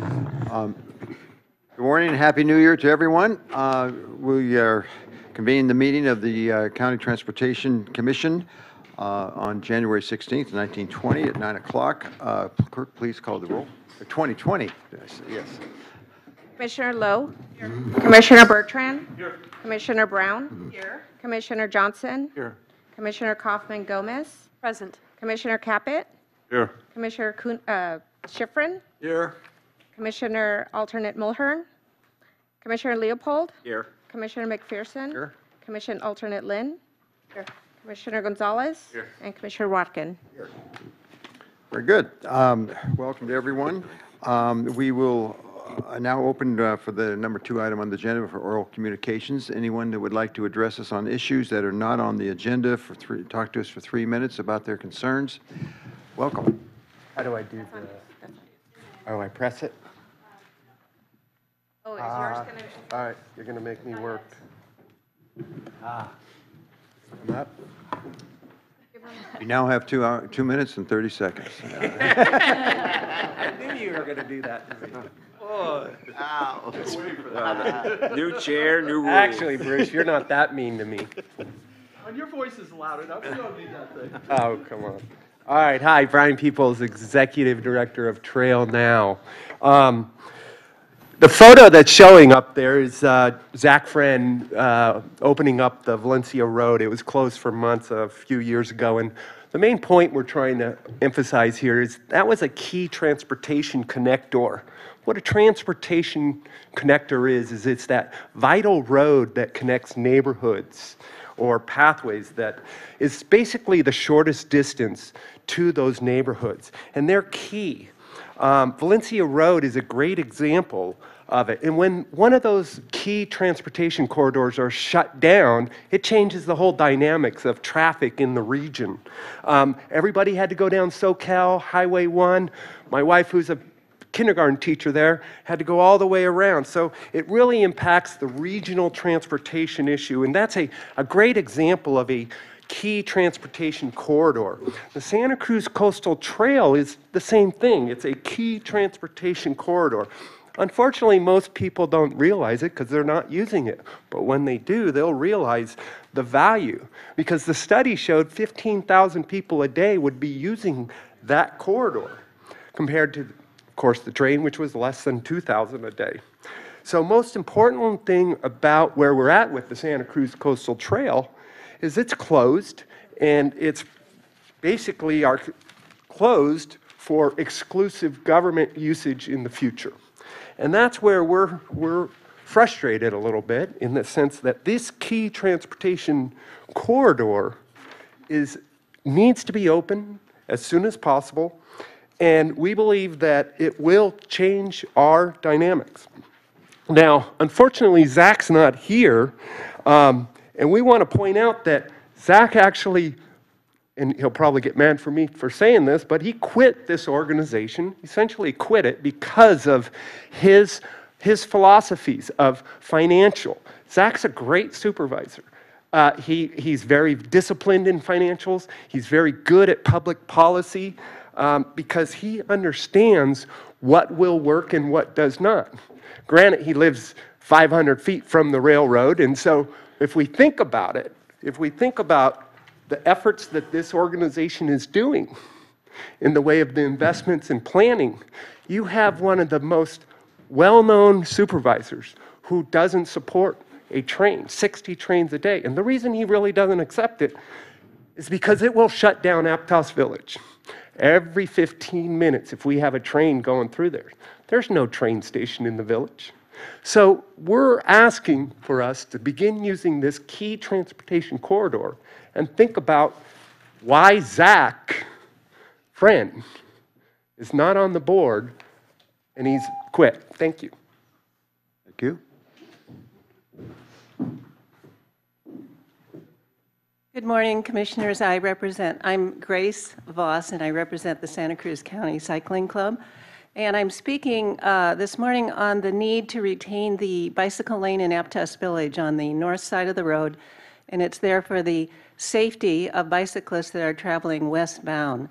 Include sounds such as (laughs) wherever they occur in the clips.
Um, Good morning and Happy New Year to everyone. Uh, We are convening the meeting of the uh, County Transportation Commission uh, on January 16th, 1920 at 9 o'clock. Uh, Clerk, please call the roll. Or 2020, yes, yes. Commissioner Loe? Here. Commissioner Bertrand? Here. Commissioner Brown? Here. Commissioner Johnson? Here. Commissioner Coffman Gomez? Present. Commissioner Caput? Here. Commissioner Kun- uh, Schiffrin? Here. Commissioner Alternate Mulhern? Commissioner Leopold? Here. Commissioner McPherson? Here. Commissioner Alternate Lynn? Commissioner Gonzalez? Here. And Commissioner Rotkin? Here. Very good. Um, Welcome to everyone. Um, We will uh, now open uh, for the number two item on the agenda for oral communications. Anyone that would like to address us on issues that are not on the agenda for three, talk to us for three minutes about their concerns, welcome. How do I do the, oh, I press it? Oh, is yours going to? All right, you're going to make me work. Ah. I'm up. You now have two, hour- two minutes and 30 seconds. (laughs) I knew you were going to do that to me. New chair, new rules. Actually, Bruce, you're not that mean to me. When your voice is loud enough, you don't need that thing. Oh, come on. All right, hi, Brian Peoples, Executive Director of Trail Now. Um, The photo that's showing up there is uh, Zach Friend uh, opening up the Valencia Road. It was closed for months a few years ago, and the main point we're trying to emphasize here is that was a key transportation connector. What a transportation connector is, is it's that vital road that connects neighborhoods or pathways that is basically the shortest distance to those neighborhoods. And they're key. Um, Valencia Road is a great example of it. And when one of those key transportation corridors are shut down, it changes the whole dynamics of traffic in the region. Um, everybody had to go down Soquel, Highway 1. My wife, who's a kindergarten teacher there, had to go all the way around. So it really impacts the regional transportation issue. And that's a, a great example of a key transportation corridor. The Santa Cruz Coastal Trail is the same thing. It's a key transportation corridor. Unfortunately, most people don't realize it because they're not using it. But when they do, they'll realize the value because the study showed 15,000 people a day would be using that corridor compared to, of course, the train, which was less than 2,000 a day. So, most important thing about where we're at with the Santa Cruz Coastal Trail is it's closed and it's basically are closed for exclusive government usage in the future. And that's where we're, we're frustrated a little bit in the sense that this key transportation corridor is, needs to be open as soon as possible. And we believe that it will change our dynamics. Now, unfortunately, Zach's not here, um, and we want to point out that Zach actually, and he'll probably get mad for me for saying this, but he quit this organization, essentially quit it because of his, his philosophies of financial. Zach's a great supervisor. Uh, he, he's very disciplined in financials. He's very good at public policy um, because he understands what will work and what does not. Granted, he lives 500 feet from the railroad, and so if we think about it, if we think about the efforts that this organization is doing in the way of the investments and planning, you have one of the most well known supervisors who doesn't support a train, 60 trains a day. And the reason he really doesn't accept it is because it will shut down Aptos Village. Every 15 minutes, if we have a train going through there, there's no train station in the village. So we're asking for us to begin using this key transportation corridor and think about why Zach, friend, is not on the board and he's quit. Thank you. Thank you. Good morning, Commissioners. I represent, I'm Grace Voss, and I represent the Santa Cruz County Cycling Club. And I'm speaking uh, this morning on the need to retain the bicycle lane in Aptos Village on the north side of the road. And it's there for the safety of bicyclists that are traveling westbound.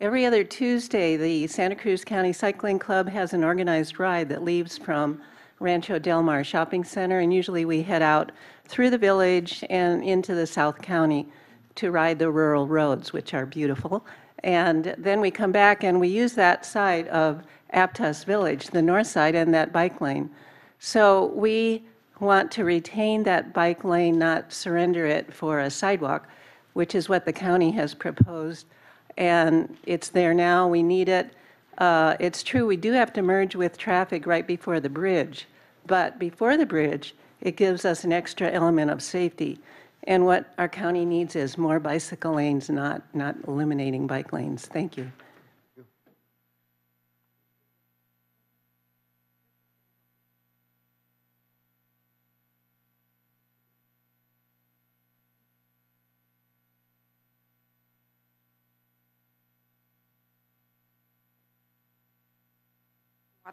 Every other Tuesday, the Santa Cruz County Cycling Club has an organized ride that leaves from Rancho Del Mar Shopping Center, and usually we head out through the village and into the South County to ride the rural roads, which are beautiful. And then we come back and we use that side of Aptos Village, the north side, and that bike lane. So we want to retain that bike lane, not surrender it for a sidewalk, which is what the county has proposed. And it's there now, we need it. Uh, It's true, we do have to merge with traffic right before the bridge, but before the bridge, it gives us an extra element of safety. And what our county needs is more bicycle lanes, not, not eliminating bike lanes. Thank you.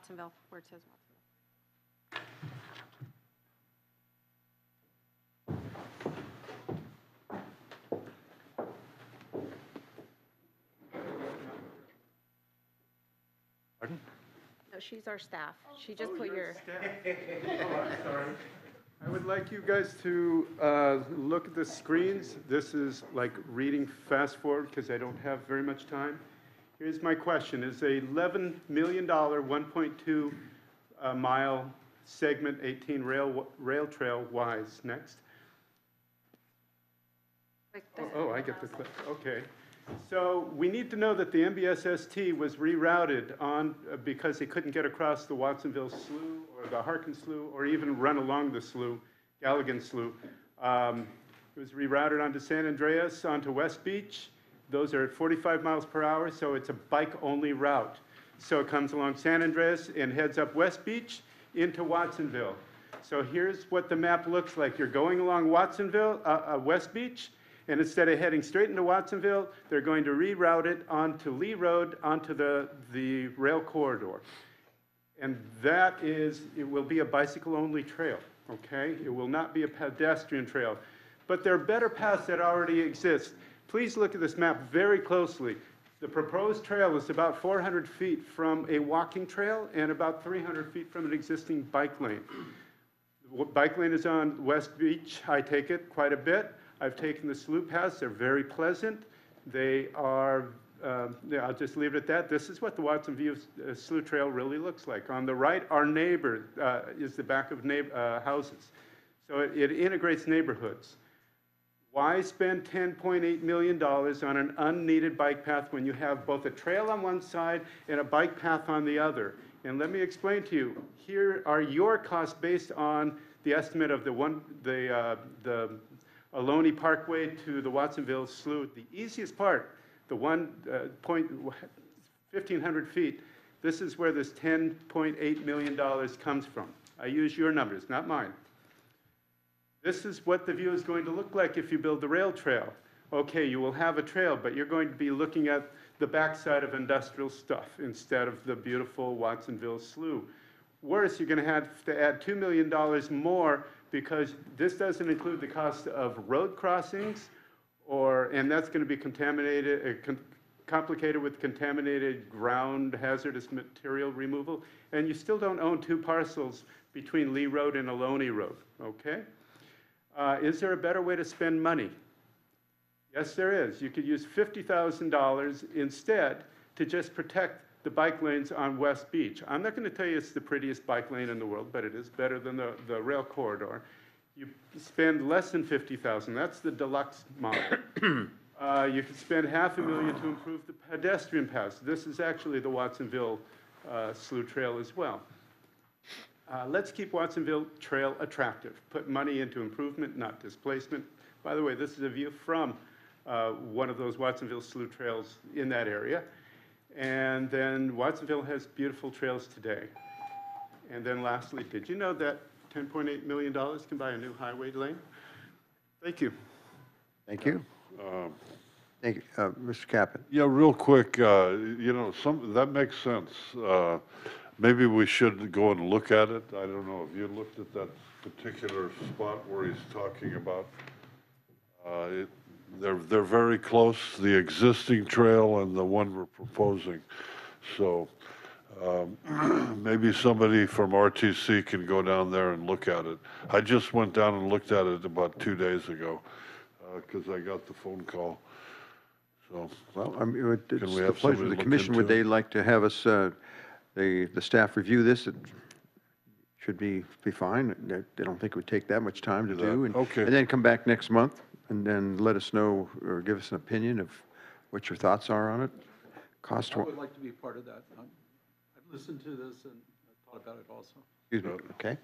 Watsonville, where it says Watsonville. No, she's our staff. She just put your, (laughs) I would like you guys to uh, look at the screens. This is like reading fast forward because I don't have very much time. Here's my question. Is a $11 million, 1.2 uh, mile segment 18 rail, rail trail wise? Next. like Oh. Oh, I get the clip, okay. So we need to know that the MBSST was rerouted on, uh, because they couldn't get across the Watsonville Slough or the Harkin Slough or even run along the slough, Galligan Slough. Um, It was rerouted onto San Andreas, onto West Beach. Those are at 45 miles per hour, so it's a bike-only route. So it comes along San Andreas and heads up West Beach into Watsonville. So here's what the map looks like. You're going along Watsonville, uh, uh, West Beach, and instead of heading straight into Watsonville, they're going to reroute it onto Lee Road, onto the, the rail corridor. And that is, it will be a bicycle-only trail, okay? It will not be a pedestrian trail. But there are better paths that already exist. Please look at this map very closely. The proposed trail is about 400 feet from a walking trail and about 300 feet from an existing bike lane. The Bike lane is on West Beach, I take it quite a bit. I've taken the sloop paths, they're very pleasant. They are, um, yeah, I'll just leave it at that. This is what the Watson View uh, Trail really looks like. On the right, our neighbor uh, is the back of neigh- uh, houses. So it it integrates neighborhoods. Why spend $10.8 million on an unneeded bike path when you have both a trail on one side and a bike path on the other? And let me explain to you, here are your costs based on the estimate of the one, the, uh, the Ohlone Parkway to the Watsonville Slough. The easiest part, the one uh, point, 1,500 feet, this is where this $10.8 million comes from. I use your numbers, not mine. This is what the view is going to look like if you build the rail trail. Okay, you will have a trail, but you're going to be looking at the backside of industrial stuff instead of the beautiful Watsonville Slough. Worse, you're going to have to add $2 million more because this doesn't include the cost of road crossings or, and that's going to be contaminated, uh, complicated with contaminated ground hazardous material removal. And you still don't own two parcels between Lee Road and Ohlone Road, okay? Uh, Is there a better way to spend money? Yes, there is. You could use $50,000 instead to just protect the bike lanes on West Beach. I'm not going to tell you it's the prettiest bike lane in the world, but it is better than the, the rail corridor. You spend less than 50,000, that's the deluxe model. (coughs) Uh, You could spend half a million to improve the pedestrian paths. This is actually the Watsonville uh, Slough Trail as well. Uh, Let's keep Watsonville Trail attractive. Put money into improvement, not displacement. By the way, this is a view from uh, one of those Watsonville Slough trails in that area. And then Watsonville has beautiful trails today. And then lastly, did you know that $10.8 million can buy a new highway lane? Thank you. Thank you. Thank you. Uh, Mr. Caput. Yeah, real quick, uh, you know, some, that makes sense. Uh, Maybe we should go and look at it. I don't know, have you looked at that particular spot where he's talking about? Uh, it- They're, they're very close, the existing trail and the one we're proposing. So um, (clears throat) maybe somebody from RTC can go down there and look at it. I just went down and looked at it about two days ago because I got the phone call. So, Well, I mean, it- Can it's we the have pleasure of somebody the look commission. Would into they like to have us, uh, the, the staff review this? It should be, be fine. They they don't think it would take that much time to Do and- Okay. And then come back next month and then let us know or give us an opinion of what your thoughts are on it. Cost, I would like to be part of that. Um, I've listened to this and I've thought about it also. excuse me, okay?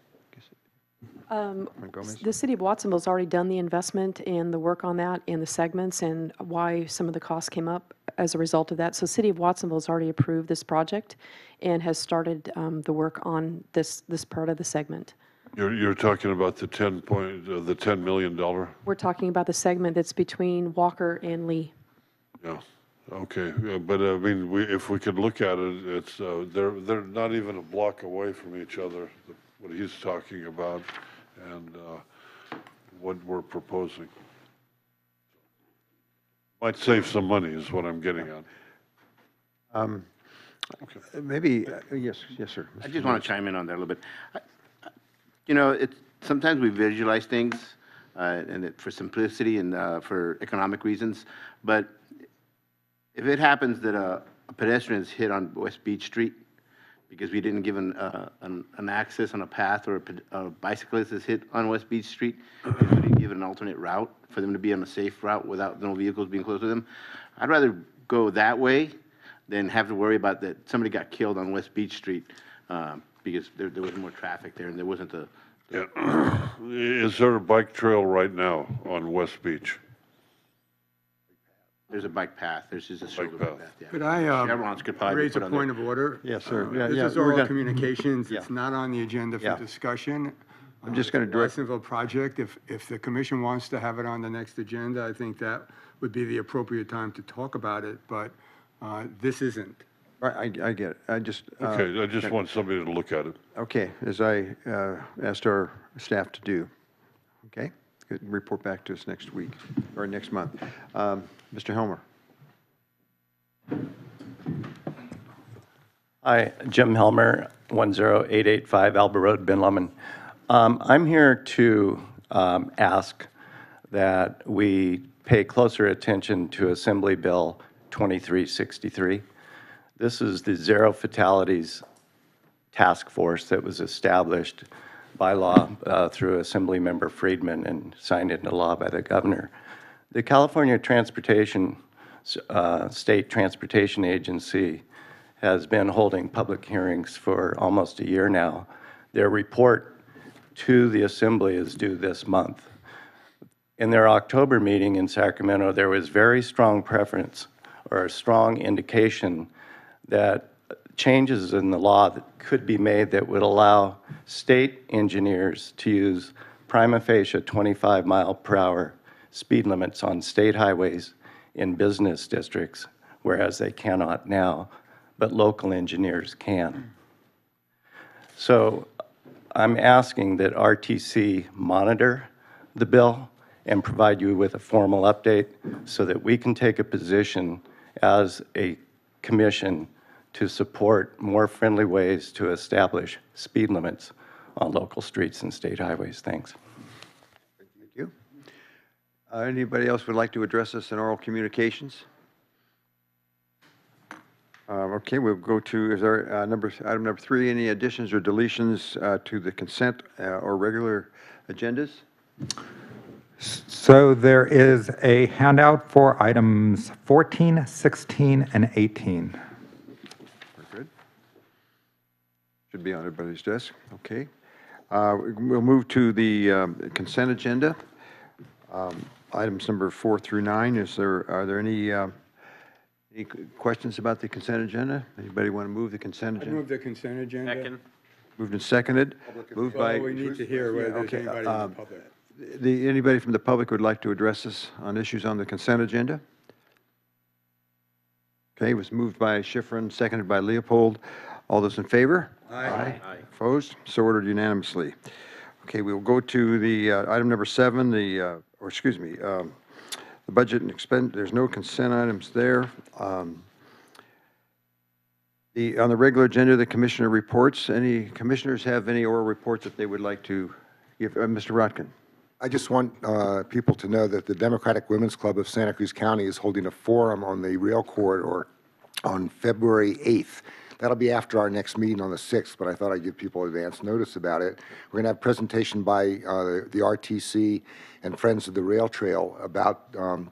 Um, Gomez? The city of Watsonville's already done the investment and the work on that and the segments and why some of the costs came up as a result of that. So city of Watsonville has already approved this project and has started um, the work on this, this part of the segment. you're, you're talking about the 10 point, uh, the $10 million? We're talking about the segment that's between Walker and Lee. Yeah, okay, yeah, but uh, I mean, we, if we could look at it, it's, uh, they're, they're not even a block away from each other, what he's talking about and uh, what we're proposing. Might save some money is what I'm getting at. Um, Maybe, uh, yes, yes, sir. I just want to chime in on that a little bit. I- I- You know, it's, sometimes we visualize things, uh, and it, for simplicity and, uh, for economic reasons, but if it happens that a a pedestrian is hit on West Beach Street because we didn't give an, uh, an, an access on a path or a ped- a bicyclist is hit on West Beach Street, because we didn't give an alternate route for them to be on a safe route without no vehicles being close to them, I'd rather go that way than have to worry about that somebody got killed on West Beach Street, uh, because there, there was more traffic there and there wasn't the, Yeah. (clears throat) Is there a bike trail right now on West Beach? there's a bike path, there's just a bike path. path, yeah. Could I uh, Chevrons could probably raise a on there. point of order? Yes, sir. Uh, Yeah, yeah, This is oral gonna- communications, Yeah. it's not on the agenda Yeah. for discussion. I'm just gonna the direct- Watsonville project, if, if the commission wants to have it on the next agenda, I think that would be the appropriate time to talk about it, but uh, this isn't. I, I I get it. I just. uh, Okay, I just want somebody to look at it. Okay, as I uh, asked our staff to do. Okay? Good, Report back to us next week, or next month. Um, Mr. Helmer? Hi, Jim Helmer, 10885 Alba Road, Ben Lomond. Um, I'm here to um, ask that we pay closer attention to Assembly Bill 2363. This is the Zero Fatalities Task Force that was established by law uh, through Assemblymember Friedman and signed into law by the governor. The California Transportation, uh, State Transportation Agency has been holding public hearings for almost a year now. Their report to the Assembly is due this month. In their October meeting in Sacramento, there was very strong preference or a strong indication that changes in the law that could be made that would allow state engineers to use prima facie 25 mile per hour speed limits on state highways in business districts, whereas they cannot now, but local engineers can. So I'm asking that RTC monitor the bill and provide you with a formal update so that we can take a position as a commission to support more friendly ways to establish speed limits on local streets and state highways. Thanks. Thank you. Uh, Anybody else would like to address us in oral communications? Um, Okay, we'll go to, is there, uh, number, item number three, any additions or deletions uh, to the consent uh, or regular agendas? So there is a handout for items 14, 16, and 18. Very good. Should be on everybody's desk, okay. Uh, We'll move to the um, consent agenda. Um, Items number four through nine, is there, are there any, um, any questions about the consent agenda? Anybody want to move the consent I agenda? move the consent agenda. Moved and seconded, moved by. Well, we need to hear whether there's Okay, anybody in the um, public. The, anybody from the public would like to address us on issues on the consent agenda? Okay, it was moved by Schiffrin, seconded by Leopold. All those in favor? Aye. Opposed? So ordered unanimously. Okay, we will go to the, uh, item number seven, the, uh, or excuse me, um, The budget and expend, there's no consent items there. Um, The, on the regular agenda, the commissioner reports. Any commissioners have any oral reports that they would like to give? Uh, Mr. Rotkin? I just want uh, people to know that the Democratic Women's Club of Santa Cruz County is holding a forum on the rail corridor on February 8th. That'll be after our next meeting on the 6th, but I thought I'd give people advance notice about it. We're going to have a presentation by uh, the RTC and Friends of the Rail Trail about um,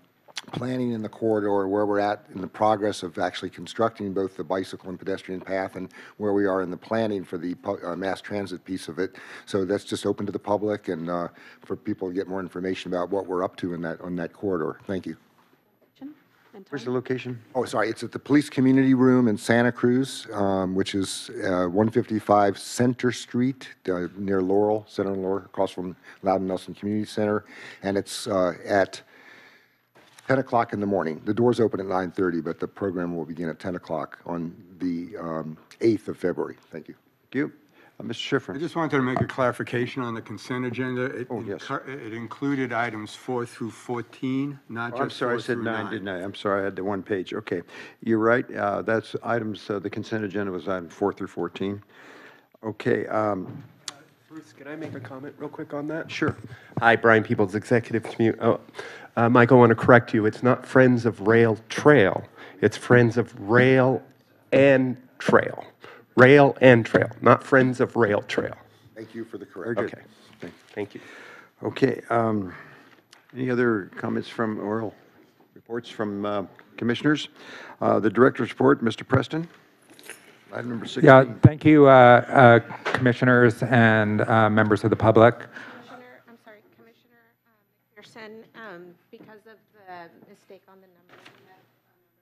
planning in the corridor, where we're at in the progress of actually constructing both the bicycle and pedestrian path, and where we are in the planning for the uh, mass transit piece of it. So that's just open to the public and uh, for people to get more information about what we're up to in that, on that corridor. Thank you. Where's the location? Oh, sorry, it's at the Police Community Room in Santa Cruz, um, which is uh, 155 Center Street, uh, near Laurel, Center and Laurel, across from Loudon Nelson Community Center. And it's uh, at 10 o'clock in the morning. The doors open at 9:30, but the program will begin at 10 o'clock on the um, 8th of February. Thank you. Thank you. Uh, Mr. Schiffrin? I just wanted to make a clarification on the consent agenda. It Oh, yes. incu- It included items 4 through 14, not Oh, just I'm sorry, I 4 said through nine, didn't I? I'm sorry, I had the one page. Okay. You're right. uh, That's items, uh, the consent agenda was item four through 14. Okay, um, Bruce, can I make a comment real quick on that? sure. Hi, Brian Peoples, Executive Commu, oh, uh, Mike, I want to correct you. It's not Friends of Rail Trail. It's Friends of Rail and Trail. Rail and Trail, not Friends of Rail Trail. Thank you for the correction. Okay, thank you. Okay, um, any other comments from oral reports from uh, commissioners? Uh, The director's report, Mr. Preston? Item number 16. Yeah, thank you, uh, uh, commissioners and uh, members of the public. Commissioner, I'm sorry, Commissioner um, McPherson, um, because of the mistake on the number, we have a member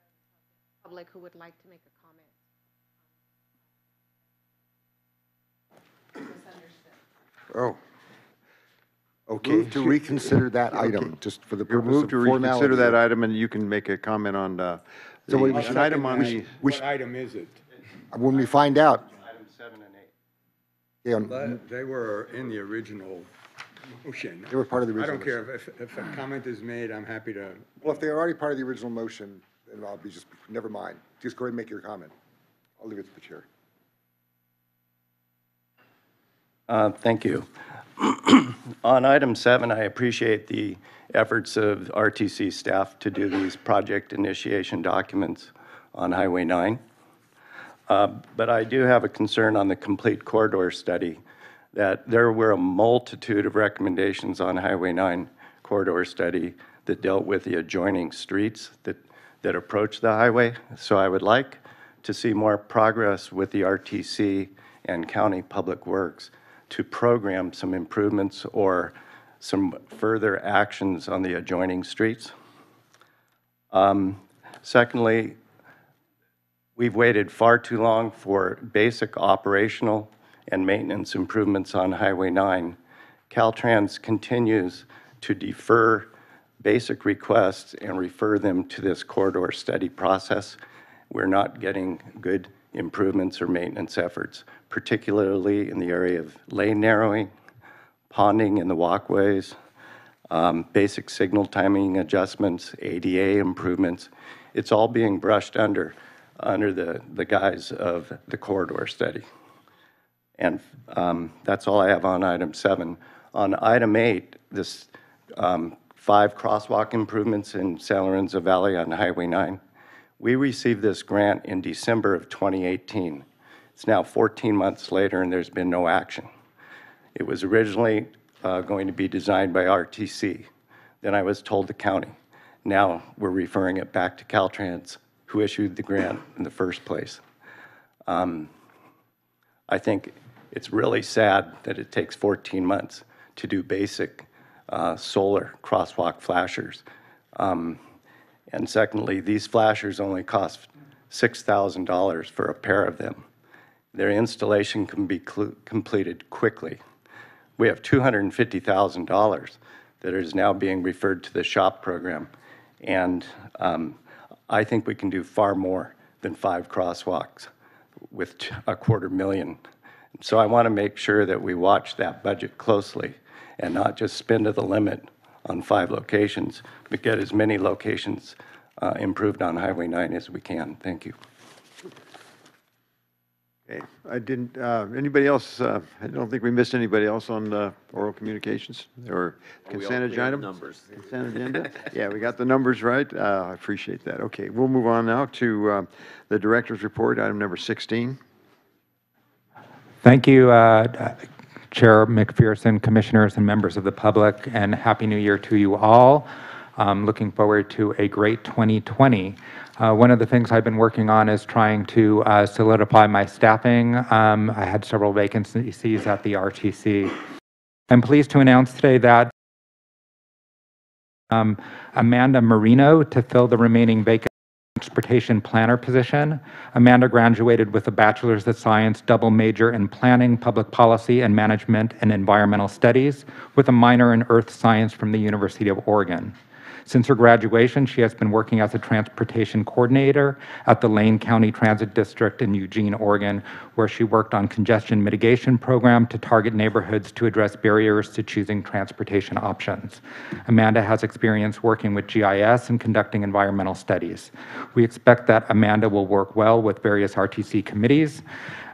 of public who would like to make a comment. Oh. Okay. Move to reconsider that item, just for the You're purpose moved of to formality. reconsider that item, and you can make a comment on uh, So we- the- an item on the, What item is it? When we find out, Item seven and eight. yeah, on- They were in the original motion. They were part of the original motion. I don't care if, if a comment is made, I'm happy to, well, if they're already part of the original motion, then I'll be just, never mind. Just go ahead and make your comment. I'll leave it to the chair. Uh, Thank you. (clears throat) On item seven, I appreciate the efforts of RTC staff to do these project initiation documents on Highway 9. Uh, But I do have a concern on the complete corridor study, that there were a multitude of recommendations on Highway 9 corridor study that dealt with the adjoining streets that, that approach the highway. So I would like to see more progress with the RTC and County Public Works to program some improvements or some further actions on the adjoining streets. Um, Secondly, We've waited far too long for basic operational and maintenance improvements on Highway 9. Caltrans continues to defer basic requests and refer them to this corridor study process. We're not getting good improvements or maintenance efforts, particularly in the area of lane narrowing, ponding in the walkways, um, basic signal timing adjustments, ADA improvements. It's all being brushed under, under the, the guise of the corridor study. And um, that's all I have on item seven. On item eight, this um, five crosswalk improvements in San Lorenzo Valley on Highway 9. We received this grant in December of 2018. It's now 14 months later, and there's been no action. It was originally uh, going to be designed by RTC. Then I was told the county. Now we're referring it back to Caltrans, who issued the grant in the first place. Um, I think it's really sad that it takes 14 months to do basic uh, solar crosswalk flashers. Um, And secondly, these flashers only cost $6,000 for a pair of them. Their installation can be completed quickly. We have $250,000 that is now being referred to the SHOPP program. And um, I think we can do far more than five crosswalks with a quarter million. So I want to make sure that we watch that budget closely and not just spend to the limit on five locations, but get as many locations uh, improved on Highway 9 as we can. Thank you. Okay, I didn't, uh, anybody else, uh, I don't think we missed anybody else on uh, oral communications or consent agenda? numbers. Consent agenda? Yeah, we got the numbers right. Uh, I appreciate that. Okay, we'll move on now to uh, the director's report, item number 16. Thank you, uh, Chair McPherson, Commissioners, and members of the public, and Happy New Year to you all. Um, Looking forward to a great 2020. Uh, One of the things I've been working on is trying to uh, solidify my staffing. Um, I had several vacancies at the RTC. I'm pleased to announce today that um, Amanda Marino to fill the remaining vacant transportation planner position. Amanda graduated with a bachelor's of science double major in planning, public policy, and management and environmental studies with a minor in earth science from the University of Oregon. Since her graduation, she has been working as a transportation coordinator at the Lane County Transit District in Eugene, Oregon, where she worked on congestion mitigation program to target neighborhoods to address barriers to choosing transportation options. Amanda has experience working with GIS and conducting environmental studies. We expect that Amanda will work well with various RTC committees,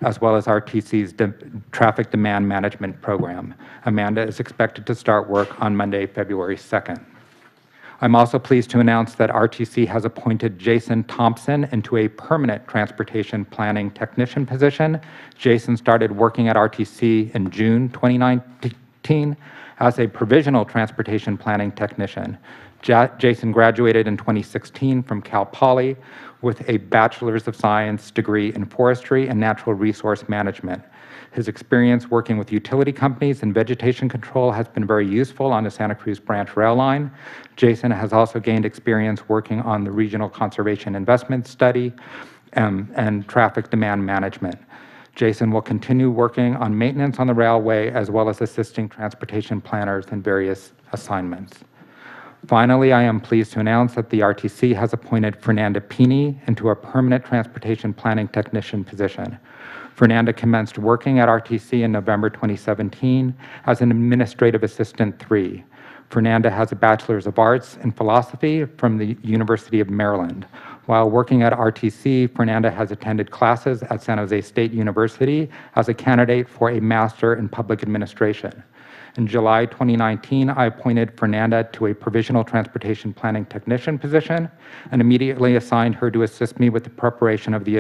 as well as RTC's de- Traffic Demand Management Program. Amanda is expected to start work on Monday, February 2nd. I'm also pleased to announce that RTC has appointed Jason Thompson into a permanent transportation planning technician position. Jason started working at RTC in June 2019 as a provisional transportation planning technician. Ja- Jason graduated in 2016 from Cal Poly with a Bachelor's of Science degree in forestry and natural resource management. His experience working with utility companies and vegetation control has been very useful on the Santa Cruz Branch Rail Line. Jason has also gained experience working on the Regional Conservation Investment Study um, and traffic demand management. Jason will continue working on maintenance on the railway as well as assisting transportation planners in various assignments. Finally, I am pleased to announce that the RTC has appointed Fernanda Pini into a permanent transportation planning technician position. Fernanda commenced working at RTC in November 2017 as an administrative assistant three. Fernanda has a Bachelor's of Arts in Philosophy from the University of Maryland. While working at RTC, Fernanda has attended classes at San Jose State University as a candidate for a Master in Public Administration. In July 2019, I appointed Fernanda to a provisional transportation planning technician position and immediately assigned her to assist me with the preparation of the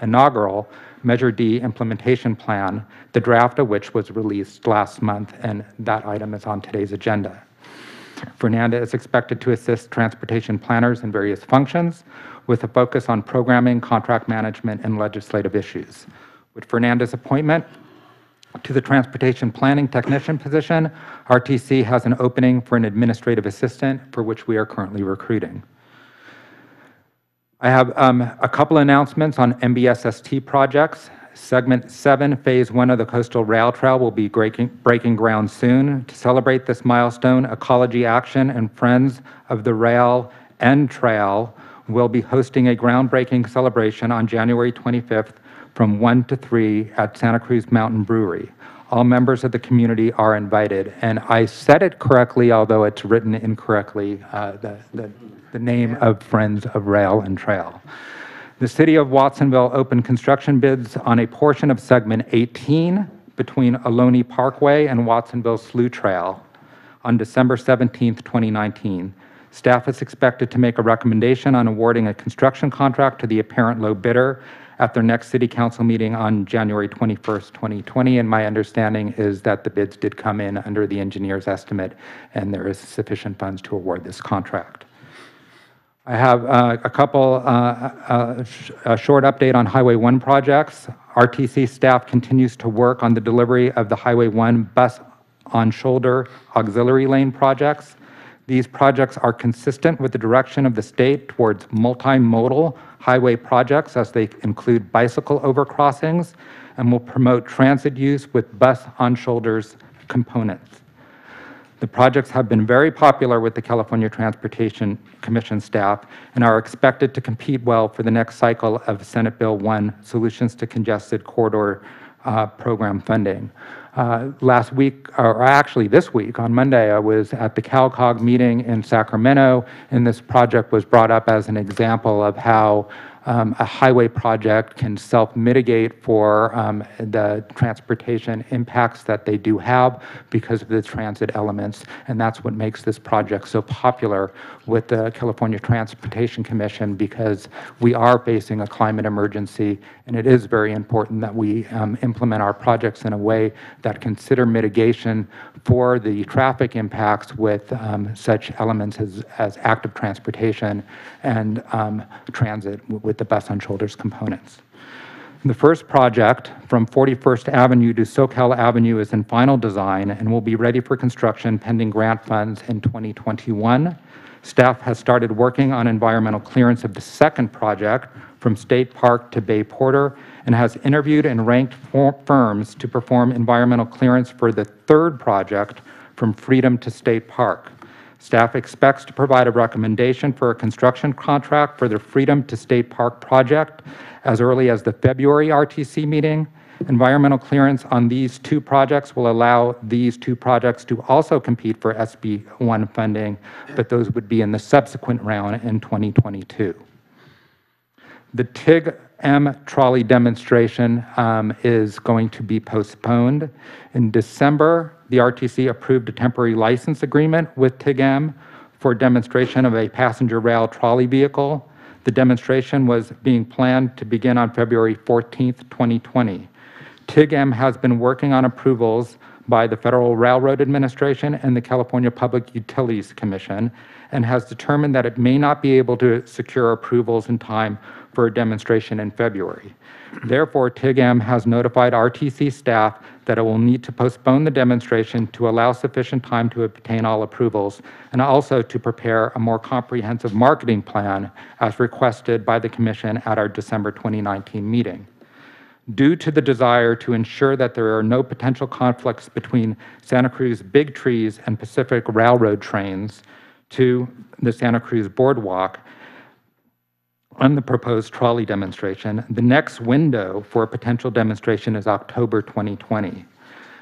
inaugural Measure D implementation plan, the draft of which was released last month, and that item is on today's agenda. Fernanda is expected to assist transportation planners in various functions with a focus on programming, contract management, and legislative issues. With Fernanda's appointment, to the Transportation Planning Technician position, RTC has an opening for an administrative assistant for which we are currently recruiting. I have um, a couple announcements on MBSST projects. Segment 7, Phase 1 of the Coastal Rail Trail will be breaking, breaking ground soon. To celebrate this milestone, Ecology Action and Friends of the Rail and Trail will be hosting a groundbreaking celebration on January 25th from 1 to 3 at Santa Cruz Mountain Brewery. All members of the community are invited. And I said it correctly, although it's written incorrectly, uh, the, the, the name of Friends of Rail and Trail. The city of Watsonville opened construction bids on a portion of segment 18 between Ohlone Parkway and Watsonville Slough Trail on December 17, 2019. Staff is expected to make a recommendation on awarding a construction contract to the apparent low bidder at their next city council meeting on January 21st, 2020. And my understanding is that the bids did come in under the engineer's estimate, and there is sufficient funds to award this contract. I have uh, a couple, uh, uh, sh- a short update on Highway 1 projects. RTC staff continues to work on the delivery of the Highway 1 bus on-shoulder auxiliary lane projects. These projects are consistent with the direction of the state towards multimodal highway projects as they include bicycle overcrossings and will promote transit use with bus on-shoulders components. The projects have been very popular with the California Transportation Commission staff and are expected to compete well for the next cycle of Senate Bill 1, Solutions to Congested Corridor uh, program funding. Uh, Last week, or actually this week, on Monday, I was at the CalCog meeting in Sacramento, and this project was brought up as an example of how um, a highway project can self-mitigate for um, the transportation impacts that they do have because of the transit elements. And that's what makes this project so popular with the California Transportation Commission because we are facing a climate emergency, and it is very important that we um, implement our projects in a way that consider mitigation for the traffic impacts with um, such elements as, as active transportation and um, transit with the bus on shoulders components. The first project from 41st Avenue to Soquel Avenue is in final design and will be ready for construction pending grant funds in 2021. Staff has started working on environmental clearance of the second project from State Park to Bay Porter and has interviewed and ranked firms to perform environmental clearance for the third project from Freedom to State Park. Staff expects to provide a recommendation for a construction contract for the Freedom to State Park project as early as the February RTC meeting. Environmental clearance on these two projects will allow these two projects to also compete for SB 1 funding, but those would be in the subsequent round in 2022. The TIG M trolley demonstration um, is going to be postponed. In December, the RTC approved a temporary license agreement with TIG M for demonstration of a passenger rail trolley vehicle. The demonstration was being planned to begin on February 14, 2020. TIG M has been working on approvals by the Federal Railroad Administration and the California Public Utilities Commission and has determined that it may not be able to secure approvals in time for a demonstration in February. Therefore, TIG-M has notified RTC staff that it will need to postpone the demonstration to allow sufficient time to obtain all approvals and also to prepare a more comprehensive marketing plan as requested by the commission at our December 2019 meeting. Due to the desire to ensure that there are no potential conflicts between Santa Cruz Big Trees and Pacific Railroad trains to the Santa Cruz Boardwalk on the proposed trolley demonstration, the next window for a potential demonstration is October 2020.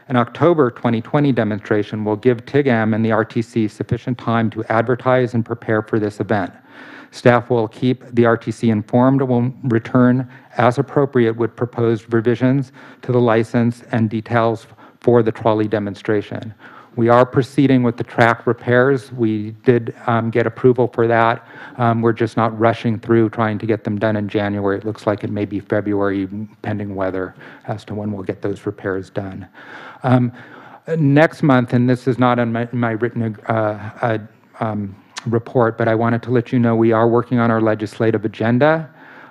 An October 2020 demonstration will give TIG-M and the RTC sufficient time to advertise and prepare for this event. Staff will keep the RTC informed and will return as appropriate with proposed revisions to the license and details for the trolley demonstration. We are proceeding with the track repairs. We did um, get approval for that. Um, We're just not rushing through trying to get them done in January. It looks like it may be February pending weather as to when we'll get those repairs done. Um, Next month, and this is not in my, my written uh, uh, um, report, but I wanted to let you know we are working on our legislative agenda.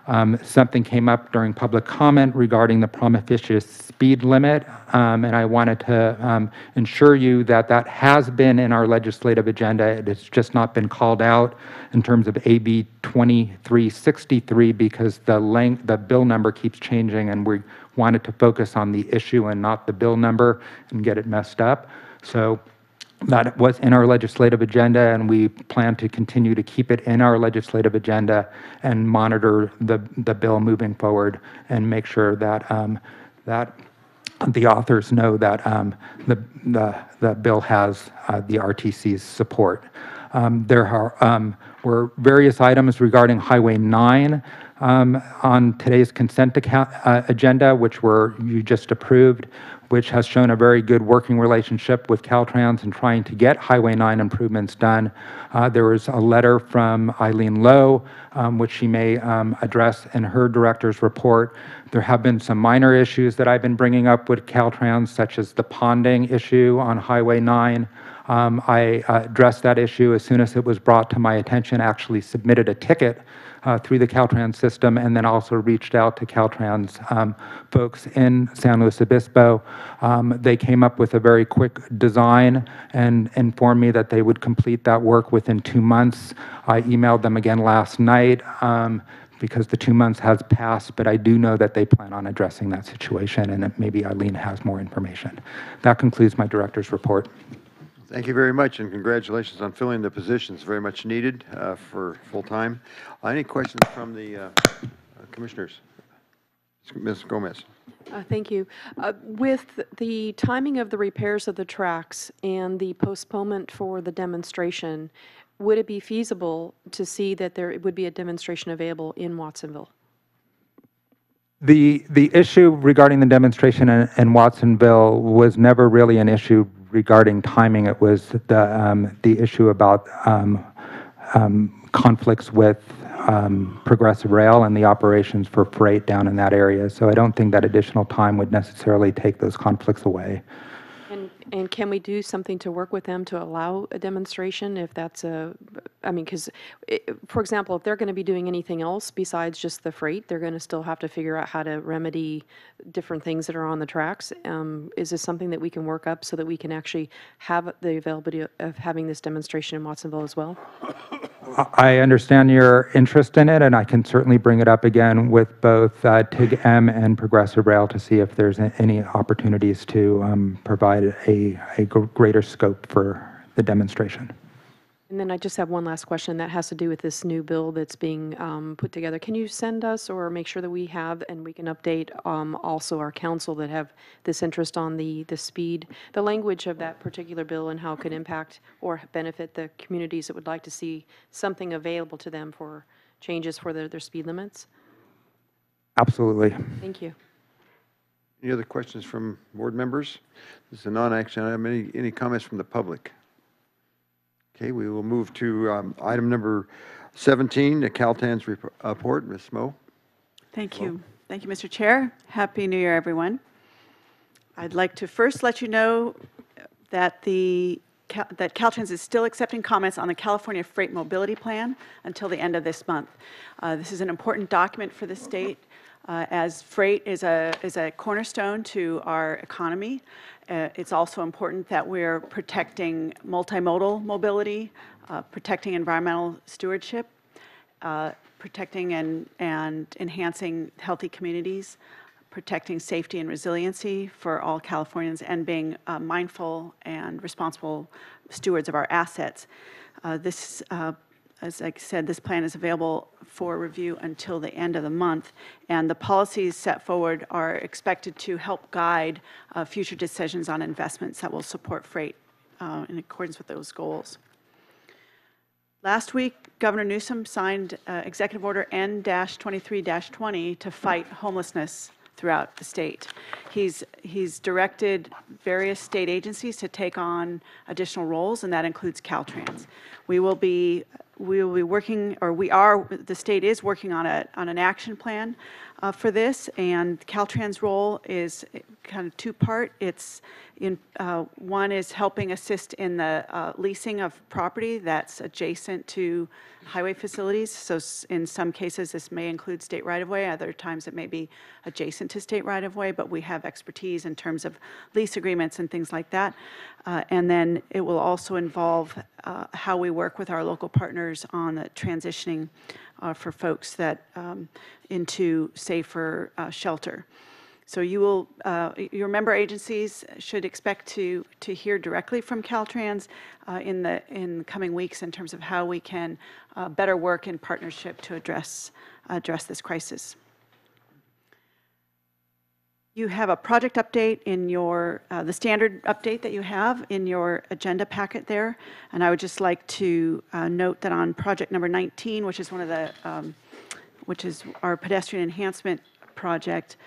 Um, Something came up during public comment regarding the promiscuous speed limit, um, and I wanted to um, ensure you that that has been in our legislative agenda. It has just not been called out in terms of AB 2363 because the length, the bill number keeps changing, and we wanted to focus on the issue and not the bill number and get it messed up. So that was in our legislative agenda, and we plan to continue to keep it in our legislative agenda and monitor the, the bill moving forward and make sure that, um, that the authors know that um, the, the, the bill has uh, the RTC's support. Um, There are, um, were various items regarding Highway 9 um, on today's consent account- uh, agenda, which were, you just approved, which has shown a very good working relationship with Caltrans in trying to get Highway 9 improvements done. Uh, There was a letter from Aileen Loe, um, which she may um, address in her director's report. There have been some minor issues that I've been bringing up with Caltrans, such as the ponding issue on Highway 9. Um, I uh, addressed that issue as soon as it was brought to my attention, actually submitted a ticket uh, through the Caltrans system, and then also reached out to Caltrans um, folks in San Luis Obispo. Um, They came up with a very quick design and informed me that they would complete that work within two months. I emailed them again last night um, because the two months has passed, but I do know that they plan on addressing that situation, and that maybe Eileen has more information. That concludes my director's report. Thank you very much, and congratulations on filling the positions, very much needed uh, for full-time. Uh, Any questions from the uh, commissioners? Ms. Gomez. Uh, Thank you. Uh, With the timing of the repairs of the tracks and the postponement for the demonstration, would it be feasible to see that there would be a demonstration available in Watsonville? The, the issue regarding the demonstration in, in Watsonville was never really an issue regarding timing. It was the, um, the issue about, um, um, conflicts with, um, Progressive Rail and the operations for freight down in that area. So I don't think that additional time would necessarily take those conflicts away. And, and can we do something to work with them to allow a demonstration if that's a, I mean, because, for example, if they're going to be doing anything else besides just the freight, they're going to still have to figure out how to remedy different things that are on the tracks. Um, Is this something that we can work up so that we can actually have the availability of having this demonstration in Watsonville as well? I understand your interest in it, and I can certainly bring it up again with both uh, TIG-M and Progressive Rail to see if there's any opportunities to um, provide a, a greater scope for the demonstration. And then I just have one last question that has to do with this new bill that's being um, put together. Can you send us or make sure that we have, and we can update um, also our council that have this interest on the, the speed, the language of that particular bill and how it could impact or benefit the communities that would like to see something available to them for changes for their, their speed limits? Absolutely. Thank you. Any other questions from board members? This is a non-action item. Any, any comments from the public? Okay, we will move to um, item number 17, the Caltrans rep- report. Ms. Loe? Thank you. Thank you, Mr. Chair. Happy New Year, everyone. I'd like to first let you know that the, Cal- that Caltrans is still accepting comments on the California Freight Mobility Plan until the end of this month. Uh, This is an important document for the state, uh, as freight is a, is a cornerstone to our economy. Uh, It's also important that we're protecting multimodal mobility, uh, protecting environmental stewardship, uh, protecting and, and enhancing healthy communities, protecting safety and resiliency for all Californians, and being uh, mindful and responsible stewards of our assets. Uh, This, as I said, this plan is available for review until the end of the month, and the policies set forward are expected to help guide uh, future decisions on investments that will support freight uh, in accordance with those goals. Last week, Governor Newsom signed uh, Executive Order N-23-20 to fight homelessness throughout the state. He's, he's directed various state agencies to take on additional roles, and that includes Caltrans. We will be, we will be working, or we are, the state is working on a, on an action plan uh, for this, and Caltrans' role is kind of two-part. It's in, uh, one is helping assist in the uh, leasing of property that's adjacent to highway facilities. So in some cases, this may include state right-of-way, other times it may be adjacent to state right-of-way, but we have expertise in terms of lease agreements and things like that. Uh, And then it will also involve uh, how we work with our local partners on the transitioning uh, for folks that, um, into safer uh, shelter. So you will, uh, your member agencies should expect to, to hear directly from Caltrans uh, in the, in coming weeks in terms of how we can uh, better work in partnership to address, address this crisis. You have a project update in your, uh, the standard update that you have in your agenda packet there. And I would just like to uh, note that on project number 19, which is one of the, um, which is our pedestrian enhancement project,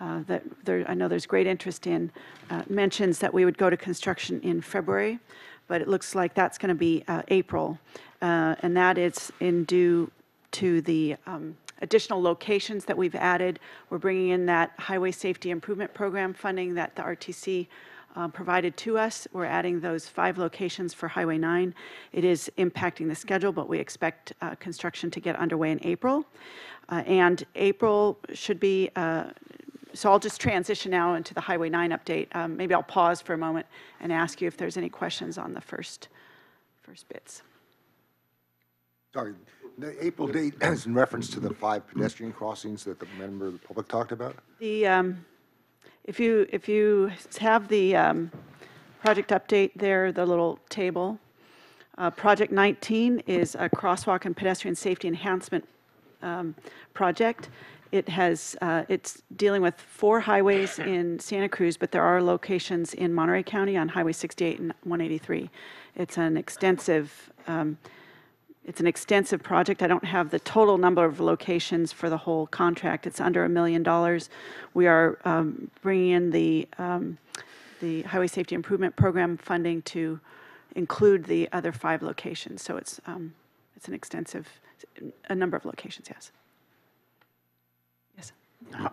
uh, that there, I know there's great interest in, uh, mentions that we would go to construction in February, but it looks like that's going to be uh, April. Uh, And that is in due to the um, additional locations that we've added. We're bringing in that Highway Safety Improvement Program funding that the RTC uh, provided to us. We're adding those five locations for Highway 9. It is impacting the schedule, but we expect uh, construction to get underway in April. Uh, And April should be, uh, so I'll just transition now into the Highway 9 update. Um, Maybe I'll pause for a moment and ask you if there's any questions on the first, first bits. Sorry, the April date (clears throat) is in reference to the five pedestrian crossings that the member of the public talked about? The, um, if you, if you have the um, project update there, the little table, uh, Project 19 is a crosswalk and pedestrian safety enhancement um, project. It has, uh, it's dealing with four highways (clears throat) in Santa Cruz, but there are locations in Monterey County on Highway 68 and 183. It's an extensive, um, it's an extensive project. I don't have the total number of locations for the whole contract. It's under a million dollars. We are um, bringing in the, um, the Highway Safety Improvement Program funding to include the other five locations. So it's, um, it's an extensive, a number of locations, yes. Yes.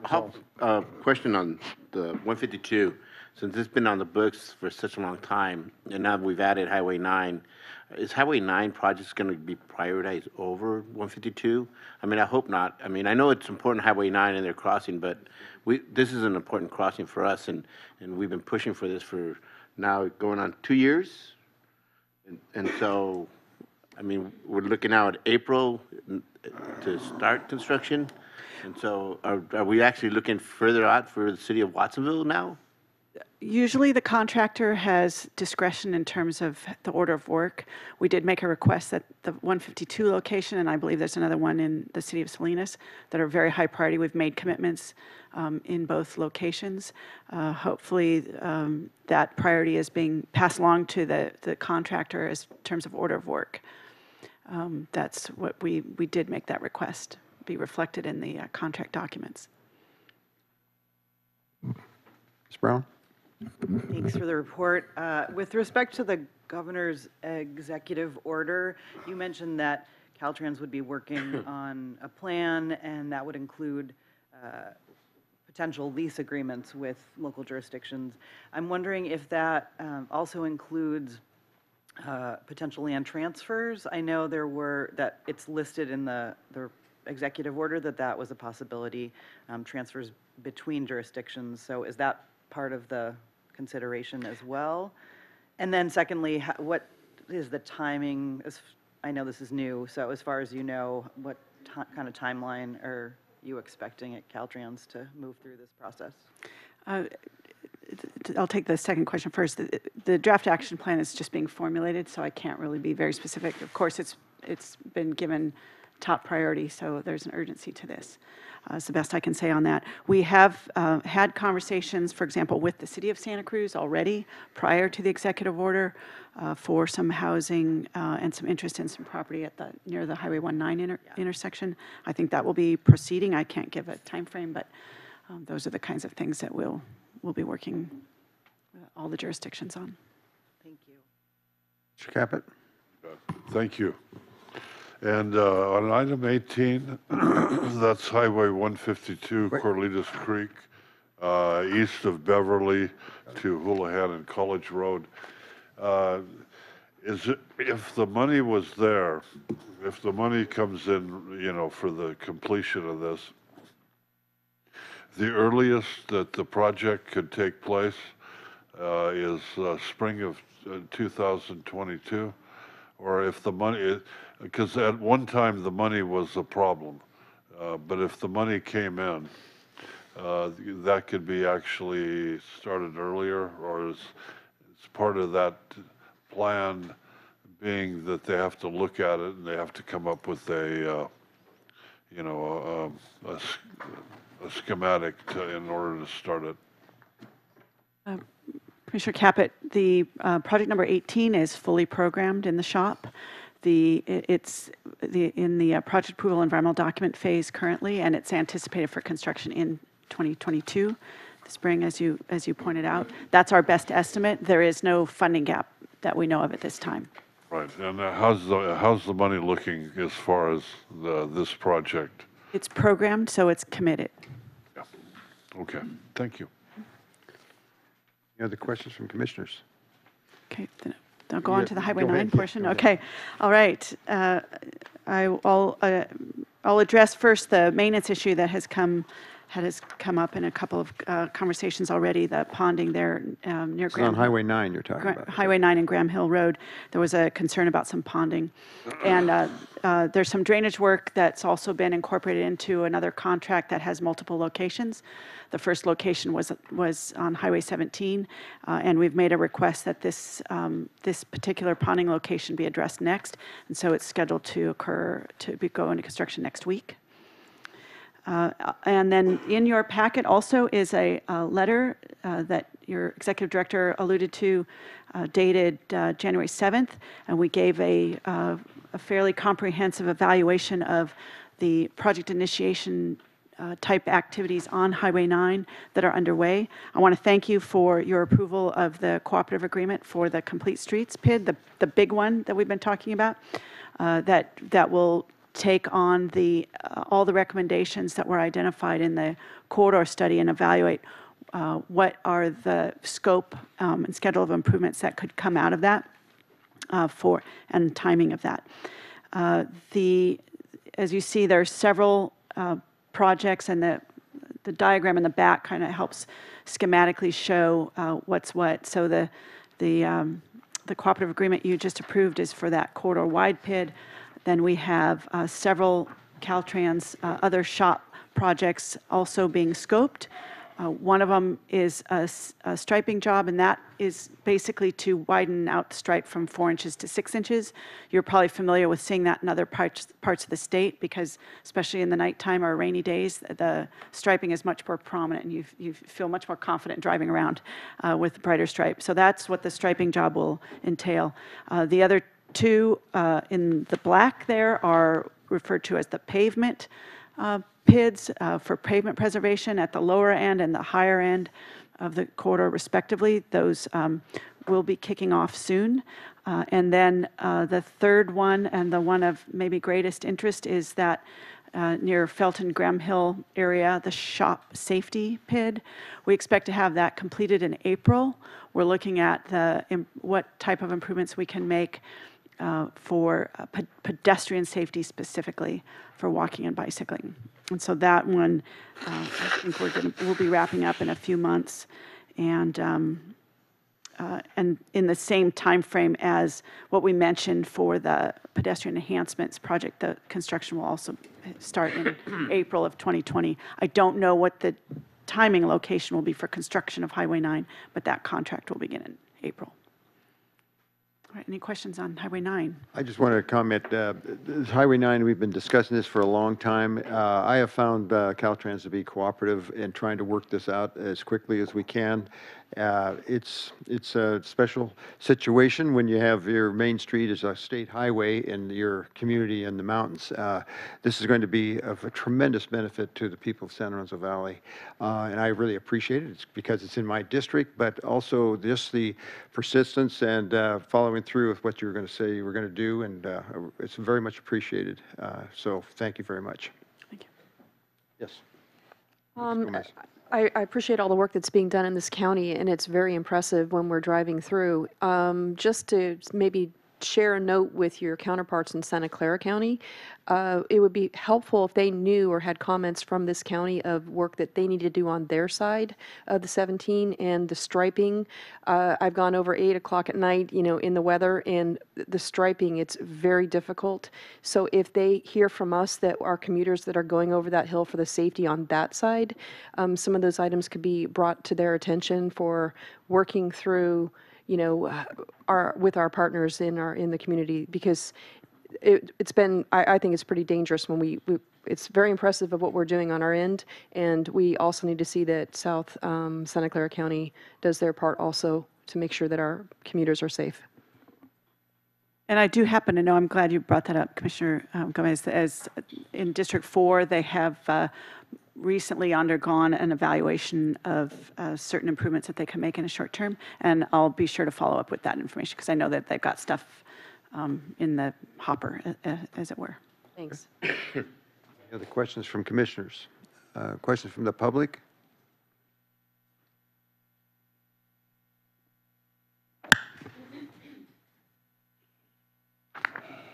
How, uh, question on the 152, since it's been on the books for such a long time, and now we've added Highway 9, is Highway 9 projects going to be prioritized over 152? I mean, I hope not. I mean, I know it's important Highway 9 and their crossing, but we, this is an important crossing for us, and, and we've been pushing for this for now going on two years. And, and so, I mean, we're looking at April mm, to start construction. And so are, are we actually looking further out for the city of Watsonville now? Usually, the contractor has discretion in terms of the order of work. We did make a request that the 152 location, and I believe there's another one in the city of Salinas, that are very high priority. We've made commitments um, in both locations. Uh, Hopefully, um, that priority is being passed along to the the contractor as terms of order of work. Um, That's what we, we did make that request, be reflected in the uh, contract documents. Ms. Brown? Thanks for the report. Uh, With respect to the governor's executive order, you mentioned that Caltrans would be working (laughs) on a plan, and that would include uh, potential lease agreements with local jurisdictions. I'm wondering if that um, also includes uh, potential land transfers. I know there were, that it's listed in the, the executive order that that was a possibility, um, transfers between jurisdictions. So is that part of the consideration as well? And then secondly, what is the timing, as, I know this is new, so as far as you know, what kind of timeline are you expecting at Caltrans to move through this process? Uh, I'll take the second question first. The- The draft action plan is just being formulated, so I can't really be very specific. Of course, it's, it's been given top priority, so there's an urgency to this. Uh, That's the best I can say on that. We have uh, had conversations, for example, with the city of Santa Cruz already, prior to the executive order, uh, for some housing uh, and some interest in some property at the, near the Highway 19 inter- intersection. I think that will be proceeding. I can't give a time frame, but um, those are the kinds of things that we'll, we'll be working with all the jurisdictions on. Thank you. Mr. Caput? Thank you. And uh, on item 18, (clears throat) that's Highway 152, Corralitos Creek, uh, east of Beverly to Holohan and College Road. Uh, Is it, if the money was there, if the money comes in, you know, for the completion of this, the earliest that the project could take place uh, is uh, spring of uh, 2022? Or if the money, because at one time, the money was a problem. Uh, But if the money came in, uh, that could be actually started earlier, or is, is part of that plan being that they have to look at it and they have to come up with a, uh, you know, a- a, schematic to, in order to start it? Commissioner Caput, the uh, project number 18 is fully programmed in the SHOPP. The, it's the, in the uh, project approval environmental document phase currently, and it's anticipated for construction in 2022, the spring, as you, as you pointed out. That's our best estimate. There is no funding gap that we know of at this time. Right, and uh, how's the, how's the money looking as far as the, this project? It's programmed, so it's committed. Okay, thank you. Any other questions from commissioners? Okay, then I'll go on to the Highway 9 ahead, yeah, portion. ahead. Okay, all right. Uh, I- I'll, uh, I'll address first the maintenance issue that has come, has come up in a couple of uh, conversations already, the ponding there um, near It's Graham. on Highway 9 you're talking Gra- about. Highway 9 and Graham Hill Road, there was a concern about some ponding. And uh, uh, there's some drainage work that's also been incorporated into another contract that has multiple locations. The first location was, was on Highway 17, uh, and we've made a request that this, um, this particular ponding location be addressed next. And so it's scheduled to occur, to be, go into construction next week. Uh, And then in your packet also is a a letter uh, that your executive director alluded to uh, dated uh, January 7th, and we gave a uh, a fairly comprehensive evaluation of the project initiation uh, type activities on Highway 9 that are underway. I want to thank you for your approval of the cooperative agreement for the Complete Streets PID, the the big one that we've been talking about, that that will take on the, uh, all the recommendations that were identified in the corridor study and evaluate uh, what are the scope um, and schedule of improvements that could come out of that uh, for, and timing of that. Uh, The, as you see, there are several uh, projects, and the, the diagram in the back kind of helps schematically show uh, what's what. So the, the, um, the cooperative agreement you just approved is for that corridor-wide PID. Then we have uh, several Caltrans uh, other SHOPP projects also being scoped. Uh, One of them is a striping job, and that is basically to widen out the stripe from four inches to six inches. You're probably familiar with seeing that in other parts, parts of the state, because especially in the nighttime or rainy days, the striping is much more prominent, and you, you feel much more confident driving around uh, with the brighter stripe. So that's what the striping job will entail. Uh, The other two uh, in the black there are referred to as the pavement uh, PIDs uh, for pavement preservation at the lower end and the higher end of the corridor respectively. Those um, will be kicking off soon. Uh, And then uh, the third one, and the one of maybe greatest interest, is that uh, near Felton Graham Hill area, the SHOPP safety PID. We expect to have that completed in April. We're looking at the, what type of improvements we can make uh, for uh, pe- pedestrian safety specifically for walking and bicycling. And so that one, uh, I think we're to, we'll be wrapping up in a few months. And, um, uh, and in the same time frame as what we mentioned for the pedestrian enhancements project, the construction will also start in (clears throat) April of 2020. I don't know what the timing location will be for construction of Highway 9, but that contract will begin in April. Any questions on Highway 9? I just wanted to comment, uh, this Highway 9, we've been discussing this for a long time. Uh, I have found uh, Caltrans to be cooperative in trying to work this out as quickly as we can. Uh, It's, it's a special situation when you have your main street is a state highway in your community in the mountains. Uh, This is going to be of a tremendous benefit to the people of San Lorenzo Valley, Uh, and I really appreciate it. It's because it's in my district, but also just the persistence and uh, following through with what you were going to say you were going to do, and uh, it's very much appreciated. Uh, So thank you very much. Thank you. Yes. Um. I, I appreciate all the work that's being done in this county, and it's very impressive when we're driving through. Um, Just to maybe share a note with your counterparts in Santa Clara County, uh, it would be helpful if they knew or had comments from this county of work that they need to do on their side of the 17 and the striping. Uh, I've gone over 8 o'clock at night, you know, in the weather, and the striping, it's very difficult. So if they hear from us that our commuters that are going over that hill for the safety on that side, um, some of those items could be brought to their attention for working through, you know, our, with our partners in our, in the community, because it, it's been, I, I think it's pretty dangerous when we, we, it's very impressive of what we're doing on our end, and we also need to see that South um, Santa Clara County does their part also to make sure that our commuters are safe. And I do happen to know, I'm glad you brought that up, Commissioner um, Gomez, as in District 4, they have uh, recently undergone an evaluation of uh, certain improvements that they can make in a short term, and I'll be sure to follow up with that information, because I know that they've got stuff um, in the hopper, uh, as it were. Thanks. (coughs) Any other questions from commissioners? Uh, Questions from the public?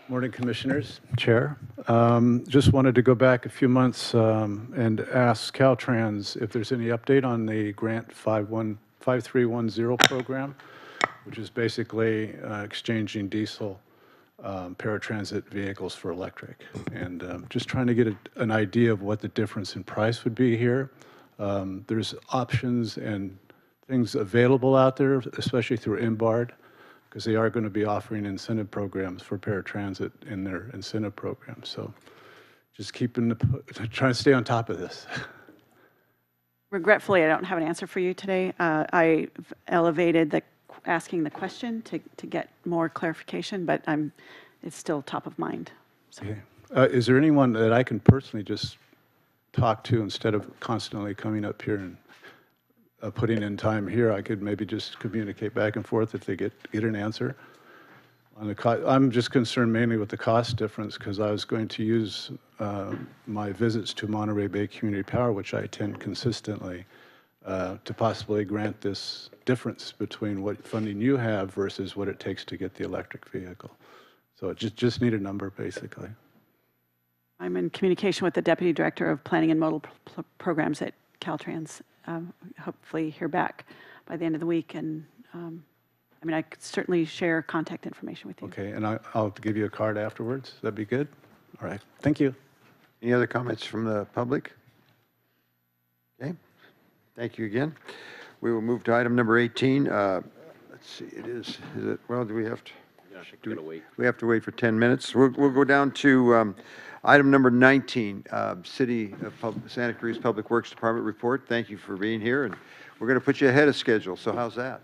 Morning, Commissioners, Chair. Um, Just wanted to go back a few months um, and ask Caltrans if there's any update on the Grant 51 5310 program, which is basically uh, exchanging diesel um, paratransit vehicles for electric. And um, just trying to get a- an idea of what the difference in price would be here. Um, There's options and things available out there, especially through Embark, because they are going to be offering incentive programs for paratransit in their incentive program. So just keeping, the (laughs) trying to stay on top of this. Regretfully, I don't have an answer for you today. Uh, I elevated the, asking the question to, to get more clarification, but I'm, it's still top of mind. Okay. Uh, Is there anyone that I can personally just talk to instead of constantly coming up here and uh, putting in time here? I could maybe just communicate back and forth if they get, get an answer. On the, co- I'm just concerned mainly with the cost difference because I was going to use uh, my visits to Monterey Bay Community Power, which I attend consistently, uh, to possibly grant this difference between what funding you have versus what it takes to get the electric vehicle. So just, just need a number, basically. I'm in communication with the Deputy Director of Planning and Modal P- Programs at Caltrans. Um, Hopefully hear back by the end of the week, and, um, I mean, I could certainly share contact information with you. Okay, and I, I'll give you a card afterwards. That'd be good? All right, thank you. Any other comments from the public? Okay, thank you again. We will move to item number 18. Uh, Let's see, it is, is it, well, do we have to? do we- We have to wait for 10 minutes. We'll, we'll go down to um, item number 19, uh, City of Pub- Santa Cruz Public Works Department report. Thank you for being here, and we're going to put you ahead of schedule, so how's that?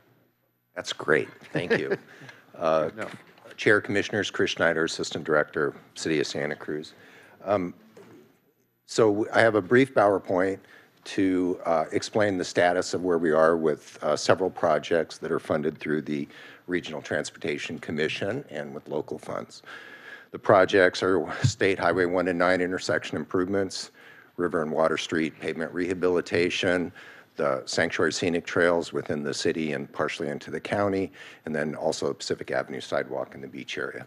That's great, thank you. (laughs) Uh, No. Chair Commissioners, Chris Schneider, Assistant Director, City of Santa Cruz. Um, So I have a brief PowerPoint to uh, explain the status of where we are with uh, several projects that are funded through the Regional Transportation Commission and with local funds. The projects are State Highway 1 and 9 intersection improvements, River and Water Street pavement rehabilitation, the sanctuary scenic trails within the city and partially into the county, and then also Pacific Avenue sidewalk in the beach area.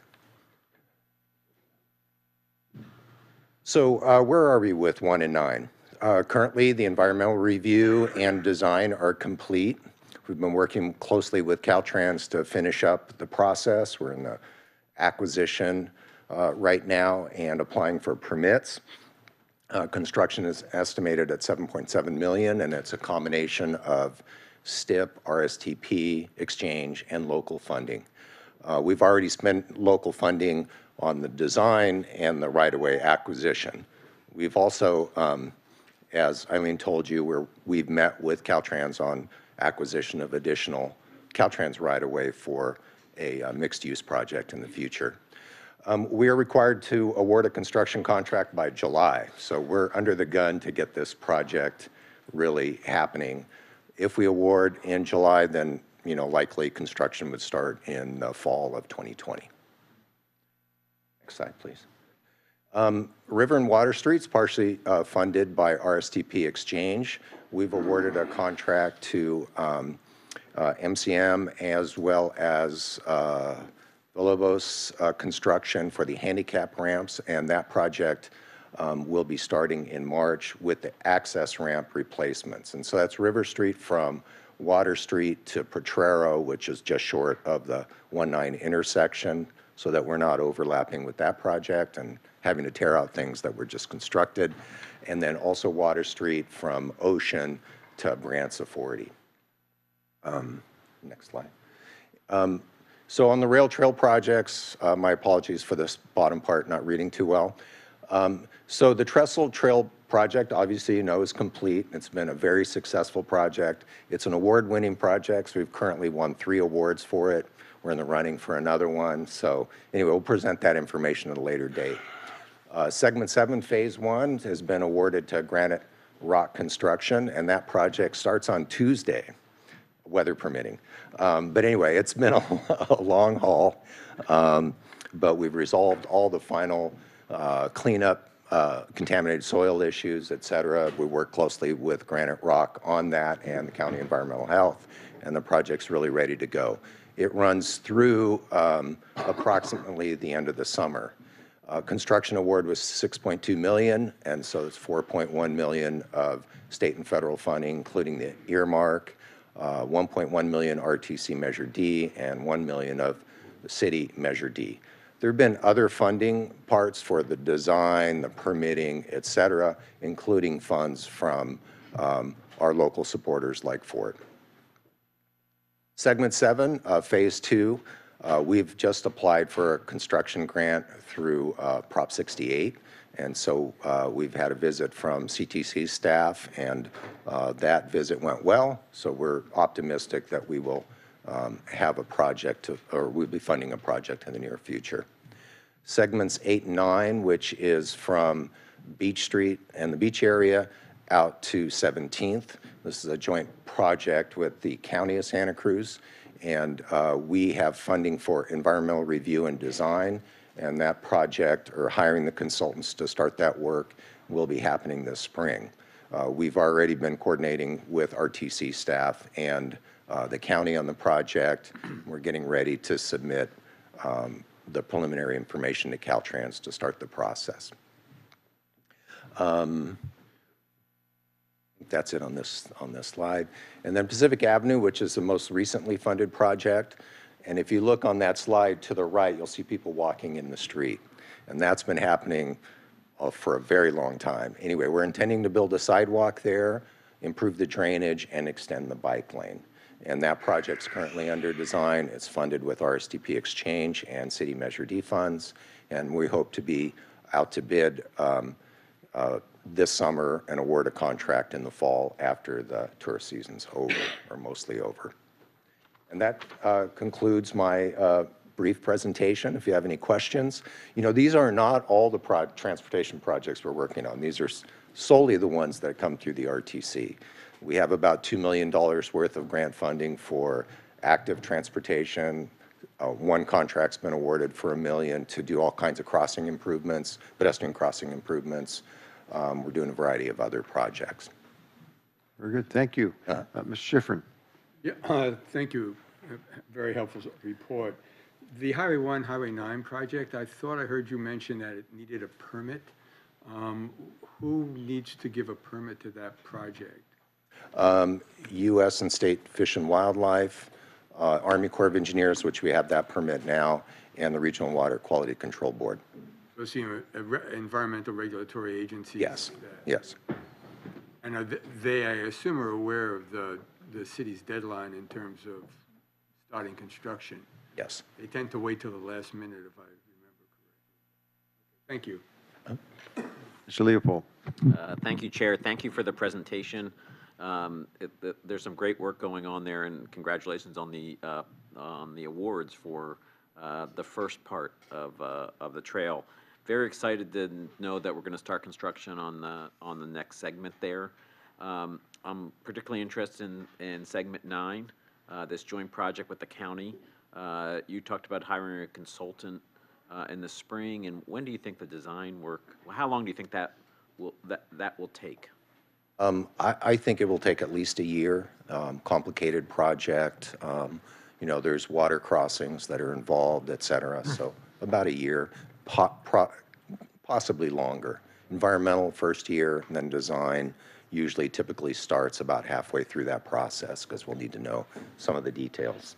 So uh, where are we with 1 and 9? Uh, Currently, the environmental review and design are complete. We've been working closely with Caltrans to finish up the process. We're in the acquisition uh, right now and applying for permits. Uh, Construction is estimated at 7.7 million, and it's a combination of STIP, RSTP, exchange, and local funding. Uh, We've already spent local funding on the design and the right-of-way acquisition. We've also, um, as Aileen told you, we're, we've met with Caltrans on acquisition of additional Caltrans right-of-way for a uh, mixed-use project in the future. Um, We are required to award a construction contract by July, so we're under the gun to get this project really happening. If we award in July, then, you know, likely construction would start in the fall of 2020. Next slide, please. Um, River and Water Streets partially uh, funded by RSTP Exchange. We've awarded a contract to um, uh, MCM as well as uh, Villalobos uh, Construction for the handicap ramps, and that project um, will be starting in March with the access ramp replacements. And so that's River Street from Water Street to Potrero, which is just short of the 1-9 intersection, so that we're not overlapping with that project and having to tear out things that were just constructed. And then also Water Street from Ocean to Branciforte. Um, Next slide. Um, So on the rail trail projects, uh, my apologies for this bottom part not reading too well. Um, So the Trestle Trail project, obviously, you know, is complete. It's been a very successful project. It's an award-winning project. So we've currently won three awards for it. We're in the running for another one. So anyway, we'll present that information at a later date. Uh, Segment 7, Phase 1, has been awarded to Granite Rock Construction, and that project starts on Tuesday weather permitting. Um, But anyway, it's been a, (laughs) a long haul, um, but we've resolved all the final uh, cleanup, uh, contaminated soil issues, et cetera. We work closely with Granite Rock on that and the County Environmental Health, and the project's really ready to go. It runs through um, approximately the end of the summer. Uh, Construction award was 6.2 million, and so it's 4.1 million of state and federal funding, including the earmark, uh, 1.1 million RTC Measure D, and 1 million of city Measure D. There have been other funding parts for the design, the permitting, et cetera, including funds from um, our local supporters like Ford. Segment 7, uh, Phase 2, uh, we've just applied for a construction grant through uh, Prop 68, And so uh, we've had a visit from CTC staff, and uh, that visit went well. So we're optimistic that we will um, have a project, to- or we'll be funding a project in the near future. Segments eight and nine, which is from Beach Street and the beach area out to 17th. This is a joint project with the County of Santa Cruz, and uh, we have funding for environmental review and design, and that project, or hiring the consultants to start that work, will be happening this spring. Uh, We've already been coordinating with RTC staff and uh, the county on the project. We're getting ready to submit um, the preliminary information to Caltrans to start the process. Um, That's it on this, on this slide. And then Pacific Avenue, which is the most recently funded project. And if you look on that slide to the right, you'll see people walking in the street. And that's been happening uh, for a very long time. Anyway, we're intending to build a sidewalk there, improve the drainage, and extend the bike lane. And that project's currently under design. It's funded with RSTP Exchange and City Measure D funds. And we hope to be out to bid um, uh, this summer and award a contract in the fall after the tourist season's over, or mostly over. And that uh, concludes my uh, brief presentation. If you have any questions, you know, these are not all the pro- transportation projects we're working on. These are s- solely the ones that come through the RTC. We have about $2 million worth of grant funding for active transportation. Uh, One contract's been awarded for a million to do all kinds of crossing improvements, pedestrian crossing improvements. Um, We're doing a variety of other projects. Very good, thank you. Uh, Mr. Schiffrin? Yeah, uh, thank you. Very helpful report. The Highway 1, Highway 9 project, I thought I heard you mention that it needed a permit. Um, Who needs to give a permit to that project? Um, U.S. and State Fish and Wildlife, uh, Army Corps of Engineers, which we have that permit now, and the Regional Water Quality Control Board. Those seem uh, re- environmental regulatory Agency? Yes, that- yes. And are th- they, I assume, are aware of the, the city's deadline in terms of starting construction? Yes. They tend to wait till the last minute, if I remember correctly. Thank you. Mr. Leopold? Uh, Thank you, Chair. Thank you for the presentation. Um, it- the- There's some great work going on there, and congratulations on the, uh, on the awards for uh, the first part of, uh, of the trail. Very excited to know that we're going to start construction on the, on the next segment there. Um, I'm particularly interested in, in segment nine, uh, this joint project with the county. Uh, You talked about hiring a consultant uh, in the spring, and when do you think the design work, how long do you think that will, that, that will take? Um, I, I think it will take at least a year, um, complicated project. Um, You know, there's water crossings that are involved, et cetera, so about a year, po- possibly longer. Environmental, first year, then design usually typically starts about halfway through that process, because we'll need to know some of the details.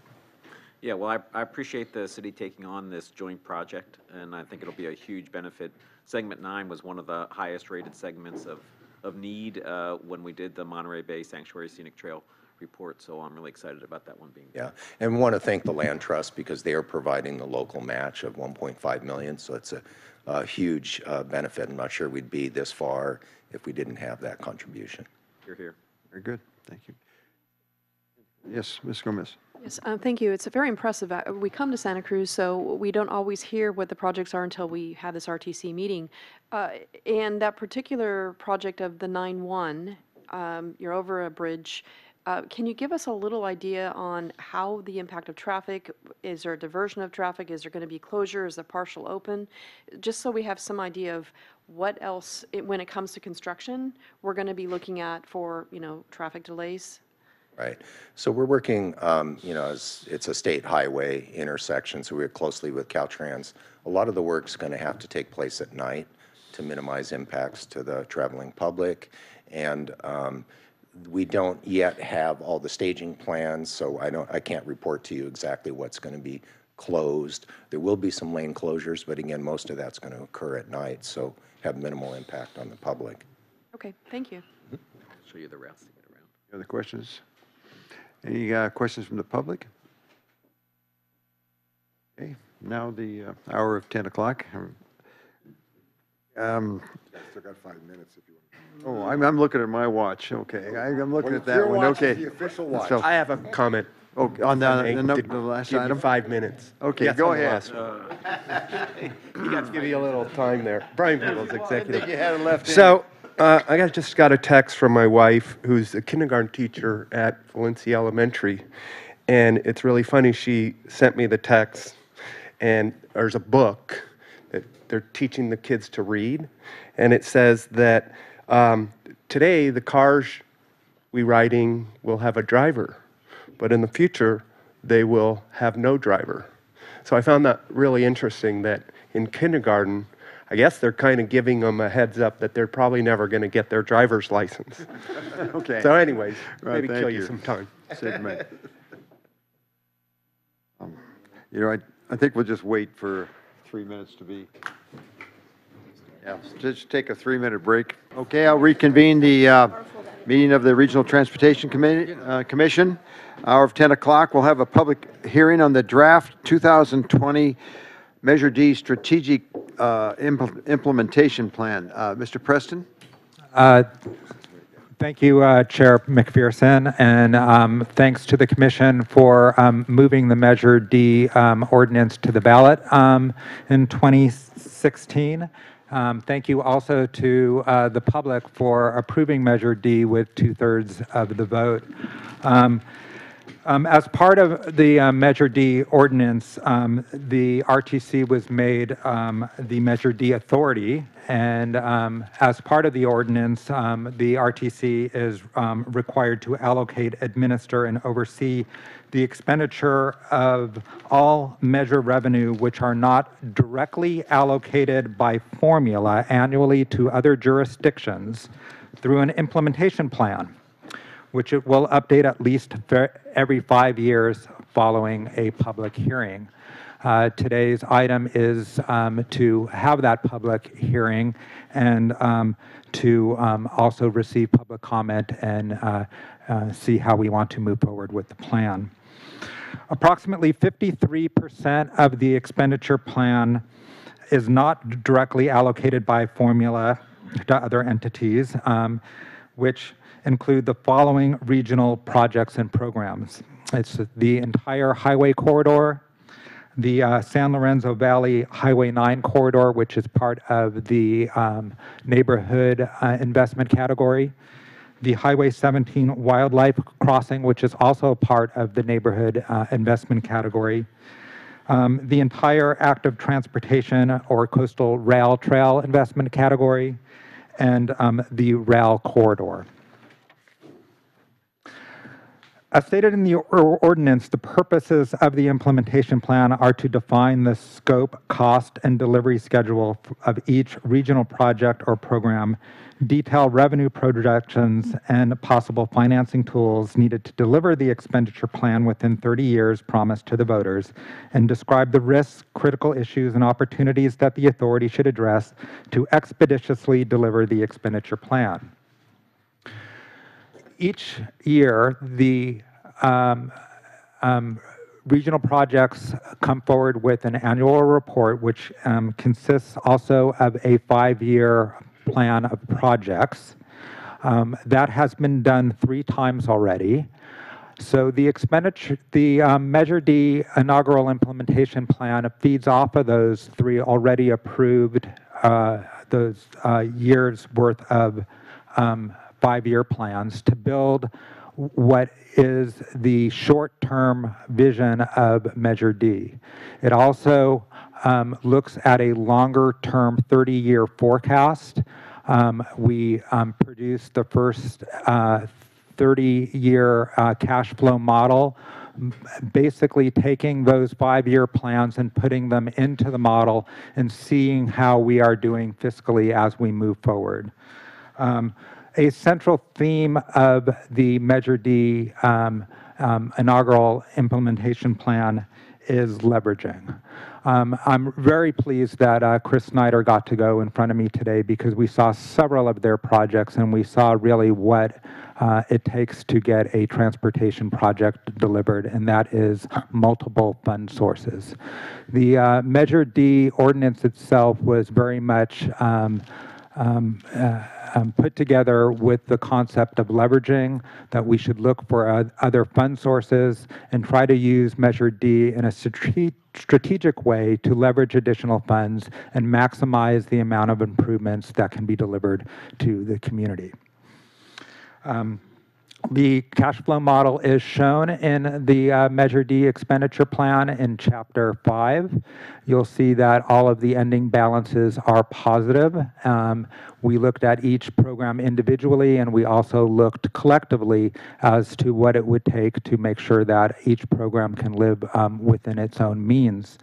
Yeah, well, I, I appreciate the city taking on this joint project, and I think it'll be a huge benefit. Segment nine was one of the highest-rated segments of, of need uh, when we did the Monterey Bay Sanctuary Scenic Trail report, so I'm really excited about that one being. Yeah, and we want to thank the Land Trust because they are providing the local match of 1.5 million, so it's a, a huge uh, benefit. I'm not sure we'd be this far if we didn't have that contribution. You're here. Very good, thank you. Yes, Ms. Gomez? Yes, uh, thank you. It's a very impressive. Uh, We come to Santa Cruz, so we don't always hear what the projects are until we have this RTC meeting. Uh, And that particular project of the 9-1, um, you're over a bridge. Uh, Can you give us a little idea on how the impact of traffic, is there a diversion of traffic? Is there going to be closure? Is it partial open? Just so we have some idea of what else, it- when it comes to construction, we're going to be looking at for, you know, traffic delays? Right. So we're working, um, you know, as, it's a state highway intersection, so we work closely with Caltrans. A lot of the work's going to have to take place at night to minimize impacts to the traveling public. And um, we don't yet have all the staging plans, so I don't, I can't report to you exactly what's going to be closed. There will be some lane closures, but again, most of that's going to occur at night, so have minimal impact on the public. Okay, thank you. Show you the routes to get around. Other questions? Any uh, questions from the public? Okay, now the uh, hour of 10 o'clock. Um, Um, Still got five minutes if you want. Oh, I'm, I'm looking at my watch, okay. I- I'm looking Well, at that your one, watch is okay. the official watch. So- I have a comment. Oh, on the, May the num- the last give you item? five minutes. Okay, Yes, go on the ahead. last one. (laughs) You got to give you a little time there. Brian Peoples, executive. you had it left in. So, uh, I got, just got a text from my wife, who's a kindergarten teacher at Valencia Elementary. And it's really funny, she sent me the text, and there's a book that they're teaching the kids to read. And it says that um, today, the cars we riding will have a driver, but in the future, they will have no driver. So I found that really interesting that in kindergarten, I guess they're kind of giving them a heads up that they're probably never going to get their driver's license. (laughs) Okay. So anyways, Right, maybe thank kill you you. some time. Segment. Um, You know, I, I think we'll just wait for three minutes to be. Just take a three-minute break. Okay, I'll reconvene the uh, meeting of the Regional Transportation Committee, uh, Commission. Hour of 10 o'clock, we'll have a public hearing on the draft 2020 Measure D Strategic uh, Impl- Implementation Plan. Uh, Mr. Preston? Uh, Thank you, uh, Chair McPherson, and um, thanks to the commission for um, moving the Measure D um, ordinance to the ballot um, in 2016. Um, Thank you also to uh, the public for approving Measure D with two-thirds of the vote. Um, um, As part of the uh, Measure D ordinance, um, the RTC was made um, the Measure D authority, and um, as part of the ordinance, the RTC is required to allocate, administer, and oversee the expenditure of all measure revenue which are not directly allocated by formula annually to other jurisdictions through an implementation plan which it will update at least every five years following a public hearing. Uh, Today's item is um, to have that public hearing and um, to um, also receive public comment and uh, uh, see how we want to move forward with the plan. Approximately 53% of the expenditure plan is not directly allocated by formula to other entities, um, which include the following regional projects and programs. It's the entire highway corridor, the uh, San Lorenzo Valley Highway 9 corridor, which is part of the um, neighborhood uh, investment category, the Highway 17 Wildlife Crossing, which is also a part of the neighborhood uh, investment category, um, the entire active transportation or coastal rail trail investment category, and um, the rail corridor. As stated in the ordinance, the purposes of the implementation plan are to define the scope, cost, and delivery schedule of each regional project or program, detail revenue projections and possible financing tools needed to deliver the expenditure plan within 30 years promised to the voters, and describe the risks, critical issues, and opportunities that the authority should address to expeditiously deliver the expenditure plan each year, the um, um, regional projects come forward with an annual report, which um, consists also of a five-year plan of projects. Um, That has been done three times already. So the expenditure, the um, Measure D inaugural implementation plan feeds off of those three already approved, uh, those uh, years' worth of um, five-year plans to build what is the short-term vision of Measure D. It also um, looks at a longer-term 30-year forecast. Um, We um, produced the first uh, 30-year uh, cash flow model, basically taking those five-year plans and putting them into the model and seeing how we are doing fiscally as we move forward. Um, A central theme of the Measure D um, um, inaugural implementation plan is leveraging. Um, I'm very pleased that uh, Chris Schneider got to go in front of me today because we saw several of their projects and we saw really what uh, it takes to get a transportation project delivered, and that is multiple fund sources. The uh, Measure D ordinance itself was very much um, um, uh, um, put together with the concept of leveraging, that we should look for uh, other fund sources and try to use Measure D in a strate- strategic way to leverage additional funds and maximize the amount of improvements that can be delivered to the community. Um, the cash flow model is shown in the uh, Measure D expenditure plan in Chapter 5. You'll see that all of the ending balances are positive. Um, we looked at each program individually, and we also looked collectively as to what it would take to make sure that each program can live um, within its own means.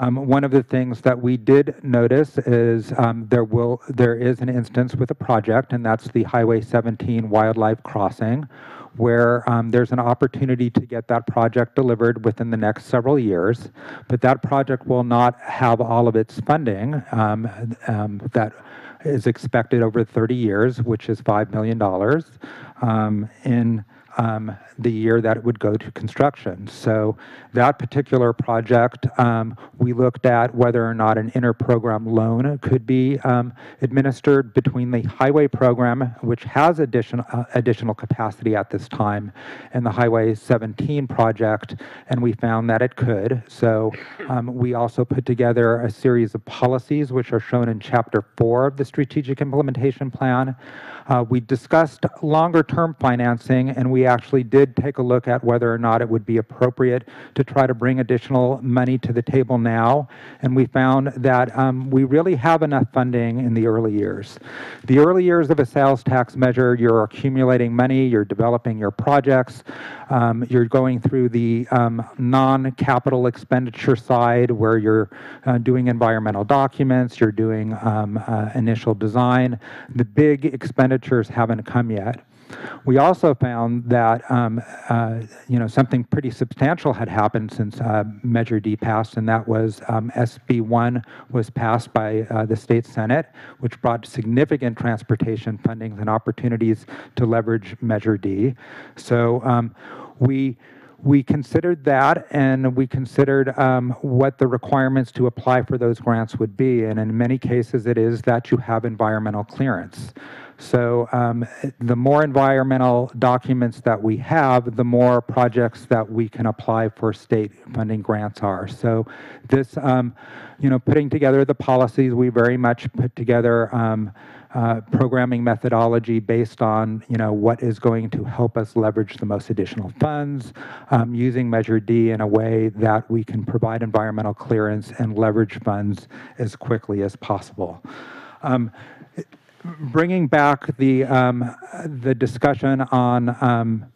Um, one of the things that we did notice is um, there will there is an instance with a project, and that's the Highway 17 Wildlife Crossing, where um, there's an opportunity to get that project delivered within the next several years, but that project will not have all of its funding um, um, that is expected over 30 years, which is $5 million um, in um, the year that it would go to construction. So that particular project, um, we looked at whether or not an inter-program loan could be um, administered between the highway program, which has additional uh, additional capacity at this time, and the Highway 17 project, and we found that it could. So um, we also put together a series of policies, which are shown in Chapter 4 of the Strategic Implementation Plan. Uh, we discussed longer term financing, and we actually did take a look at whether or not it would be appropriate to try to bring additional money to the table now. And we found that um, we really have enough funding in the early years. The early years of a sales tax measure, you're accumulating money, you're developing your projects, um, you're going through the um, non capital expenditure side where you're uh, doing environmental documents, you're doing um, uh, initial design. The big expenditures haven't come yet. We also found that um, uh, you know something pretty substantial had happened since uh, Measure D passed, and that was um, SB 1 was passed by uh, the state senate, which brought significant transportation fundings and opportunities to leverage Measure D. So um, we we considered that and we considered um, what the requirements to apply for those grants would be. And in many cases, it is that you have environmental clearance. So um, the more environmental documents that we have, the more projects that we can apply for state funding grants are. So this, um, you know, putting together the policies, we very much put together um, uh, programming methodology based on, you know, what is going to help us leverage the most additional funds, um, using Measure D in a way that we can provide environmental clearance and leverage funds as quickly as possible. Bringing back the, um, the discussion on um,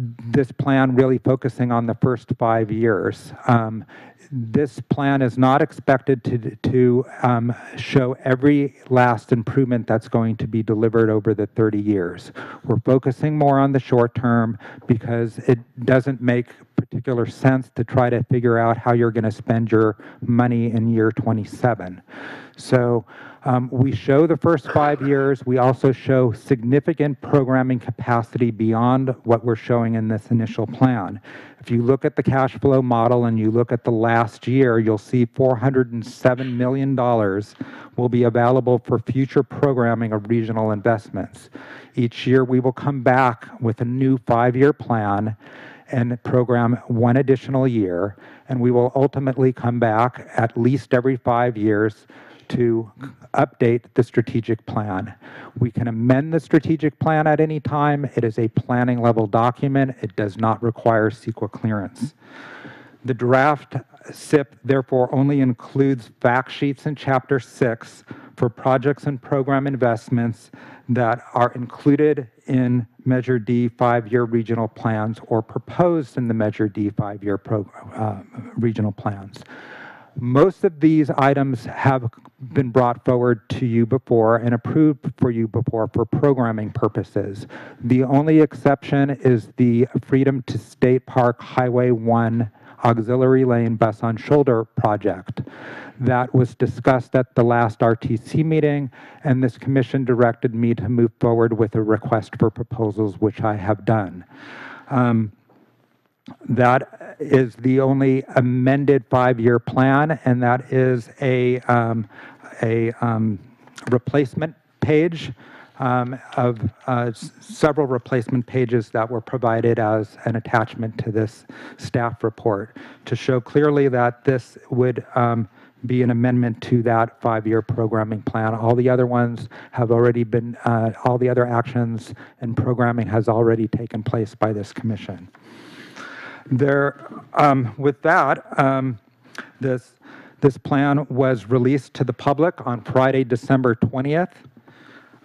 this plan really focusing on the first five years. Um, this plan is not expected to, to um, show every last improvement that's going to be delivered over the 30 years. We're focusing more on the short term because it doesn't make particular sense to try to figure out how you're going to spend your money in year 27. So um, we show the first five years. We also show significant programming capacity beyond what we're showing in this initial plan. If you look at the cash flow model and you look at the last year, you'll see $407 million will be available for future programming of regional investments. Each year, we will come back with a new five-year plan and program one additional year, and we will ultimately come back at least every five years to update the strategic plan. We can amend the strategic plan at any time. It is a planning level document. It does not require CEQA clearance. The draft SIP therefore only includes fact sheets in Chapter 6 for projects and program investments that are included in Measure D five-year regional plans or proposed in the Measure D five-year uh, regional plans. Most of these items have been brought forward to you before and approved for you before for programming purposes. The only exception is the Freedom to State Park Highway 1 Auxiliary Lane Bus on Shoulder project. That was discussed at the last RTC meeting, and this commission directed me to move forward with a request for proposals, which I have done. Um, that is the only amended five-year plan, and that is a, um, a um, replacement page um, of uh, s- several replacement pages that were provided as an attachment to this staff report to show clearly that this would um, be an amendment to that five-year programming plan. All the other ones have already been, uh, all the other actions and programming has already taken place by this commission. There, um, with that, um, this, this plan was released to the public on Friday, December 20th.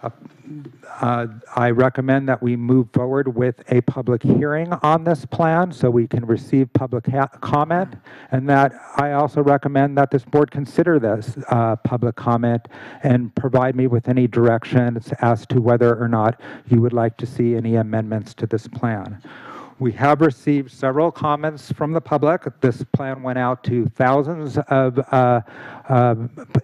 Uh, uh, I recommend that we move forward with a public hearing on this plan so we can receive public ha- comment. And that I also recommend that this board consider this uh, public comment and provide me with any directions as to whether or not you would like to see any amendments to this plan. We have received several comments from the public. This plan went out to thousands of uh, uh,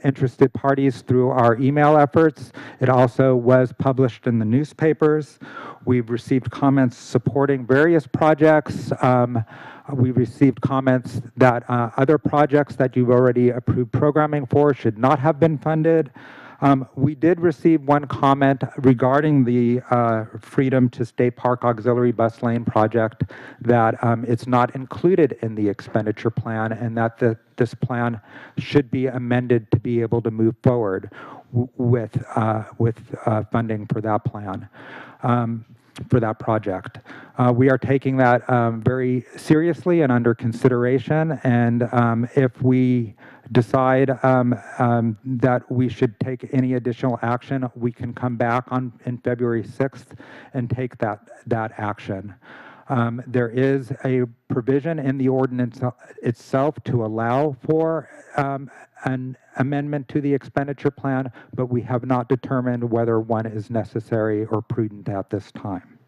interested parties through our email efforts. It also was published in the newspapers. We've received comments supporting various projects. Um, we received comments that uh, other projects that you've already approved programming for should not have been funded. Um, we did receive one comment regarding the uh, Freedom to State Park Auxiliary Bus Lane project that um, it's not included in the expenditure plan and that the, this plan should be amended to be able to move forward with, uh, with uh, funding for that plan. Um, for that project. Uh, we are taking that um, very seriously and under consideration, and um, if we decide um, um, that we should take any additional action, we can come back on in February 6th and take that that action. Um, there is a provision in the ordinance itself to allow for um, an amendment to the expenditure plan, but we have not determined whether one is necessary or prudent at this time.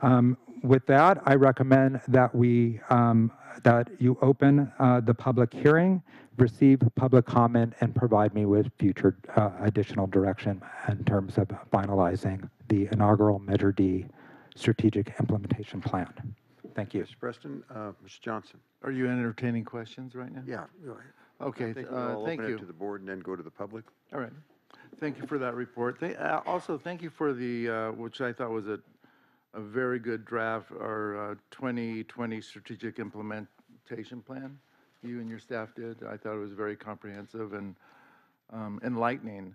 Um, With that, I recommend that we, um, that you open uh, the public hearing, receive public comment, and provide me with future uh, additional direction in terms of finalizing the inaugural Measure D strategic implementation plan. Thank you. Mr. Preston, uh, Mr. Johnson. Are you entertaining questions right now? Yeah. go ahead. Okay, I think uh, thank open it you. to the board and then go to the public. All right. Thank you for that report. Thank- uh, Also, thank you for the, uh, which I thought was a, a very good draft, our uh, 2020 strategic implementation plan you and your staff did. I thought it was very comprehensive and um, enlightening.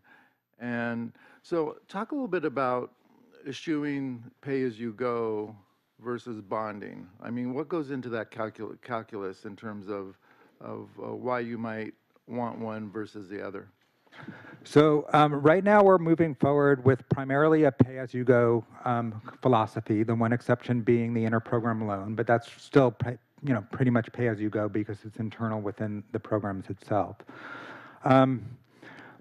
And so talk a little bit about eschewing pay-as-you-go versus bonding. I mean, what goes into that calcul- calculus in terms of, of uh, why you might want one versus the other? So um, right now, we're moving forward with primarily a pay-as-you-go um, philosophy, the one exception being the interprogram loan, but that's still, you know, pretty much pay-as-you-go because it's internal within the programs itself. Um,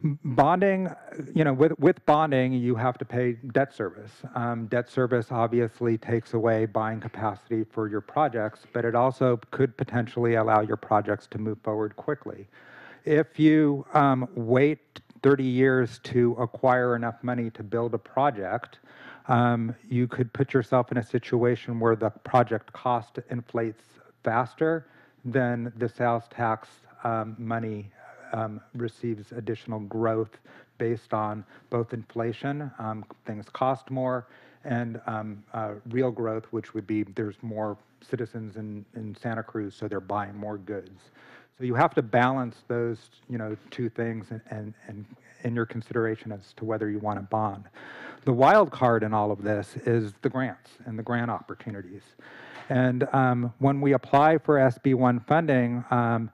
Bonding, you know, with, with bonding, you have to pay debt service. Debt service obviously takes away buying capacity for your projects, but it also could potentially allow your projects to move forward quickly. If you um, wait 30 years to acquire enough money to build a project, um, you could put yourself in a situation where the project cost inflates faster than the sales tax um, money um, receives additional growth based on both inflation, um, things cost more, and um, uh, real growth, which would be there's more citizens in, in Santa Cruz, so they're buying more goods. So you have to balance those, you know, two things and, and, and in your consideration as to whether you want to bond. The wild card in all of this is the grants and the grant opportunities. And um, when we apply for SB1 funding, um,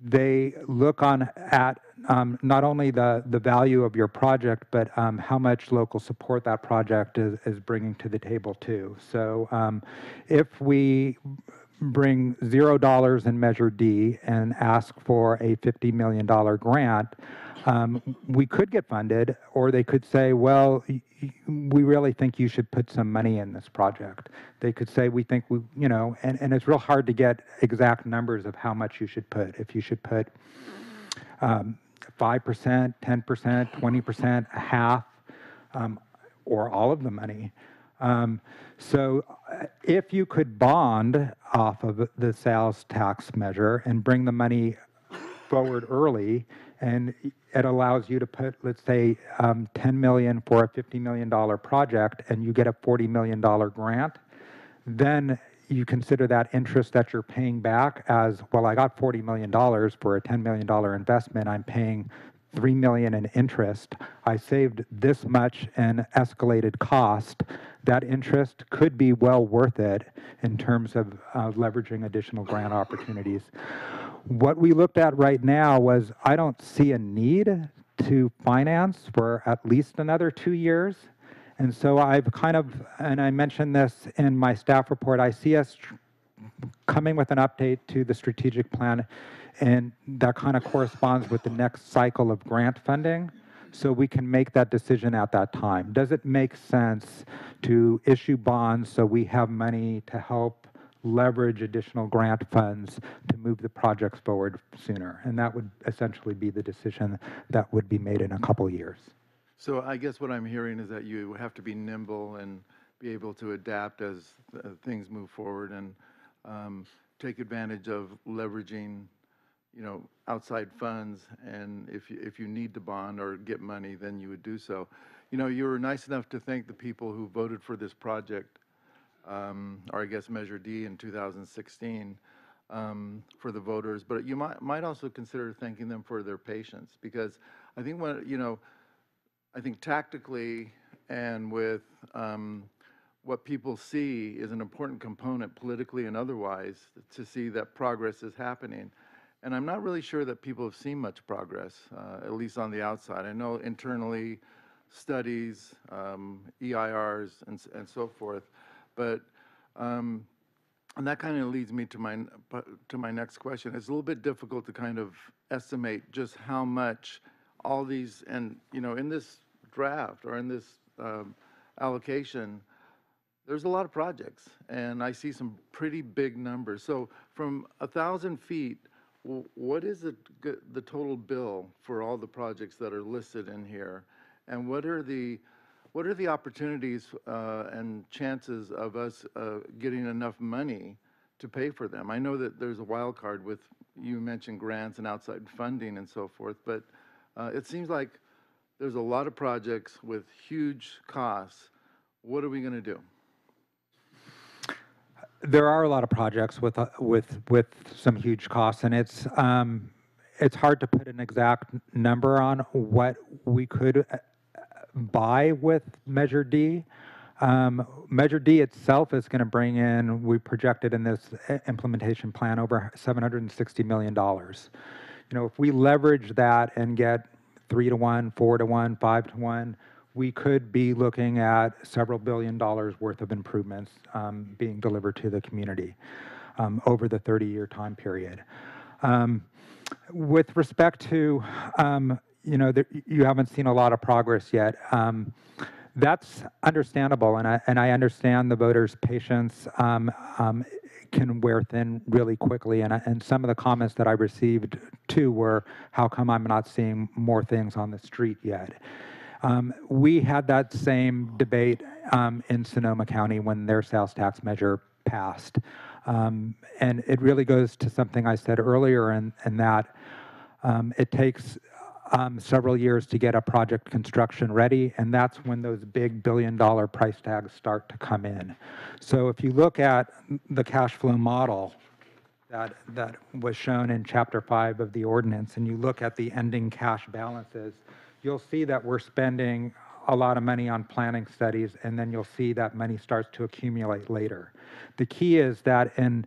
they look on at um, not only the, the value of your project, but um, how much local support that project is, is bringing to the table too. So um, if we bring zero dollars in Measure D and ask for a $50 million grant, um, we could get funded, or they could say, well, we really think you should put some money in this project. They could say, we think we, you know, and, and it's real hard to get exact numbers of how much you should put. If you should put um, 5%, 10%, 20%, a half, um, or all of the money. Um, so uh, if you could bond off of the sales tax measure and bring the money forward early, and it allows you to put, let's say, um, 10 million for a 50 million dollar project, and you get a 40 million dollar grant, then you consider that interest that you're paying back as, well, I got $40 million for a $10 million investment. I'm paying 3 million in interest. I saved this much in escalated cost. That interest could be well worth it in terms of uh, leveraging additional grant opportunities. What we looked at right now was I don't see a need to finance for at least another two years. And so I've kind of, and I mentioned this in my staff report, I see us coming with an update to the strategic plan, and that kind of corresponds with the next cycle of grant funding. So we can make that decision at that time. Does it make sense to issue bonds so we have money to help leverage additional grant funds to move the projects forward sooner? And that would essentially be the decision that would be made in a couple years. So I guess what I'm hearing is that you have to be nimble and be able to adapt as uh, things move forward and um, take advantage of leveraging, you know, outside funds. And if you, if you need to bond or get money, then you would do so. You know, you were nice enough to thank the people who voted for this project, um, or I guess Measure D in 2016 um, for the voters. But you might, might also consider thanking them for their patience because I think when, you know, I think tactically and with um, what people see is an important component politically and otherwise to see that progress is happening. And I'm not really sure that people have seen much progress, uh, at least on the outside. I know internally, studies, um, EIRs, and, and so forth. But, um, and that kind of leads me to my, to my next question. It's a little bit difficult to kind of estimate just how much all these, and, you know, in this draft or in this um, allocation, there's a lot of projects, and I see some pretty big numbers. So from a thousand feet, what is the, the total bill for all the projects that are listed in here? And what are the, what are the opportunities uh, and chances of us uh, getting enough money to pay for them? I know that there's a wild card with, you mentioned grants and outside funding and so forth, but uh, it seems like there's a lot of projects with huge costs. What are we going to do? There are a lot of projects with, uh, with, with some huge costs, and it's, um, it's hard to put an exact number on what we could uh, buy with Measure D. Um, Measure D itself is going to bring in, we projected in this implementation plan, over $760 million. You know, if we leverage that and get three to one, four to one, five to one, we could be looking at several billion dollars worth of improvements um, being delivered to the community um, over the 30-year time period. Um, with respect to, um, you know, you haven't seen a lot of progress yet. Um, that's understandable, and I, and I understand the voters' patience um, can wear thin really quickly. And, and some of the comments that I received too were, how come I'm not seeing more things on the street yet? Um, we had that same debate um, in Sonoma County when their sales tax measure passed. Um, and it really goes to something I said earlier, and, and that um, it takes um, several years to get a project construction ready, and that's when those big billion dollar price tags start to come in. So if you look at the cash flow model that, that was shown in chapter five of the ordinance, and you look at the ending cash balances, you'll see that we're spending a lot of money on planning studies, and then you'll see that money starts to accumulate later. The key is that in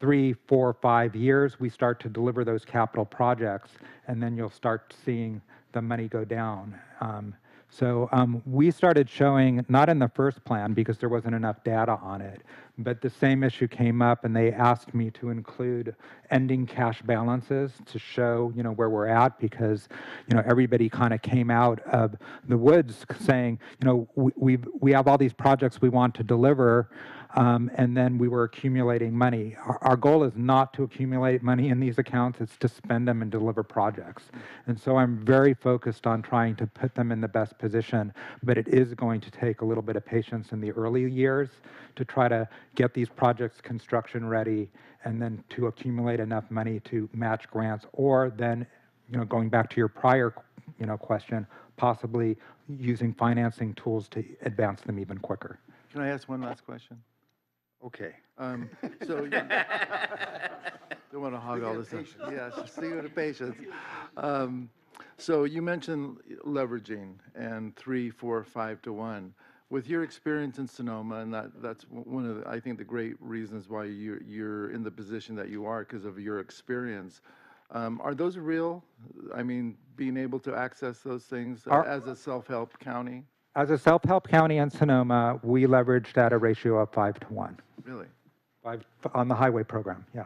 three, four, five years, we start to deliver those capital projects, and then you'll start seeing the money go down. Um, So um, we started showing, not in the first plan because there wasn't enough data on it, but the same issue came up and they asked me to include ending cash balances to show, you know, where we're at because, you know, everybody kind of came out of the woods saying, you know, we, we have all these projects we want to deliver, um, and then we were accumulating money. Our, our goal is not to accumulate money in these accounts, it's to spend them and deliver projects. And so I'm very focused on trying to put them in the best position, but it is going to take a little bit of patience in the early years to try to get these projects construction ready and then to accumulate enough money to match grants or then, you know, going back to your prior, you know, question, possibly using financing tools to advance them even quicker. Can I ask one last question? Okay. Um, So, (laughs) you- don't want to hog all this. up. Yes, see with the patience. Um, So you mentioned leveraging and three, four, five to one. With your experience in Sonoma, and that, that's one of, the I think, the great reasons why you're, you're in the position that you are because of your experience. Um, Are those real? I mean, being able to access those things Are- as a self-help county? As a self-help county in Sonoma, we leveraged at a ratio of five to one. Really? Five, on the highway program, yeah.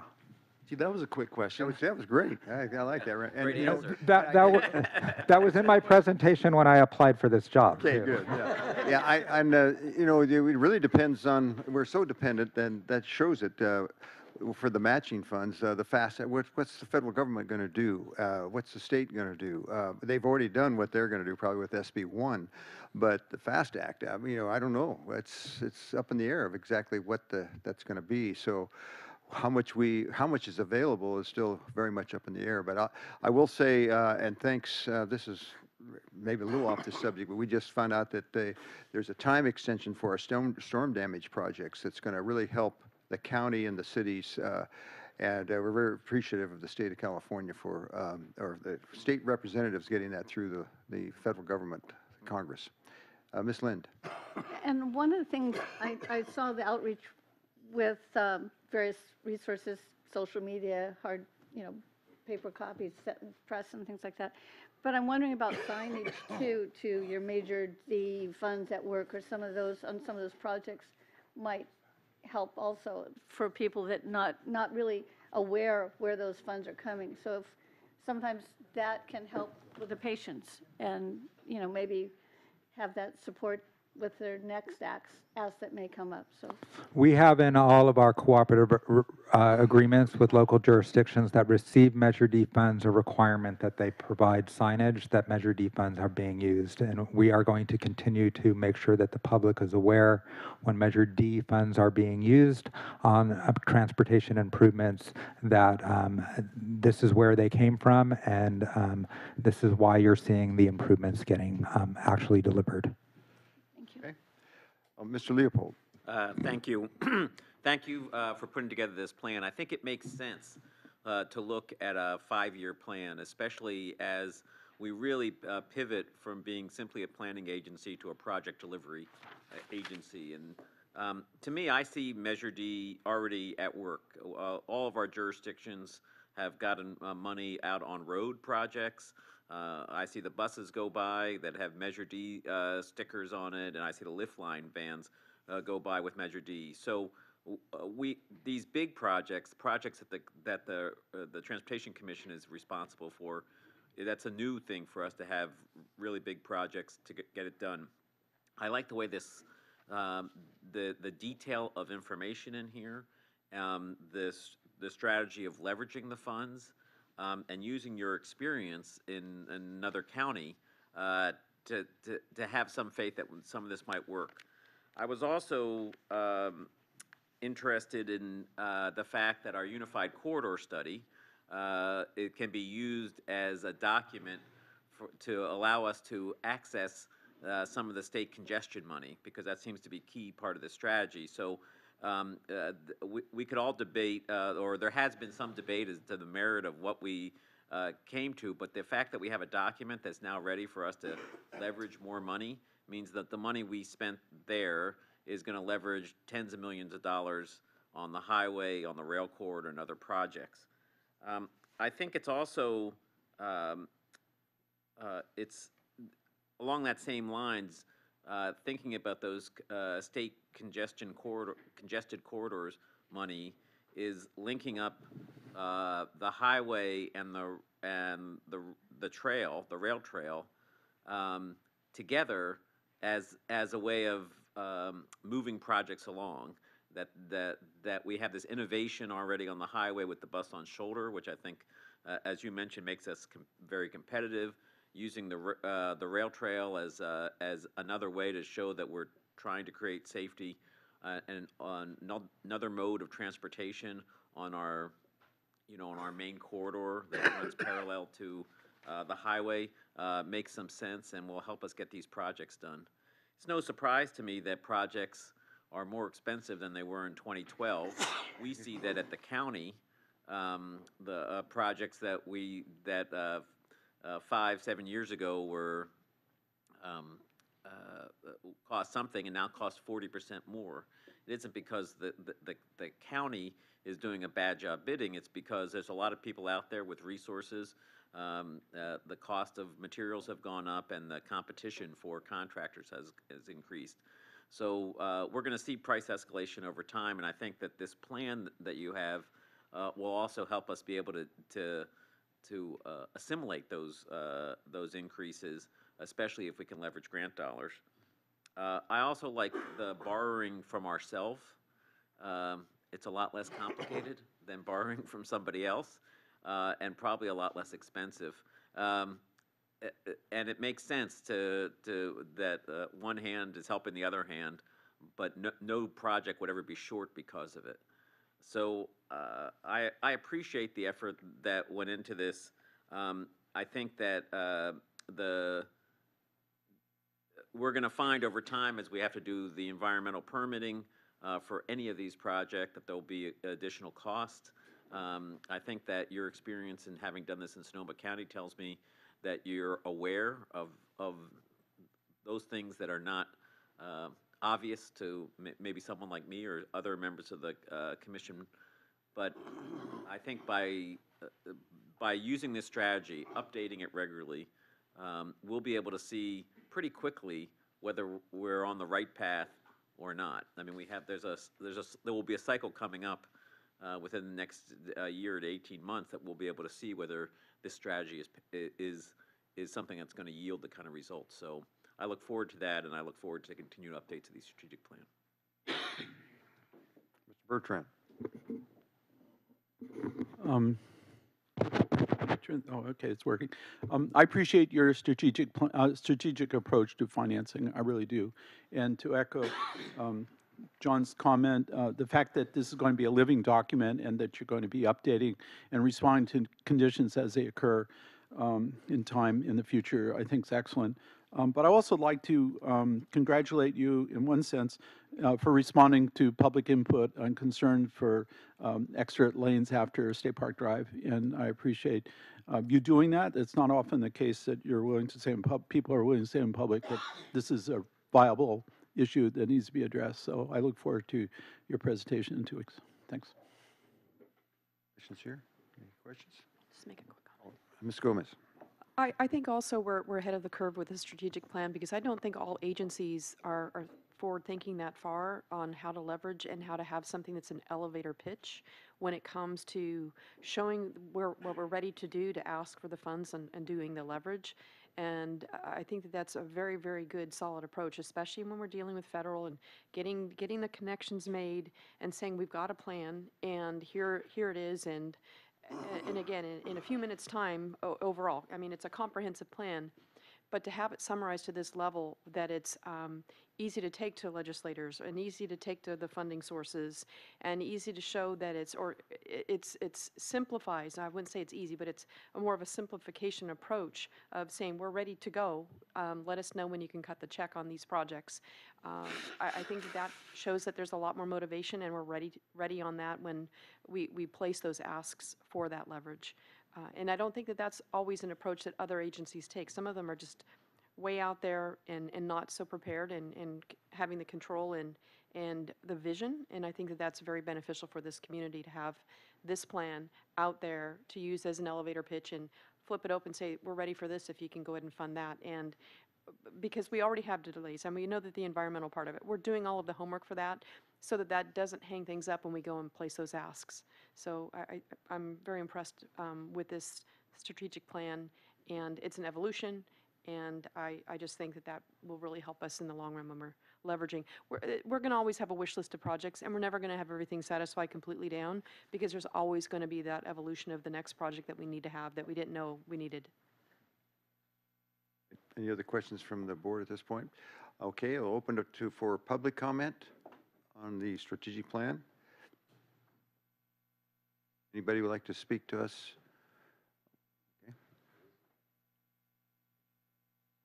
Gee, that was a quick That question. was, that was great. I, I like that. And, Great you know, answer. That, that, wa- that was in my presentation when I applied for this job, Okay, too. good, yeah. (laughs) Yeah, I, and, uh, you know, it really depends on, we're so dependent, and that shows it, uh, for the matching funds, uh, the FAST, what, what's the federal government going to do? Uh, What's the state going to do? Uh, They've already done what they're going to do, probably with SB one, but the FAST Act, I mean, you know, I don't know. It's, it's up in the air of exactly what the, that's going to be. So how much we, how much is available is still very much up in the air. But I, I will say, uh, and thanks, uh, this is maybe a little off the subject, but we just found out that they, there's a time extension for our storm, storm damage projects that's going to really help the county and the cities. Uh, and uh, we're very appreciative of the state of California for, um, or the state representatives getting that through the, the federal government, Congress. Uh, Ms. Lind? And one of the things, I, I saw the outreach with um, various resources, social media, hard, you know, paper copies, press and things like that. But I'm wondering about signage too, to your Measure D funds at work or some of those, on some of those projects might help also for people that not, not really aware of where those funds are coming. So if, sometimes that can help with the patients and, you know, maybe have that support with their next acts, acts that may come up, so. We have in all of our cooperative uh, agreements with local jurisdictions that receive Measure D funds a requirement that they provide signage that Measure D funds are being used. And we are going to continue to make sure that the public is aware when Measure D funds are being used on uh, transportation improvements, that um, this is where they came from, and um, this is why you're seeing the improvements getting um, actually delivered. Uh, Mr. Leopold? Uh, Thank you. (clears throat) Thank you uh, for putting together this plan. I think it makes sense uh, to look at a five-year plan, especially as we really uh, pivot from being simply a planning agency to a project delivery uh, agency. And um, to me, I see Measure D already at work. All of our jurisdictions have gotten money out on road projects. Uh, I see the buses go by that have Measure D uh, stickers on it, and I see the lift line vans uh, go by with Measure D. So uh, we these big projects, projects that the that the uh, the Transportation Commission is responsible for, that's a new thing for us to have really big projects to get, get it done. I like the way this um, the the detail of information in here, um, this the strategy of leveraging the funds um, and using your experience in another county uh, to, to, to have some faith that some of this might work. I was also um, interested in uh, the fact that our unified corridor study, uh, it can be used as a document for, to allow us to access uh, some of the state congestion money, because that seems to be key part of the strategy. So um, uh, we, we could all debate, uh, or there has been some debate as to the merit of what we uh, came to, but the fact that we have a document that's now ready for us to leverage more money means that the money we spent there is going to leverage tens of millions of dollars on the highway, on the rail corridor, and other projects. Um, I think it's also um, uh, it's along that same lines, uh, thinking about those uh, state congestion corridor, congested corridors money is linking up uh, the highway and the, and the, the trail, the rail trail, um, together as, as a way of um, moving projects along. That, that, that we have this innovation already on the highway with the bus on shoulder, which I think, uh, as you mentioned, makes us com- very competitive. Using the, uh, the rail trail as, uh, as another way to show that we're trying to create safety uh, and on no- another mode of transportation on our, you know, on our main corridor that (coughs) runs parallel to uh, the highway uh, makes some sense and will help us get these projects done. It's no surprise to me that projects are more expensive than they were in 2012. We see that at the county, um, the uh, projects that we, that uh, uh, five, seven years ago were, um, uh, cost something and now cost 40% more. It isn't because the, the- the, the county is doing a bad job bidding, it's because there's a lot of people out there with resources. Um, uh, The cost of materials have gone up and the competition for contractors has, has increased. So uh, we're going to see price escalation over time, and I think that this plan that you have uh, will also help us be able to, to, to uh, assimilate those, uh, those increases, especially if we can leverage grant dollars. Uh, I also like the borrowing from ourselves. Um, It's a lot less complicated than borrowing from somebody else, uh, and probably a lot less expensive. Um, And it makes sense to, to, that uh, one hand is helping the other hand, but no, no project would ever be short because of it. So uh, I, I appreciate the effort that went into this. Um, I think that uh, the, we're going to find over time, as we have to do the environmental permitting uh, for any of these projects, that there'll be additional cost. Um, I think that your experience in having done this in Sonoma County tells me that you're aware of, of those things that are not uh, obvious to maybe someone like me or other members of the uh, commission. But I think by, uh, by using this strategy, updating it regularly, um, we'll be able to see pretty quickly whether we're on the right path or not. I mean, we have, there's a, there's a, there will be a cycle coming up uh, within the next uh, year to 18 months that we'll be able to see whether this strategy is, is, is something that's going to yield the kind of results. So I look forward to that, and I look forward to continued updates of the strategic plan. Mr. Bertrand. Um, Oh, okay, it's working. Um, I appreciate your strategic, uh, strategic approach to financing, I really do. And to echo um, John's comment, uh, the fact that this is going to be a living document and that you're going to be updating and responding to conditions as they occur um, in time in the future, I think is excellent. Um, But I also like to um, congratulate you, in one sense, uh, for responding to public input and concern for um, extra lanes after State Park Drive, and I appreciate uh, you doing that. It's not often the case that you're willing to say in pub, people are willing to say in public that this is a viable issue that needs to be addressed. So I look forward to your presentation in two weeks. Thanks. Questions here? Any questions? Just make a quick comment. Ms. Gomez. I, I think also we're, we're ahead of the curve with the strategic plan because I don't think all agencies are, are forward-thinking that far on how to leverage and how to have something that's an elevator pitch when it comes to showing where, what we're ready to do to ask for the funds and, and doing the leverage. And I think that that's a very, very good, solid approach, especially when we're dealing with federal and getting, getting the connections made and saying, we've got a plan and here, here it is and, and again, in, in a few minutes' time, o- overall, I mean, it's a comprehensive plan, but to have it summarized to this level, that it's um, easy to take to legislators and easy to take to the funding sources and easy to show that it's, or it's, it's simplifies, I wouldn't say it's easy, but it's more of a simplification approach of saying, we're ready to go, um, let us know when you can cut the check on these projects. Um, I, I think that that shows that there's a lot more motivation and we're ready, ready on that when we, we place those asks for that leverage. Uh, And I don't think that that's always an approach that other agencies take. Some of them are just way out there and, and not so prepared and, and having the control and, and the vision. And I think that that's very beneficial for this community to have this plan out there to use as an elevator pitch and flip it open, say, we're ready for this if you can go ahead and fund that. And because we already have the delays, and we know that the environmental part of it, we're doing all of the homework for that, so that that doesn't hang things up when we go and place those asks. So I, I, I'm very impressed um, with this strategic plan, and it's an evolution, and I, I just think that that will really help us in the long run when we're leveraging. We're, uh, we're going to always have a wish list of projects, and we're never going to have everything satisfied completely down, because there's always going to be that evolution of the next project that we need to have that we didn't know we needed. Any other questions from the board at this point? Okay, I'll open it to, for public comment on the strategic plan. Anybody would like to speak to us? Okay.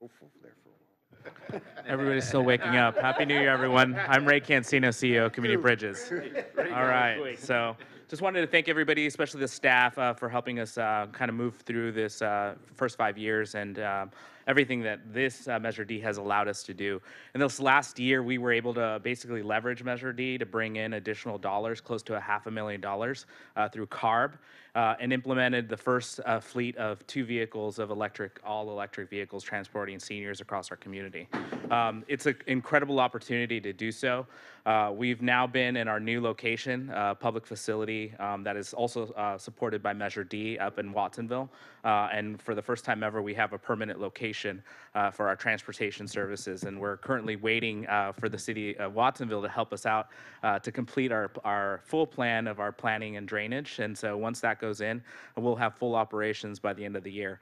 Hopeful there for a while. (laughs) Everybody's still waking up. Happy New Year, everyone. I'm Ray Cancino, CEO, of Community Bridges. (laughs) All right, so just wanted to thank everybody, especially the staff, uh, for helping us uh, kind of move through this uh, first five years and um, everything that this uh, Measure D has allowed us to do. In this last year, we were able to basically leverage Measure D to bring in additional dollars, close to a half a million dollars uh, through CARB, uh, and implemented the first uh, fleet of two vehicles of electric, all electric vehicles transporting seniors across our community. Um, it's an incredible opportunity to do so. Uh, we've now been in our new location, uh, public facility um, that is also uh, supported by Measure D up in Watsonville. Uh, and for the first time ever, we have a permanent location uh, for our transportation services. And we're currently waiting uh, for the city of Watsonville to help us out to complete our, our full plan of our planning and drainage. And so once that goes in, we'll have full operations by the end of the year.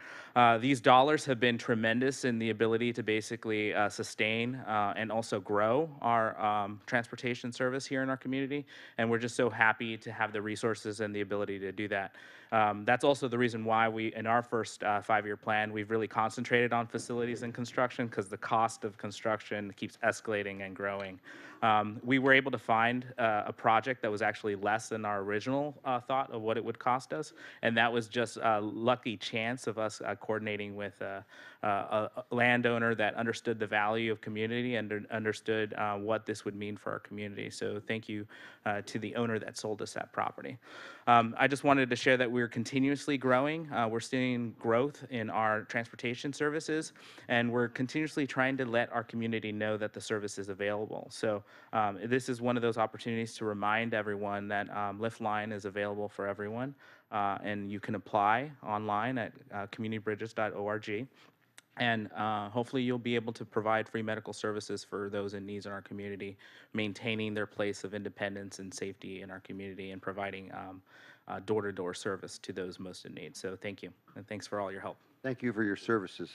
These dollars have been tremendous in the ability to basically uh, sustain uh, and also grow our um, transportation service here in our community. And we're just so happy to have the resources and the ability to do that. Um, that's also the reason why we, in our first uh, five-year plan, we've really concentrated on facilities and construction because the cost of construction keeps escalating and growing. Um, we were able to find uh, a project that was actually less than our original uh, thought of what it would cost us, and that was just a lucky chance of us uh, coordinating with a, a, landowner that understood the value of community and understood uh, what this would mean for our community. So thank you uh, to the owner that sold us that property. Um, I just wanted to share that we're continuously growing. Uh, we're seeing growth in our transportation services, and we're continuously trying to let our community know that the service is available. So um, this is one of those opportunities to remind everyone that um, Lift Line is available for everyone, uh, and you can apply online at uh, communitybridges.org. And uh, hopefully, you'll be able to provide free medical services for those in needs in our community, maintaining their place of independence and safety in our community, and providing um, uh, door-to-door service to those most in need. So, thank you, and thanks for all your help. Thank you for your services.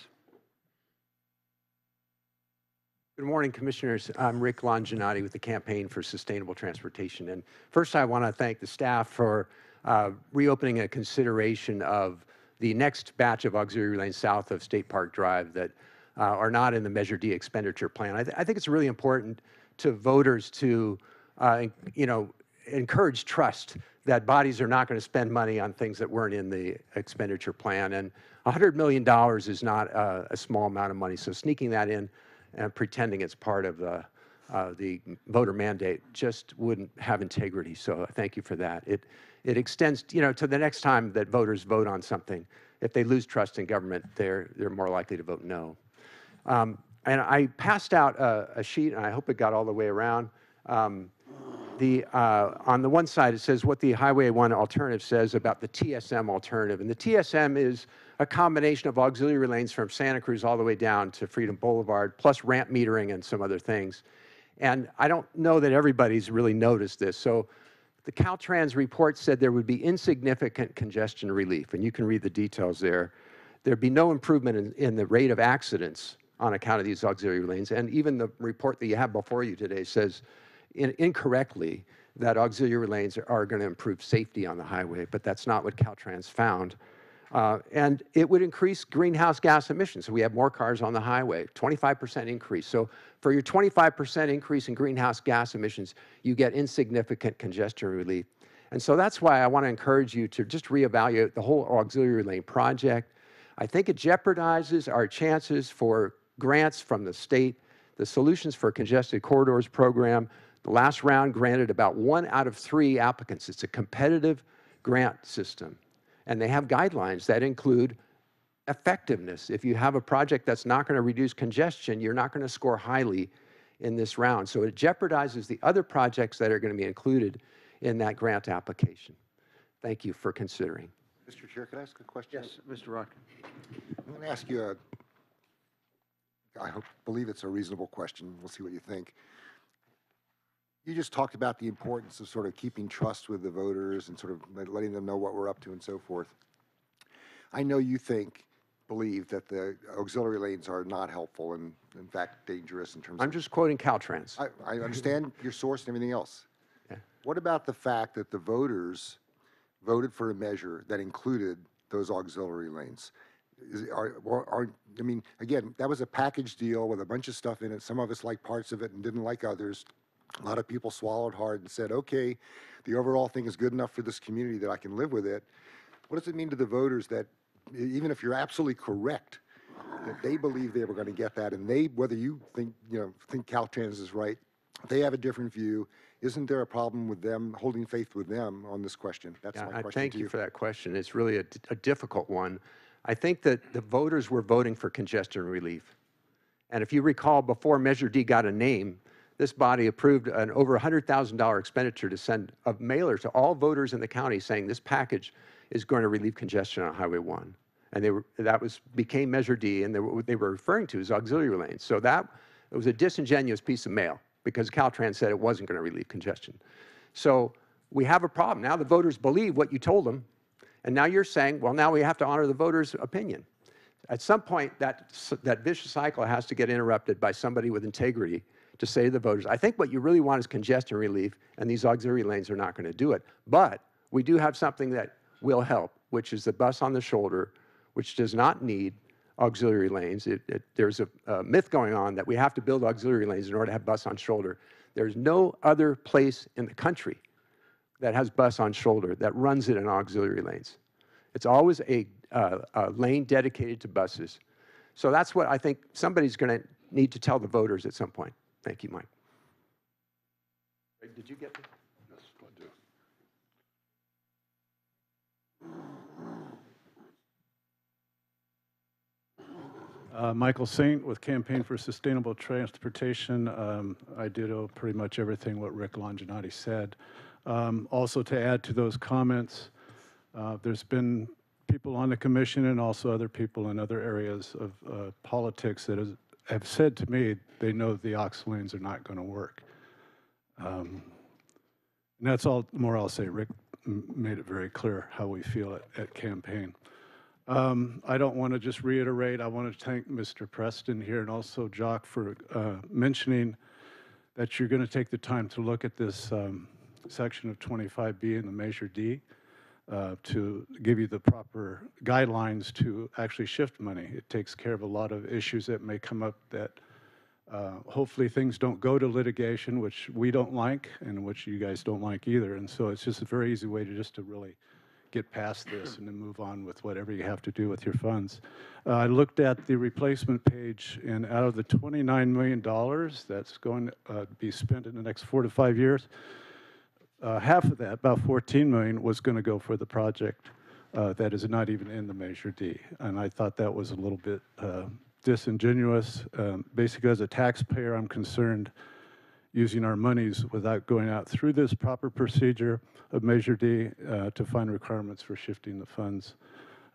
Good morning, Commissioners. I'm Rick Longinotti with the Campaign for Sustainable Transportation. And first, I want to thank the staff for uh, reopening a consideration of the next batch of auxiliary lanes south of State Park Drive that uh, are not in the Measure D expenditure plan. I, th- I think it's really important to voters to, uh, you know, encourage trust that bodies are not going to spend money on things that weren't in the expenditure plan. And $100 million is not a, a small amount of money. So sneaking that in and pretending it's part of the, uh, the voter mandate just wouldn't have integrity. So thank you for that. It, it extends, you know, to the next time that voters vote on something. If they lose trust in government, they're, they're more likely to vote no. Um, and I passed out a, a, sheet, and I hope it got all the way around. Um, the, uh, on the one side, it says what the Highway 1 alternative says about the TSM alternative. And the TSM is a combination of auxiliary lanes from Santa Cruz all the way down to Freedom Boulevard, plus ramp metering and some other things. And I don't know that everybody's really noticed this. So the Caltrans report said there would be insignificant congestion relief, and you can read the details there. There'd be no improvement in, in the rate of accidents on account of these auxiliary lanes. And even the report that you have before you today says in, incorrectly that auxiliary lanes are, are going to improve safety on the highway, but that's not what Caltrans found. Uh, and it would increase greenhouse gas emissions. So we have more cars on the highway, 25% increase. So for your 25% increase in greenhouse gas emissions, you get insignificant congestion relief. And so that's why I want to encourage you to just reevaluate the whole auxiliary lane project. I think it jeopardizes our chances for grants from the state. The Solutions for Congested Corridors program, the last round granted about one out of three applicants. It's a competitive grant system. And they have guidelines that include effectiveness. If you have a project that's not going to reduce congestion, you're not going to score highly in this round. So it jeopardizes the other projects that are going to be included in that grant application. Thank you for considering. Mr. Chair, could I ask a question? Yes, Mr. Rock. I'm going to ask you a, I hope, believe it's a reasonable question. We'll see what you think. You just talked about the importance of sort of keeping trust with the voters and sort of letting them know what we're up to and so forth. I know you think, believe that the auxiliary lanes are not helpful and in fact dangerous in terms of. I'm just quoting Caltrans. I, I understand (laughs) your source and everything else. Yeah. What about the fact that the voters voted for a measure that included those auxiliary lanes? Is, are, are, I mean, again, that was a package deal with a bunch of stuff in it. Some of us liked parts of it and didn't like others. A lot of people swallowed hard and said, okay, the overall thing is good enough for this community that I can live with it. What does it mean to the voters that, even if you're absolutely correct, that they believe they were going to get that, and they, whether you think, you know, think Caltrans is right, they have a different view. Isn't there a problem with them, holding faith with them on this question? That's Yeah, my I question thank to you for that question. It's really a, a difficult one. I think that the voters were voting for congestion relief. And if you recall, before Measure D got a name, this body approved an over $100,000 expenditure to send a mailer to all voters in the county saying this package is going to relieve congestion on Highway 1. And they were, that was, became Measure D, and they were, what they were referring to as auxiliary lanes. So that, it was a disingenuous piece of mail because Caltrans said it wasn't going to relieve congestion. So we have a problem. Now the voters believe what you told them, and now you're saying, well, now we have to honor the voters' opinion. At some point, that, that vicious cycle has to get interrupted by somebody with integrity to say to the voters, I think what you really want is congestion relief, and these auxiliary lanes are not going to do it. But we do have something that will help, which is the bus on the shoulder, which does not need auxiliary lanes. It, it, there's a, a myth going on that we have to build auxiliary lanes in order to have bus on shoulder. There's no other place in the country that has bus on shoulder that runs it in auxiliary lanes. It's always a, uh, a lane dedicated to buses. So that's what I think somebody's going to need to tell the voters at some point. Thank you, Mike. Did you get Yes, I do. Uh, Michael Saint with Campaign for Sustainable Transportation. Um, I ditto pretty much everything what Rick Longinotti said. Um, Also, to add to those comments, uh, there's been people on the commission and also other people in other areas of uh, politics that has- have said to me they know the ox lanes are not going to work. Um, And that's all more I'll say. Rick made it very clear how we feel at, at campaign. Um, I don't want to just reiterate, I want to thank Mr. Preston here and also Jock for uh, mentioning that you're going to take the time to look at this um, section of 25B in the Measure D uh, to give you the proper guidelines to actually shift money. It takes care of a lot of issues that may come up that uh, hopefully things don't go to litigation, which we don't like and which you guys don't like either. And so it's just a very easy way to just to really get past this and then move on with whatever you have to do with your funds. Uh, I looked at the replacement page, and out of the $29 million that's going to uh, be spent in the next four to five years, uh, half of that, about 14 million, was going to go for the project uh, that is not even in the Measure D. And I thought that was a little bit uh, disingenuous. Um, Basically, as a taxpayer, I'm concerned using our monies without going out through this proper procedure of Measure D uh, to find requirements for shifting the funds.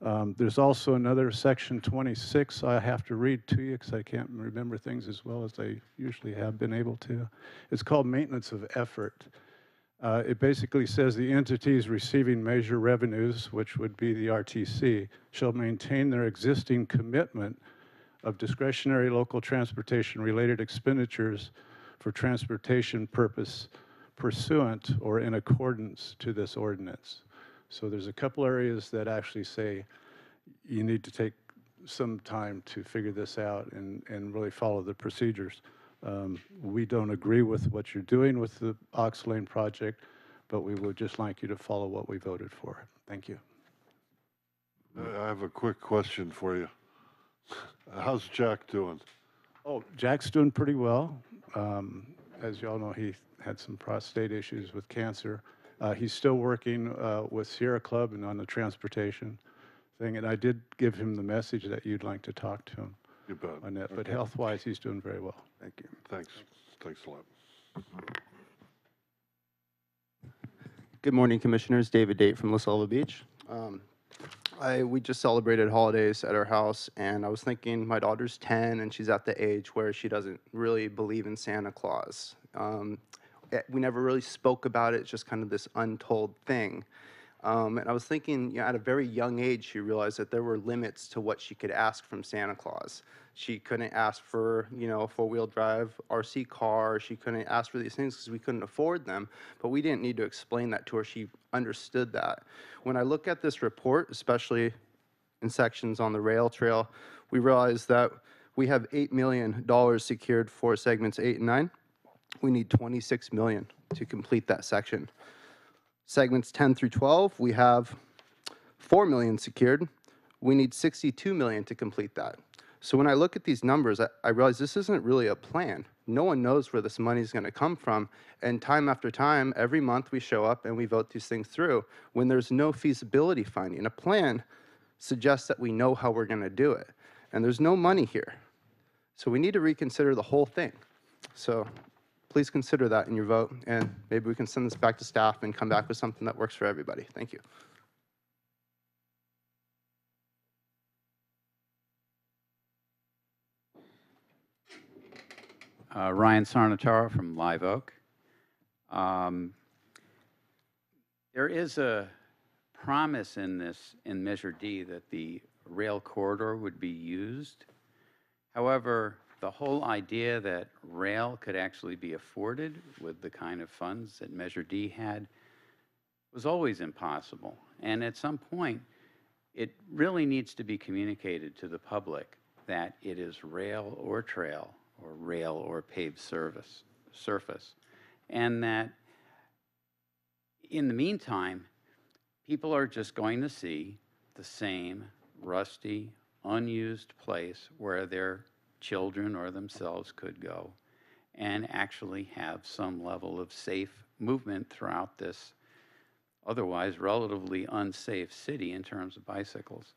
Um, There's also another section 26 I have to read to you because I can't remember things as well as I usually have been able to. It's called maintenance of effort. Uh, It basically says the entities receiving measure revenues, which would be the RTC, shall maintain their existing commitment of discretionary local transportation-related expenditures for transportation purpose pursuant or in accordance to this ordinance. So there's a couple areas that actually say you need to take some time to figure this out and, and really follow the procedures. Um, We don't agree with what you're doing with the Ox Lane project, but we would just like you to follow what we voted for. Thank you. I I have a quick question for you. (laughs) How's Jack doing? Oh, Jack's doing pretty well. Um, As you all know, he had some prostate issues with cancer. Uh, He's still working uh, with Sierra Club and on the transportation. thing, and I did give him the message that you'd like to talk to him You bet. on that, but Okay. health-wise, he's doing very well. Thank you. Thanks, thanks a lot. Good morning, Commissioners. David Date from La Selva Beach. Um, I, we just celebrated holidays at our house, and I was thinking my daughter's 10, and she's at the age where she doesn't really believe in Santa Claus. Um, eh, we never really spoke about it, it's just kind of this untold thing. Um, and I was thinking, you know, at a very young age, she realized that there were limits to what she could ask from Santa Claus. She couldn't ask for, you know, a four-wheel drive RC car. She couldn't ask for these things because we couldn't afford them. But we didn't need to explain that to her. She understood that. When I look at this report, especially in sections on the rail trail, we realize that we have $8 million secured for segments eight and nine. We need 26 million to complete that section. Segments 10 through 12, we have 4 million secured. We need 62 million to complete that. So when I look at these numbers, I, I realize this isn't really a plan. No one knows where this money is going to come from. And time after time, every month we show up and we vote these things through when there's no feasibility finding. A plan suggests that we know how we're going to do it. And there's no money here. So we need to reconsider the whole thing. So please consider that in your vote, and maybe we can send this back to staff and come back with something that works for everybody. Thank you. Uh, Ryan Sarnatara from Live Oak. Um, There is a promise in this, in Measure D, that the rail corridor would be used. However, the whole idea that rail could actually be afforded with the kind of funds that Measure D had was always impossible. And at some point, it really needs to be communicated to the public that it is rail or trail, or rail or paved service, surface. And that in the meantime, people are just going to see the same rusty, unused place where their children or themselves could go and actually have some level of safe movement throughout this otherwise relatively unsafe city in terms of bicycles.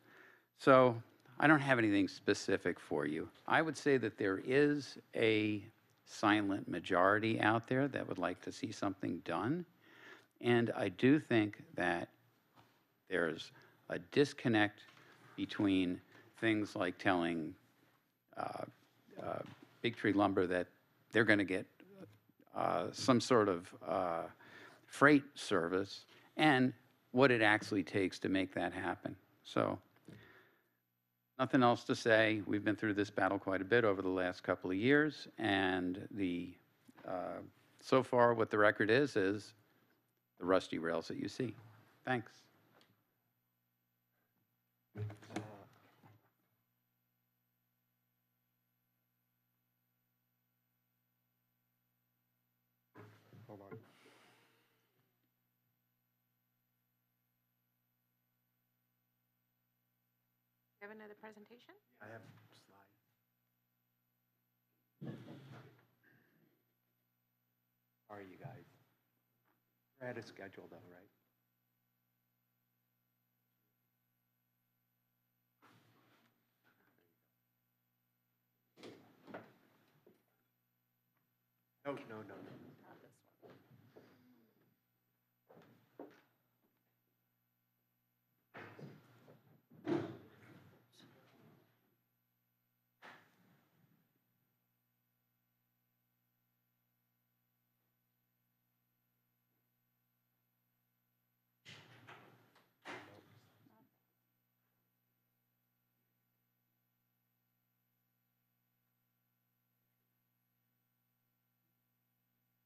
So I don't have anything specific for you. I would say that there is a silent majority out there that would like to see something done. And I do think that there's a disconnect between things like telling Big Creek Lumber that they're going to get uh, some sort of uh, freight service and what it actually takes to make that happen. So nothing else to say. We've been through this battle quite a bit over the last couple of years, and the uh, so far what the record is is the rusty rails that you see. Thanks. Another presentation? I have slide. Sorry, you guys. We're at a schedule though, right? No, no, no, no.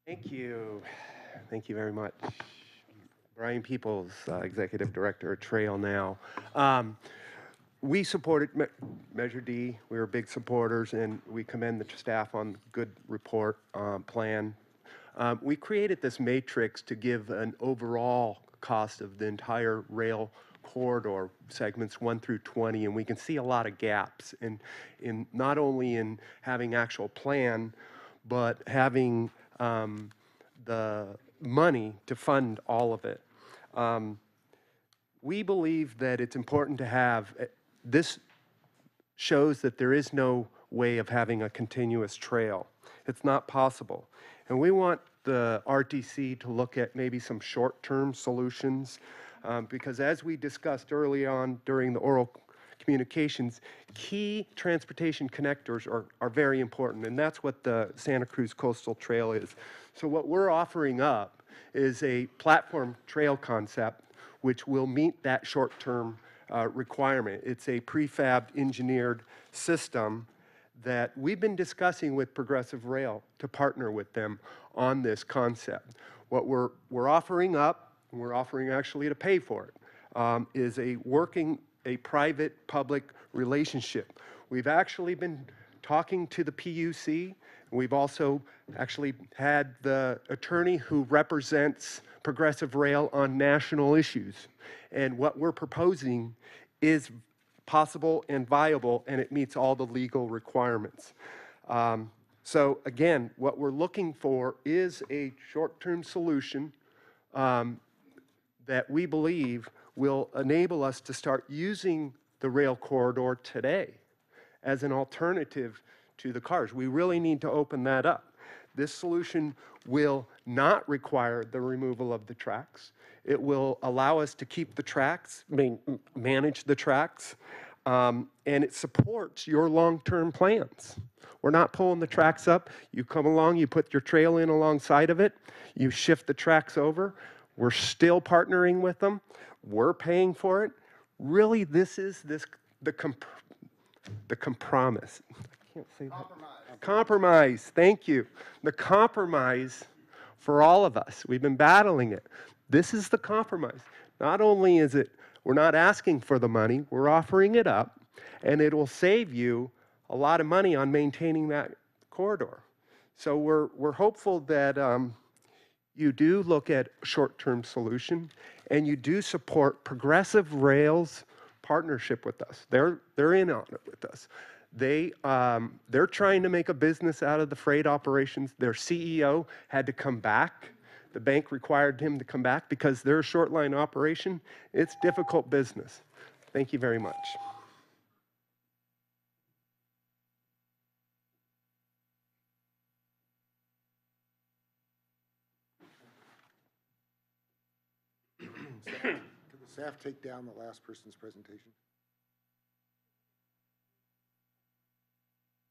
Thank you. Thank you very much. Brian Peoples, uh, Executive Director at Trail Now. Um, We supported Me- Measure D. We were big supporters, and we commend the staff on the good report, um, plan. Um, We created this matrix to give an overall cost of the entire rail corridor, segments 1 through 20, and we can see a lot of gaps in, in, not only in having actual plan, but having um, the money to fund all of it. Um, we believe that it's important to have, uh, this shows that there is no way of having a continuous trail. It's not possible. And we want the RTC to look at maybe some short-term solutions, um, because as we discussed early on during the oral communications, key transportation connectors are, are very important, and that's what the Santa Cruz Coastal Trail is. So what we're offering up is a platform trail concept which will meet that short-term uh, requirement. It's a prefab engineered system that we've been discussing with Progressive Rail to partner with them on this concept. What we're, we're offering up, and we're offering actually to pay for it, um, is a working, a private-public relationship. We've actually been talking to the PUC. We've also actually had the attorney who represents Progressive Rail on national issues. And what we're proposing is possible and viable, and it meets all the legal requirements. Um, so again, what we're looking for is a short-term solution um, that we believe will enable us to start using the rail corridor today as an alternative to the cars. We really need to open that up. This solution will not require the removal of the tracks. It will allow us to keep the tracks, man- manage the tracks, um, and it supports your long-term plans. We're not pulling the tracks up. You come along, you put your trail in alongside of it, you shift the tracks over. We're still partnering with them. We're paying for it. Really, this is this the comp- the compromise. (laughs) I can't say that. Compromise. Thank you. The compromise for all of us. We've been battling it. This is the compromise. Not only is it we're not asking for the money, we're offering it up, and it will save you a lot of money on maintaining that corridor. So we're, we're hopeful that um, you do look at short-term solution and you do support Progressive Rail's partnership with us. They're, they're in on it with us. They, um, they're trying to make a business out of the freight operations. Their CEO had to come back. The bank required him to come back because they're a short line operation. It's difficult business. Thank you very much. Could the staff take down the last person's presentation?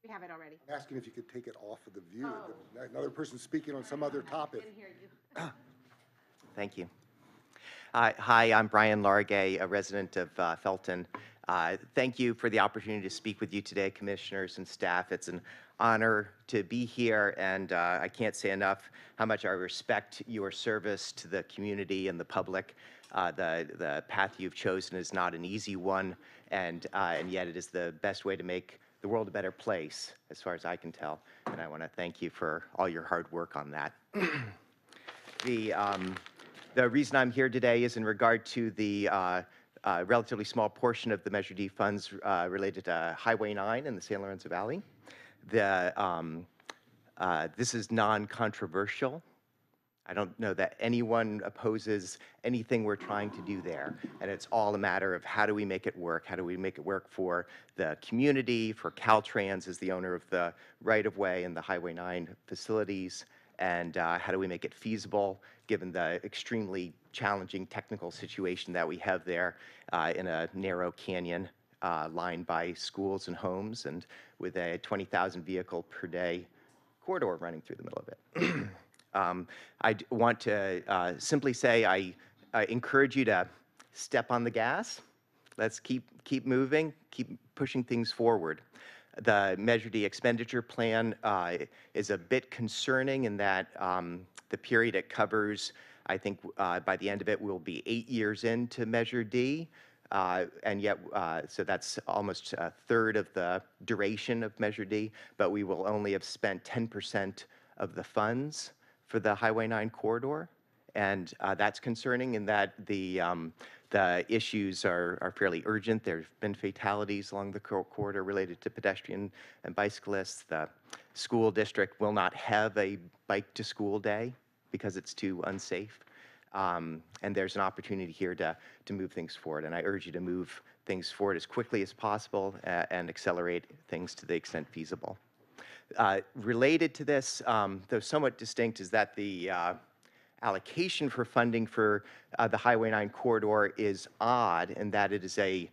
We have it already. I'm asking if you could take it off of the view. Oh. Another person speaking on some other topic. Didn't hear you. (clears throat) Thank you. Uh, Hi, I'm Brian Largay, a resident of uh, Felton. Uh, Thank you for the opportunity to speak with you today, commissioners and staff. It's an honor to be here, and uh, I can't say enough how much I respect your service to the community and the public. Uh, The the path you've chosen is not an easy one, and uh, and yet it is the best way to make the world a better place, as far as I can tell. And I want to thank you for all your hard work on that. (clears throat) The, um, the reason I'm here today is in regard to the uh, uh, relatively small portion of the Measure D funds uh, related to Highway 9 in the San Lorenzo Valley. The, um, uh, this is non-controversial. I don't know that anyone opposes anything we're trying to do there. And it's all a matter of how do we make it work? How do we make it work for the community, for Caltrans as the owner of the right-of-way and the Highway 9 facilities? And uh, how do we make it feasible, given the extremely challenging technical situation that we have there uh, in a narrow canyon uh, lined by schools and homes and with a 20,000 vehicle per day corridor running through the middle of it? (clears throat) Um, I want to uh, simply say I, I encourage you to step on the gas. Let's keep, keep moving, keep pushing things forward. The Measure D expenditure plan uh, is a bit concerning in that um, the period it covers, I think uh, by the end of it, we'll be eight years into Measure D. Uh, and yet, uh, so that's almost a third of the duration of Measure D, but we will only have spent 10% of the funds for the Highway 9 corridor. And uh, that's concerning in that the, um, the issues are, are fairly urgent. There have been fatalities along the corridor related to pedestrian and bicyclists. The school district will not have a bike to school day because it's too unsafe. Um, And there's an opportunity here to, to move things forward. And I urge you to move things forward as quickly as possible uh, and accelerate things to the extent feasible. Uh, Related to this, um, though somewhat distinct, is that the uh, allocation for funding for uh, the Highway 9 corridor is odd in that it is a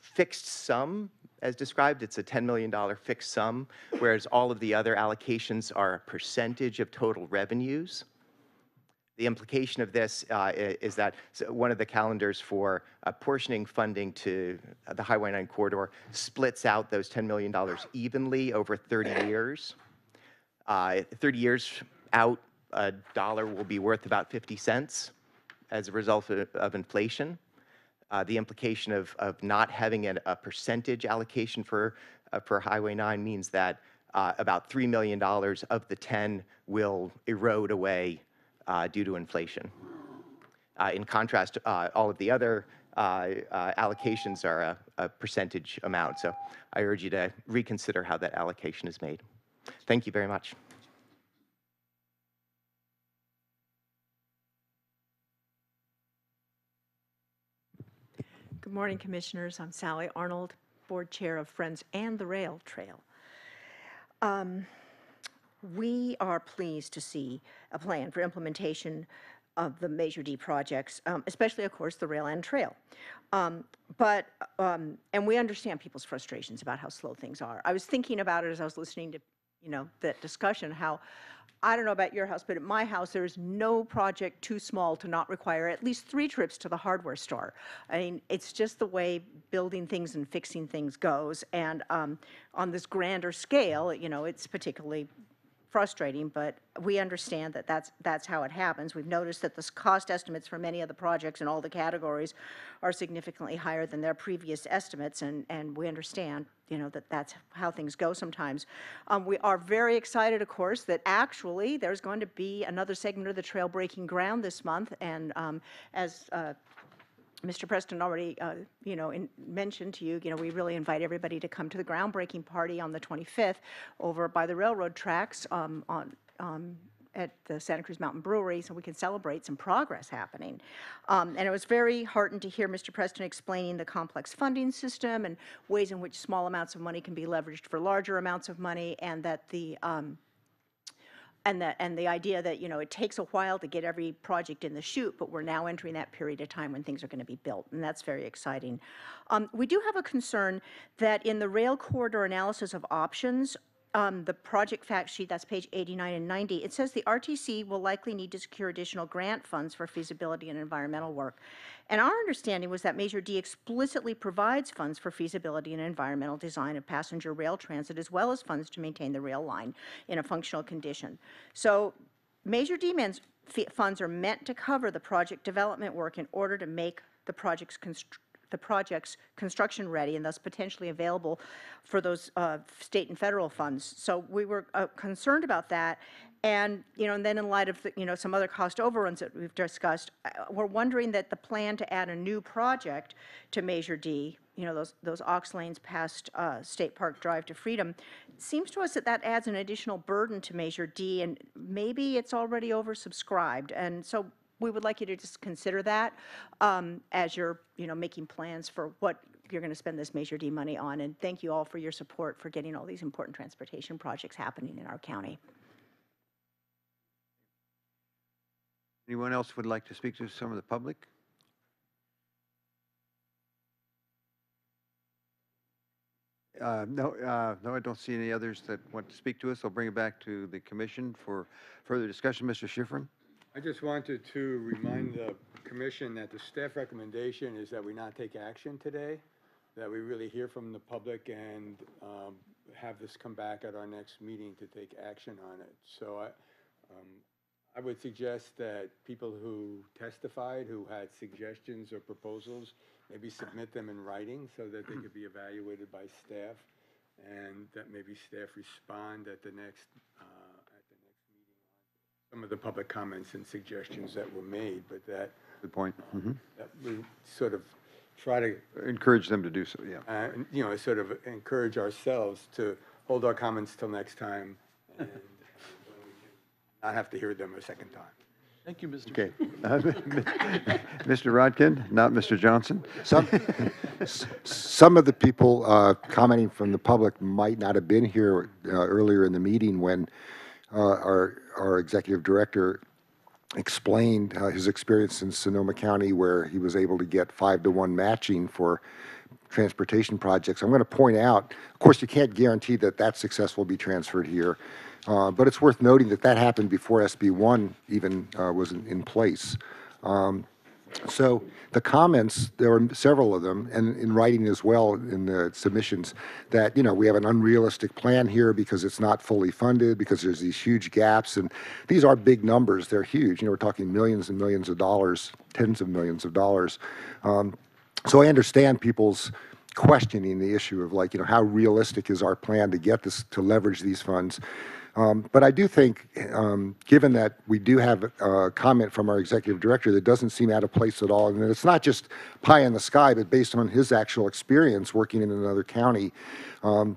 fixed sum as described. It's a $10 million fixed sum, whereas all of the other allocations are a percentage of total revenues. The implication of this uh, is that one of the calendars for apportioning funding to the Highway 9 corridor splits out those $10 million evenly over 30 years. Uh, 30 years out, a dollar will be worth about 50 cents as a result of, of inflation. Uh, the implication of, of not having an, a percentage allocation for, uh, for Highway 9 means that uh, about $3 million of the 10 will erode away uh, due to inflation. Uh, in contrast, uh, all of the other uh, uh, allocations are a, a percentage amount. So I urge you to reconsider how that allocation is made. Thank you very much. Good morning, Commissioners. I'm Sally Arnold, Board Chair of Friends and the Rail Trail. Um, We are pleased to see a plan for implementation of the Measure D projects, um, especially, of course, the rail and trail. Um, But, um, and we understand people's frustrations about how slow things are. I was thinking about it as I was listening to, you know, that discussion, how, I don't know about your house, but at my house, there is no project too small to not require at least three trips to the hardware store. I mean, it's just the way building things and fixing things goes. And um, on this grander scale, you know, it's particularly frustrating, but we understand that that's, that's how it happens. We've noticed that the cost estimates for many of the projects in all the categories are significantly higher than their previous estimates, and, and we understand, you know, that that's how things go sometimes. Um, we are very excited, of course, that actually there's going to be another segment of the trail breaking ground this month, and um, as uh, Mr. Preston already, uh, you know, in- mentioned to you, you know, we really invite everybody to come to the groundbreaking party on the 25th over by the railroad tracks um, on, um, at the Santa Cruz Mountain Brewery, so we can celebrate some progress happening. Um, And it was very heartened to hear Mr. Preston explaining the complex funding system and ways in which small amounts of money can be leveraged for larger amounts of money, and that the, um, and the, and the idea that, you know, it takes a while to get every project in the chute, but we're now entering that period of time when things are going to be built, and that's very exciting. Um, We do have a concern that in the rail corridor analysis of options, um, the project fact sheet, that's page 89 and 90, it says the RTC will likely need to secure additional grant funds for feasibility and environmental work. And our understanding was that Measure D explicitly provides funds for feasibility and environmental design of passenger rail transit, as well as funds to maintain the rail line in a functional condition. So Measure D funds are meant to cover the project development work in order to make the project's constr- the projects construction ready and thus potentially available for those uh, state and federal funds. So we were uh, concerned about that. And, you know, and then in light of, the- you know, some other cost overruns that we've discussed, uh, we're wondering that the plan to add a new project to Measure D, you know, those, those ox lanes past uh, State Park Drive to Freedom, seems to us that that adds an additional burden to Measure D, and maybe it's already oversubscribed. And so we would like you to just consider that um, as you're, you know, making plans for what you're going to spend this Measure D money on. And thank you all for your support for getting all these important transportation projects happening in our county. Anyone else would like to speak to some of the public? Uh, No, uh, no, I don't see any others that want to speak to us. I'll bring it back to the commission for further discussion. Mr. Schiffrin? I just wanted to remind the commission that the staff recommendation is that we not take action today, that we really hear from the public and um, have this come back at our next meeting to take action on it. So I, um, I would suggest that people who testified, who had suggestions or proposals, maybe submit them in writing so that they could be evaluated by staff, and that maybe staff respond at the next, uh, at the next meeting on some of the public comments and suggestions that were made, but that, Good point. Mhm. that we sort of try to Encourage them to do so, yeah. uh, you know, sort of encourage ourselves to hold our comments till next time and uh, when we can not have to hear them a second time. Thank you, Mr. Okay. (laughs) Mr. Rotkin, not Mr. Johnson? Some, s- some of the people uh, commenting from the public might not have been here uh, earlier in the meeting when uh, our, our executive director explained uh, his experience in Sonoma County where he was able to get five to one matching for transportation projects. I'm going to point out, of course, you can't guarantee that that success will be transferred here, uh, but it's worth noting that that happened before SB 1 even uh, was in, in place. Um, so the comments, there were several of them, and in writing as well in the submissions, that, you know, we have an unrealistic plan here because it's not fully funded, because there's these huge gaps, and these are big numbers, they're huge. You know, we're talking millions and millions of dollars, tens of millions of dollars. Um, so I understand people's questioning the issue of like, you know, how realistic is our plan to get this, to leverage these funds? Um, But I do think, um, given that we do have a comment from our executive director that doesn't seem out of place at all, and it's not just pie in the sky, but based on his actual experience working in another county, um,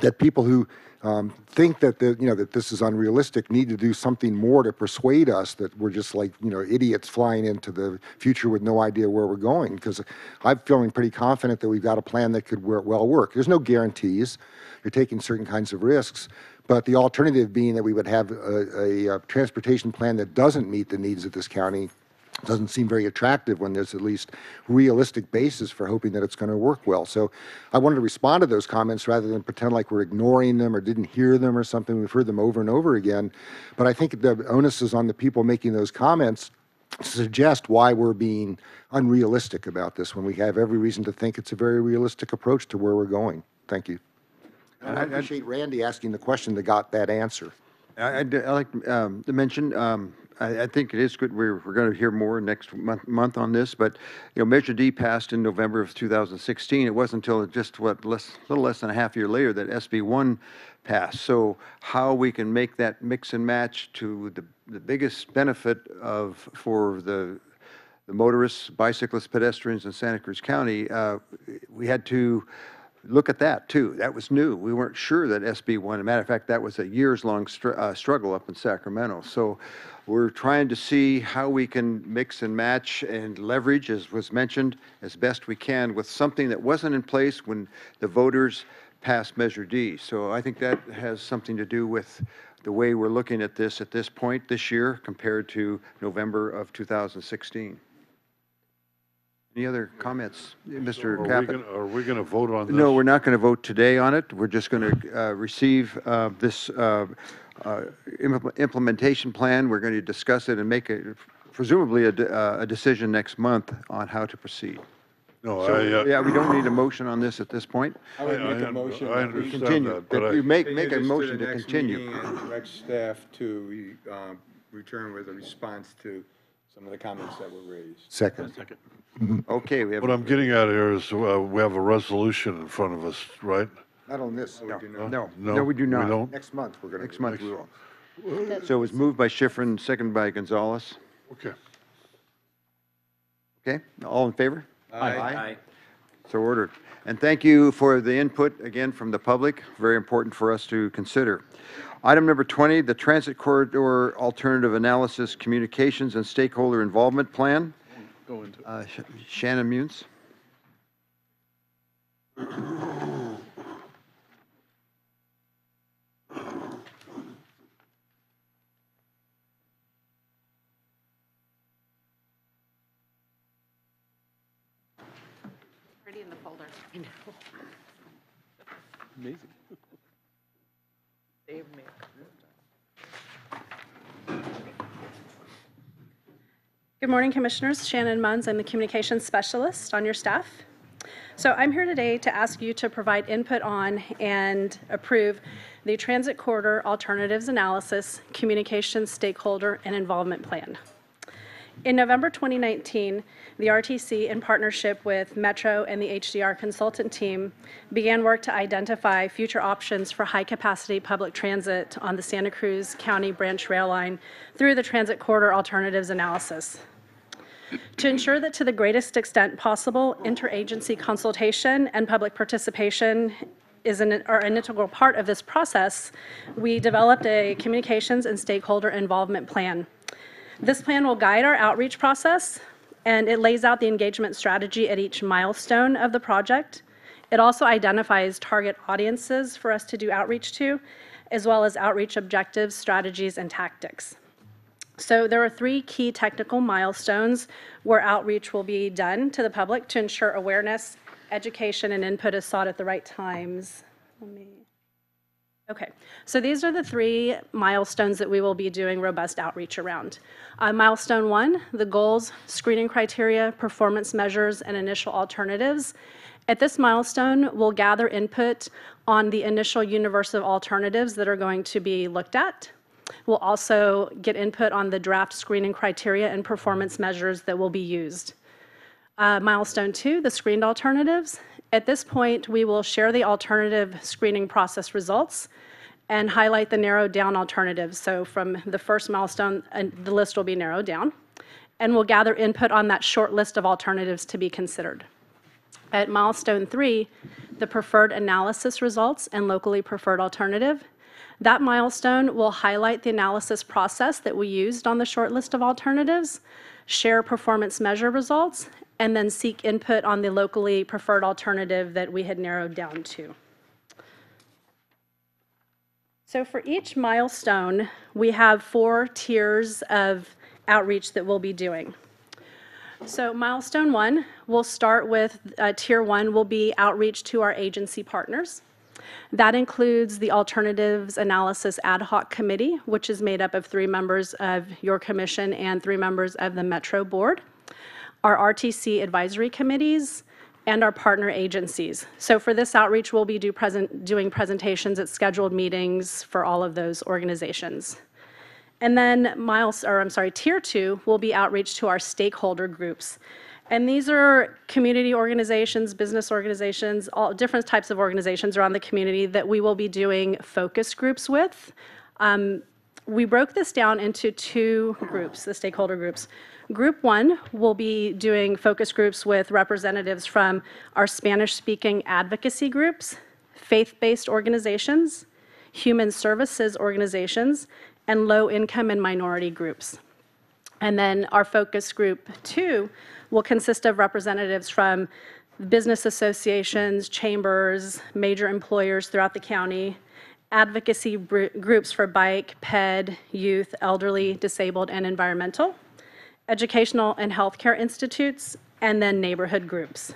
that people who um, think that the, you know that this is unrealistic need to do something more to persuade us that we're just like you know idiots flying into the future with no idea where we're going. Because I'm feeling pretty confident that we've got a plan that could well work. There's no guarantees. You're taking certain kinds of risks. But the alternative being that we would have a, a, uh transportation plan that doesn't meet the needs of this county doesn't seem very attractive when there's at least realistic basis for hoping that it's going to work well. So I wanted to respond to those comments rather than pretend like we're ignoring them or didn't hear them or something. We've heard them over and over again. But I think the onus is on the people making those comments to suggest why we're being unrealistic about this when we have every reason to think it's a very realistic approach to where we're going. Thank you. And I appreciate Randy asking the question that got that answer. I- I'd I'd like um, to mention, um, I I think it is good, we're we're going to hear more next month month on this, but, you know, Measure D passed in November of 2016. It wasn't until just, what, less, a little less than a half year later that SB 1 passed. So how we can make that mix and match to the the biggest benefit of, for the the motorists, bicyclists, pedestrians in Santa Cruz County, uh, we had to look at that too. That was new. We weren't sure that SB 1, as a matter of fact, that was a years-long str- uh, struggle up in Sacramento. So we're trying to see how we can mix and match and leverage, as was mentioned, as best we can with something that wasn't in place when the voters passed Measure D. So I think that has something to do with the way we're looking at this at this point this year compared to November of 2016. Any other comments, Mr. Are we Caput? gonna, are we gonna vote on this? No, we're not going to vote today on it. We're just going to receive uh, this uh, uh, im- implementation plan. We're going to discuss it and make a, presumably a, de- uh, a decision next month on how to proceed. No, So, I, uh, yeah, we don't need a motion on this at this point. I would I- make I a motion. I that we understand Continue, that, but that I- you make, Continue make a this motion the to next continue. meeting And direct staff to um, return with a response to some of the comments that were raised. Second. Second. Okay, we have. What I'm getting at here is, uh, we have a resolution in front of us, right? Not on this. No, do not. no, No, no, we do we not. don't? Next month, we're going to. Next month we will. So it was moved by Schiffrin, seconded by Gonzalez. Okay. Okay, all in favor? Aye. Aye. So ordered. And thank you for the input, again, from the public, very important for us to consider. Item number 20, the Transit Corridor Alternative Analysis Communications and Stakeholder Involvement Plan. Go into it. Uh, Sh- Shannon Munz. Already in the folder. I know. Amazing. Good morning, Commissioners. Shannon Munz, I'm the Communications Specialist on your staff. So I'm here today to ask you to provide input on and approve the Transit Corridor Alternatives Analysis, Communications Stakeholder, and Involvement Plan. In November 2019, the RTC, in partnership with Metro and the HDR consultant team, began work to identify future options for high-capacity public transit on the Santa Cruz County Branch Rail Line through the Transit Corridor Alternatives Analysis. To ensure that to the greatest extent possible, interagency consultation and public participation is an, are an integral part of this process, we developed a communications and stakeholder involvement plan. This plan will guide our outreach process, and it lays out the engagement strategy at each milestone of the project. It also identifies target audiences for us to do outreach to, as well as outreach objectives, strategies, and tactics. So there are three key technical milestones where outreach will be done to the public to ensure awareness, education, and input is sought at the right times. Let me, okay, so these are the three milestones that we will be doing robust outreach around. Uh, milestone one, the goals, screening criteria, performance measures, and initial alternatives. At this milestone, we'll gather input on the initial universe of alternatives that are going to be looked at. We'll also get input on the draft screening criteria and performance measures that will be used. Uh, milestone two, the screened alternatives. At this point, we will share the alternative screening process results and highlight the narrowed down alternatives. So from the first milestone, uh, the list will be narrowed down. And we'll gather input on that short list of alternatives to be considered. At milestone three, the preferred analysis results and locally preferred alternative. That milestone will highlight the analysis process that we used on the short list of alternatives, share performance measure results, and then seek input on the locally preferred alternative that we had narrowed down to. So for each milestone, we have four tiers of outreach that we'll be doing. So milestone one, we'll start with uh, tier one will be outreach to our agency partners. That includes the Alternatives Analysis Ad Hoc Committee, which is made up of three members of your commission and three members of the Metro Board, our RTC advisory committees, and our partner agencies. So for this outreach, we'll be do present, doing presentations at scheduled meetings for all of those organizations. And then miles, or I'm sorry, tier two will be outreach to our stakeholder groups. And these are community organizations, business organizations, all different types of organizations around the community that we will be doing focus groups with. Um, we broke this down into two groups, the stakeholder groups. Group one will be doing focus groups with representatives from our Spanish-speaking advocacy groups, faith-based organizations, human services organizations, and low-income and minority groups. And then our focus group two will consist of representatives from business associations, chambers, major employers throughout the county, advocacy groups for bike, ped, youth, elderly, disabled, and environmental, educational and healthcare institutes, and then neighborhood groups.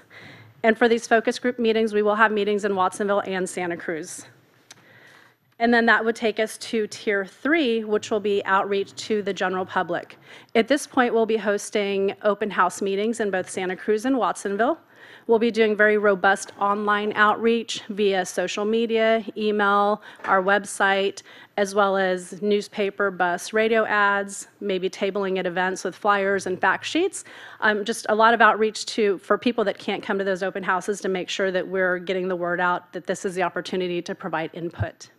And for these focus group meetings, we will have meetings in Watsonville and Santa Cruz. And then that would take us to tier three, which will be outreach to the general public. At this point, we'll be hosting open house meetings in both Santa Cruz and Watsonville. We'll be doing very robust online outreach via social media, email, our website, as well as newspaper, bus, radio ads, maybe tabling at events with flyers and fact sheets. Um, just a lot of outreach to for people that can't come to those open houses to make sure that we're getting the word out that this is the opportunity to provide input.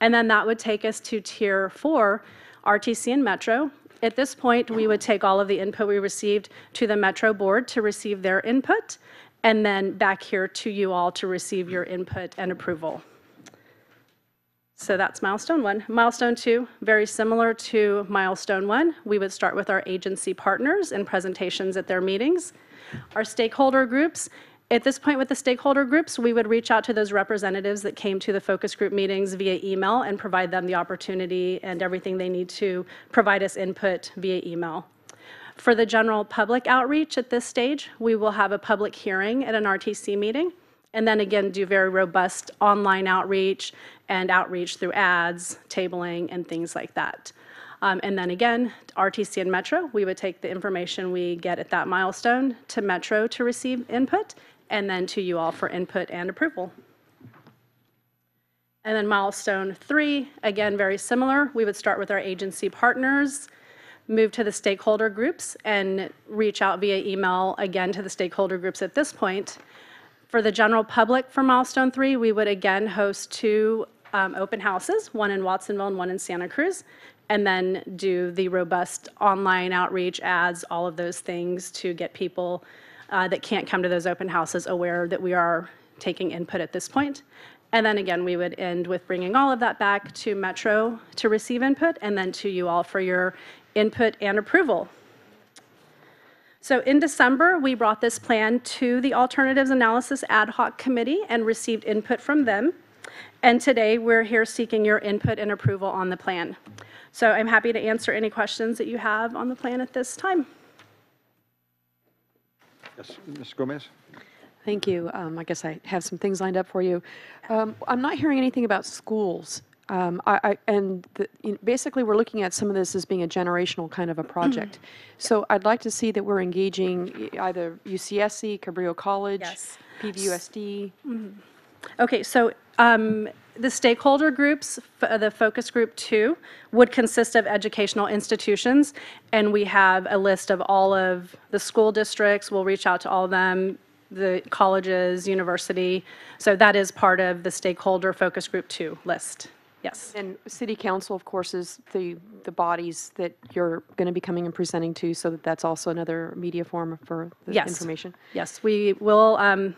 And then that would take us to tier four, RTC and Metro. At this point, we would take all of the input we received to the Metro board to receive their input, and then back here to you all to receive your input and approval. So that's milestone one. Milestone two, very similar to milestone one. We would start with our agency partners and presentations at their meetings. Our stakeholder groups, at this point with the stakeholder groups, we would reach out to those representatives that came to the focus group meetings via email and provide them the opportunity and everything they need to provide us input via email. For the general public outreach at this stage, we will have a public hearing at an RTC meeting and then again do very robust online outreach and outreach through ads, tabling, and things like that. Um, and then again, RTC and Metro, we would take the information we get at that milestone to Metro to receive input, and then to you all for input and approval. And then milestone three, again, very similar. We would start with our agency partners, move to the stakeholder groups, and reach out via email again to the stakeholder groups at this point. For the general public for milestone three, we would again host two um, open houses, one in Watsonville and one in Santa Cruz, and then do the robust online outreach, ads, all of those things to get people uh, that can't come to those open houses aware that we are taking input at this point. And then again, we would end with bringing all of that back to Metro to receive input and then to you all for your input and approval. So in December, we brought this plan to the Alternatives Analysis Ad Hoc Committee and received input from them. And today, we're here seeking your input and approval on the plan. So I'm happy to answer any questions that you have on the plan at this time. Yes, Ms. Gomez? Thank you. Um, I guess I have some things lined up for you. Um, I'm not hearing anything about schools. Um, I, I, and the, you know, basically, we're looking at some of this as being a generational kind of a project. (clears throat) so I'd like to see that we're engaging either UCSC, Cabrillo College, PVUSD. Okay, so um, the stakeholder groups, uh, the focus group two, would consist of educational institutions, and we have a list of all of the school districts. We'll reach out to all of them, the colleges, university. So that is part of the stakeholder focus group two list. Yes. And city council, of course, is the, the bodies that you're going to be coming and presenting to, so that that's also another media form for the Yes. information. Yes, we will, um,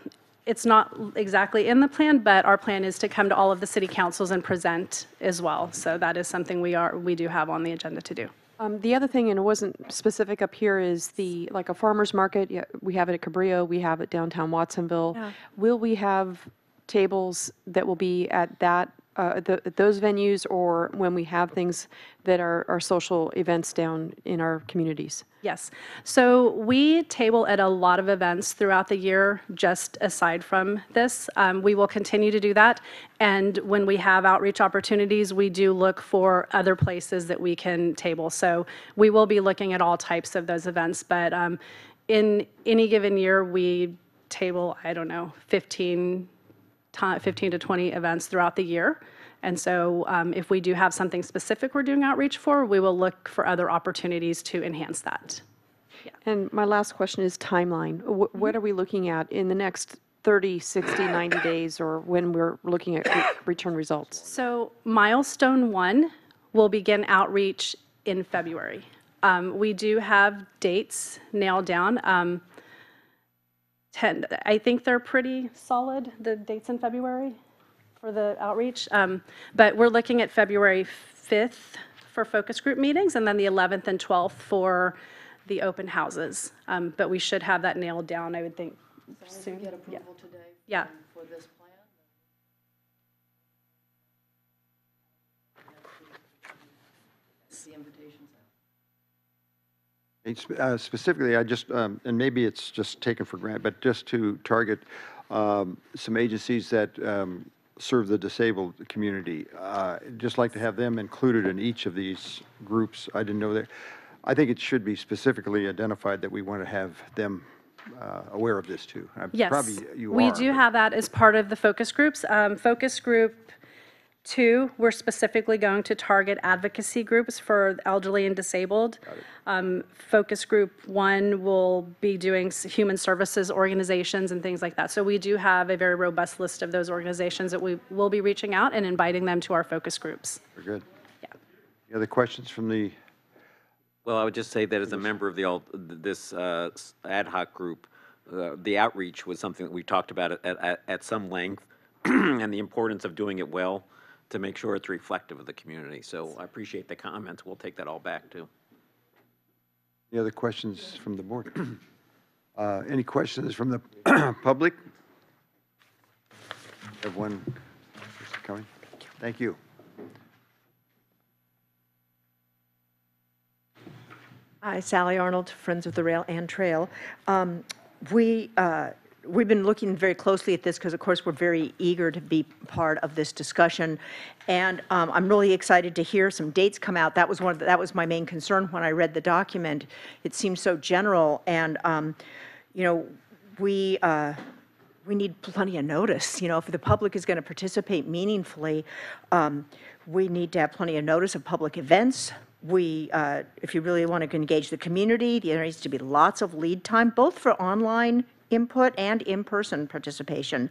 it's not exactly in the plan, but our plan is to come to all of the city councils and present as well. So that is something we are, we do have on the agenda to do. Um, The other thing, and it wasn't specific up here, is the, like a farmer's market, yeah, we have it at Cabrillo, we have it downtown Watsonville. Yeah. Will we have tables that will be at that, uh, the- those venues, or when we have things that are, are social events down in our communities? Yes. So we table at a lot of events throughout the year, just aside from this. Um, We will continue to do that. And when we have outreach opportunities, we do look for other places that we can table. So we will be looking at all types of those events. But um, in any given year, we table, I don't know, 15, ti- 15 to 20 events throughout the year. And so um, if we do have something specific we're doing outreach for, we will look for other opportunities to enhance that. And my last question is timeline. Wh- What are we looking at in the next 30, 60, 90 days, or when we're looking at re- return results? So milestone one will begin outreach in February. Um, We do have dates nailed down. Um, 10, I think they're pretty solid, the dates in February for the outreach. Um, But we're looking at February 5th for focus group meetings, and then the 11th and 12th for the open houses. Um, But we should have that nailed down, I would think, soon. get Yeah. approval today Yeah. for this plan? The invitations out. And sp- uh, Specifically, I just, um, and maybe it's just taken for granted, but just to target um, some agencies that um, serve the disabled community, uh, just like to have them included in each of these groups. I didn't know that. I think it should be specifically identified that we want to have them uh, aware of this too. Uh, Yes. Probably you are. We do have that as part of the focus groups. Um, Focus group two, we're specifically going to target advocacy groups for elderly and disabled. Um, Focus group one will be doing s- human services organizations and things like that. So we do have a very robust list of those organizations that we will be reaching out and inviting them to our focus groups. Very good. Any other questions from the, Well, I would just say that as a member of the, al- this uh, s- ad hoc group, uh, the outreach was something that we talked about at, at, at some length, (clears throat) and the importance of doing it well to make sure it's reflective of the community. So I appreciate the comments. We'll take that all back, too. any other questions from the board? (clears throat) Uh, Any questions from the (clears throat) public? Have one person coming? Thank you. Hi, Sally Arnold, Friends of the Rail and Trail. Um, We, uh, we've been looking very closely at this because, of course, we're very eager to be part of this discussion. And um, I'm really excited to hear some dates come out. That was one, of the- that was my main concern when I read the document. It seemed so general, and, um, you know, we, uh, we need plenty of notice. You know, if the public is going to participate meaningfully, um, we need to have plenty of notice of public events. We, uh, if you really want to engage the community, there needs to be lots of lead time, both for online input and in-person participation.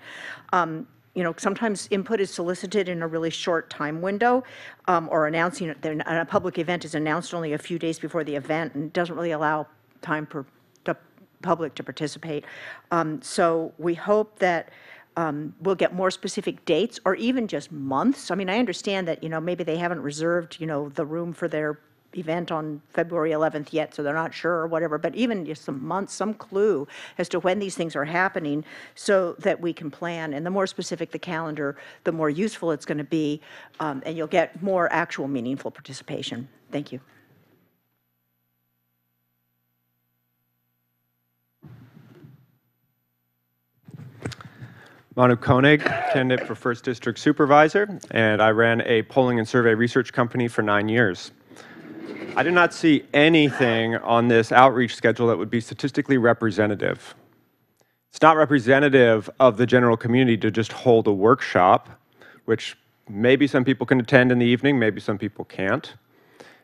Um, You know, sometimes input is solicited in a really short time window, um, or announcing, then a public event is announced only a few days before the event, and doesn't really allow time for the public to participate. Um, So we hope that um, we'll get more specific dates, or even just months. I mean, I understand that, you know, maybe they haven't reserved, you know, the room for their event on February 11th yet, so they're not sure or whatever, but even just some months, some clue as to when these things are happening so that we can plan. And the more specific the calendar, the more useful it's going to be, um, and you'll get more actual meaningful participation. Thank you. Manu Koenig, candidate for First District Supervisor, and I ran a polling and survey research company for nine years. I did not see anything on this outreach schedule that would be statistically representative. It's not representative of the general community to just hold a workshop, which maybe some people can attend in the evening, maybe some people can't.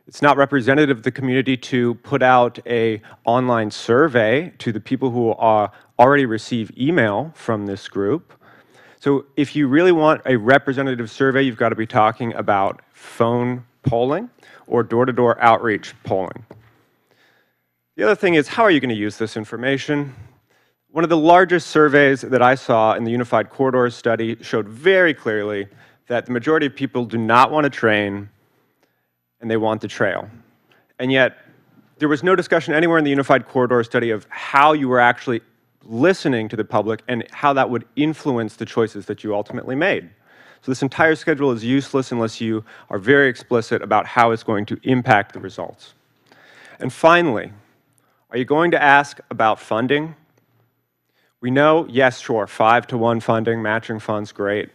It's not representative of the community to put out a online survey to the people who are already receive email from this group. So if you really want a representative survey, you've got to be talking about phone polling or door-to-door outreach polling. The other thing is, how are you going to use this information? One of the largest surveys that I saw in the Unified Corridors study showed very clearly that the majority of people do not want to train and they want the trail. And yet, there was no discussion anywhere in the Unified Corridor study of how you were actually listening to the public and how that would influence the choices that you ultimately made. So this entire schedule is useless unless you are very explicit about how it's going to impact the results. And finally, are you going to ask about funding? We know, yes, sure, five to one funding, matching funds, great.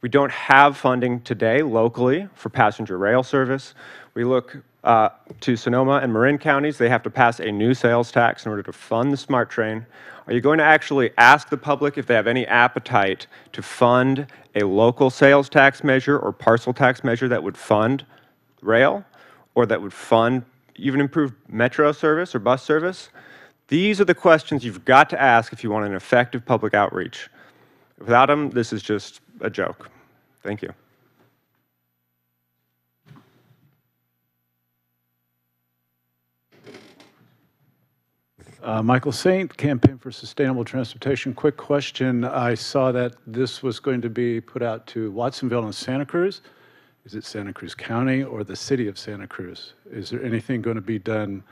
We don't have funding today locally for passenger rail service. We look uh, to Sonoma and Marin counties, they have to pass a new sales tax in order to fund the SMART train. Are you going to actually ask the public if they have any appetite to fund a local sales tax measure or parcel tax measure that would fund rail or that would fund even improved metro service or bus service? These are the questions you've got to ask if you want an effective public outreach. Without them, this is just a joke. Thank you. Uh, Michael Saint, Campaign for Sustainable Transportation. Quick question. I saw that this was going to be put out to Watsonville and Santa Cruz. Is it Santa Cruz County or the city of Santa Cruz? Is there anything going to be done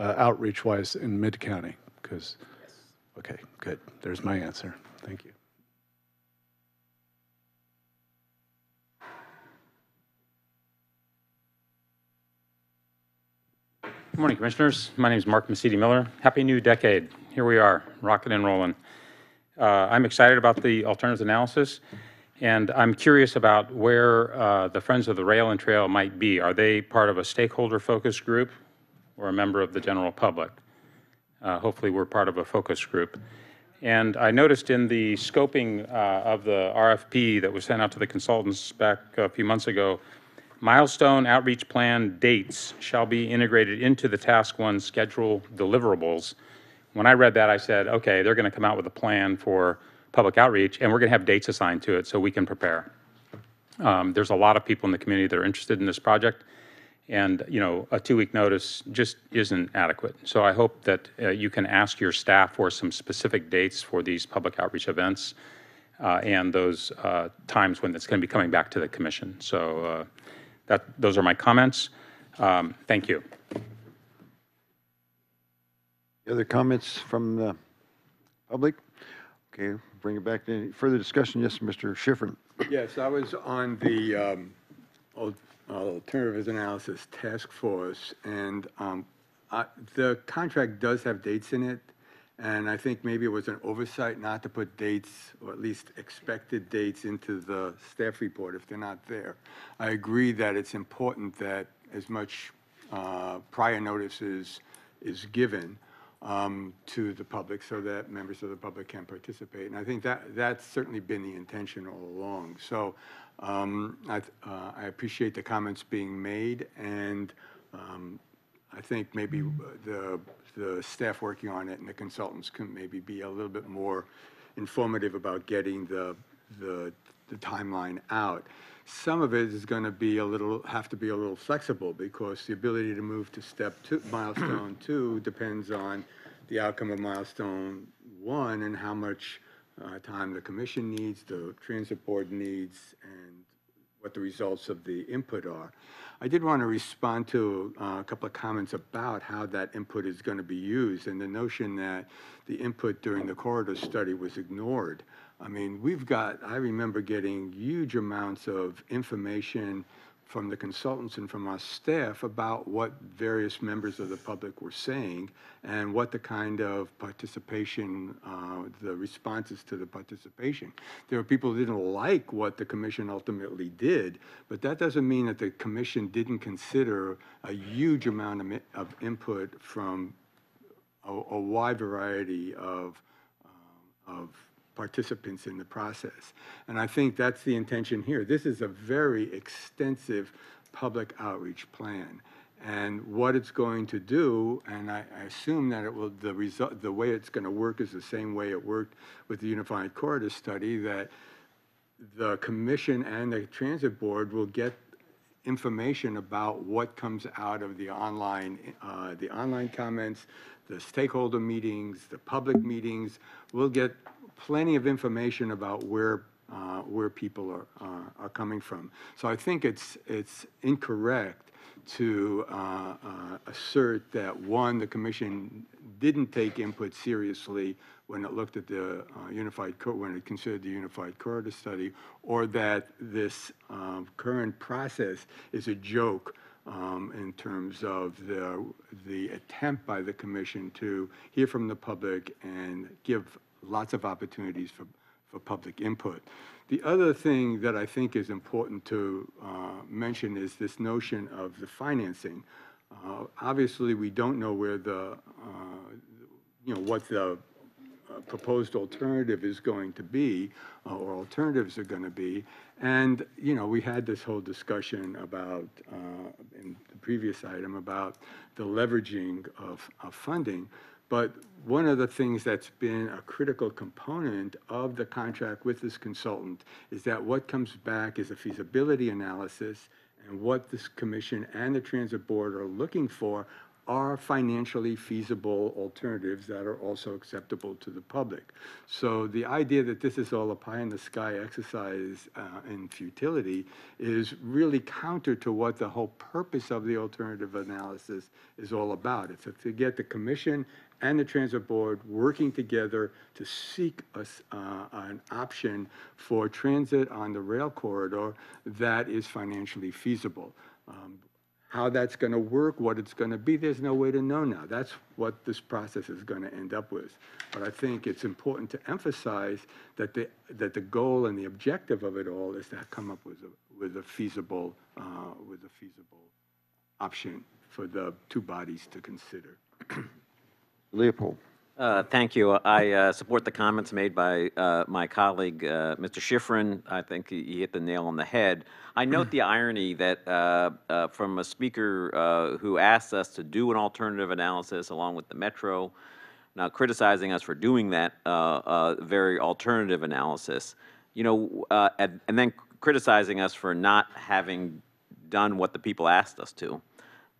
uh, outreach-wise in mid-county? Because, okay, good. There's my answer. Thank you. Good morning, Commissioners. My name is Mark Mesiti-Miller. Happy new decade. Here we are, rocking and rolling. Uh, I'm excited about the alternatives analysis, and I'm curious about where uh, the Friends of the Rail and Trail might be. Are they part of a stakeholder focus group or a member of the general public? Uh, hopefully, we're part of a focus group. And I noticed in the scoping uh, of the RFP that was sent out to the consultants back a few months ago, Milestone outreach plan dates shall be integrated into the task one schedule deliverables. When I read that, I said, okay, they're going to come out with a plan for public outreach, and we're going to have dates assigned to it so we can prepare. Um, there's a lot of people in the community that are interested in this project, and you know, a two-week notice just isn't adequate. So I hope that uh, you can ask your staff for some specific dates for these public outreach events uh, and those uh, times when it's going to be coming back to the commission. So uh, that, those are my comments. Um, Thank you. Other comments from the public? Okay, bring it back to any further discussion. Yes, Mr. Schiffrin. Yes, I was on the um, al- Alternatives Analysis Task Force, and um, I- the contract does have dates in it, and I think maybe it was an oversight not to put dates, or at least expected dates, into the staff report if they're not there. I agree that it's important that as much uh, prior notice is, is given um, to the public so that members of the public can participate. And I think that, that's certainly been the intention all along. So um, I, uh, I appreciate the comments being made, and um, I think maybe the, the staff working on it and the consultants can maybe be a little bit more informative about getting the, the, the timeline out. Some of it is going to be a little, have to be a little flexible because the ability to move to step two, (clears throat) milestone two depends on the outcome of milestone one and how much uh, time the commission needs, the transit board needs, and what the results of the input are. I did want to respond to uh, a couple of comments about how that input is going to be used and the notion that the input during the corridor study was ignored. I mean, we've got, I remember getting huge amounts of information from the consultants and from our staff about what various members of the public were saying and what the kind of participation, uh, the responses to the participation. There were people who didn't like what the commission ultimately did, but that doesn't mean that the commission didn't consider a huge amount of, of input from a, a wide variety of, um, of participants in the process. And I think that's the intention here. This is a very extensive public outreach plan. And what it's going to do, and I, I assume that it will, the result, the way it's going to work is the same way it worked with the Unified Corridor Study, that the commission and the transit board will get information about what comes out of the online, uh, the online comments, the stakeholder meetings, the public meetings. We'll get plenty of information about where, uh, where people are, uh, are coming from. So I think it's, it's incorrect to uh, uh, assert that, one, the commission didn't take input seriously when it looked at the uh, unified, when it considered the unified corridor study, or that this um, current process is a joke um, in terms of the, the attempt by the commission to hear from the public and give lots of opportunities for, for public input. The other thing that I think is important to uh, mention is this notion of the financing. Uh, Obviously, we don't know where the, uh, you know, what the uh, proposed alternative is going to be, uh, or alternatives are going to be. And, you know, we had this whole discussion about, uh, in the previous item, about the leveraging of, of funding. But one of the things that's been a critical component of the contract with this consultant is that what comes back is a feasibility analysis, and what this commission and the transit board are looking for are financially feasible alternatives that are also acceptable to the public. So the idea that this is all a pie-in-the-sky exercise uh, in futility is really counter to what the whole purpose of the alternative analysis is all about. It's to get the commission and the transit board working together to seek uh, an option for transit on the rail corridor that is financially feasible. Um, how that's going to work, what it's going to be, there's no way to know now. That's what this process is going to end up with. But I think it's important to emphasize that the, that the goal and the objective of it all is to come up with a, with a feasible, uh, with a feasible option for the two bodies to consider. (clears throat) Leopold. Uh, Thank you. I uh, support the comments made by uh, my colleague, uh, Mr. Schiffrin. I think he hit the nail on the head. I note the irony that uh, uh, from a speaker who asked us to do an alternative analysis along with the Metro, now criticizing us for doing that very alternative analysis, you know, and and then criticizing us for not having done what the people asked us to.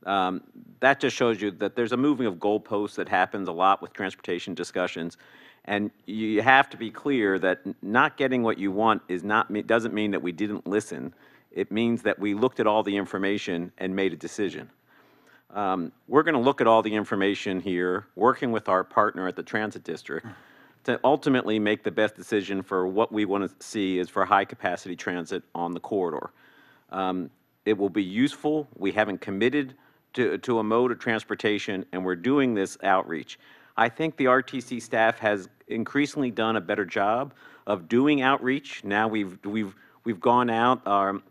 Um, That just shows you that there's a moving of goalposts that happens a lot with transportation discussions. And you have to be clear that not getting what you want is not, doesn't mean that we didn't listen. It means that we looked at all the information and made a decision. Um, We're going to look at all the information here, working with our partner at the Transit District, to ultimately make the best decision for what we want to see is for high-capacity transit on the corridor. Um, It will be useful. We haven't committed to, to a mode of transportation, and we're doing this outreach. I think the RTC staff has increasingly done a better job of doing outreach. Now we've, we've, we've gone out, um,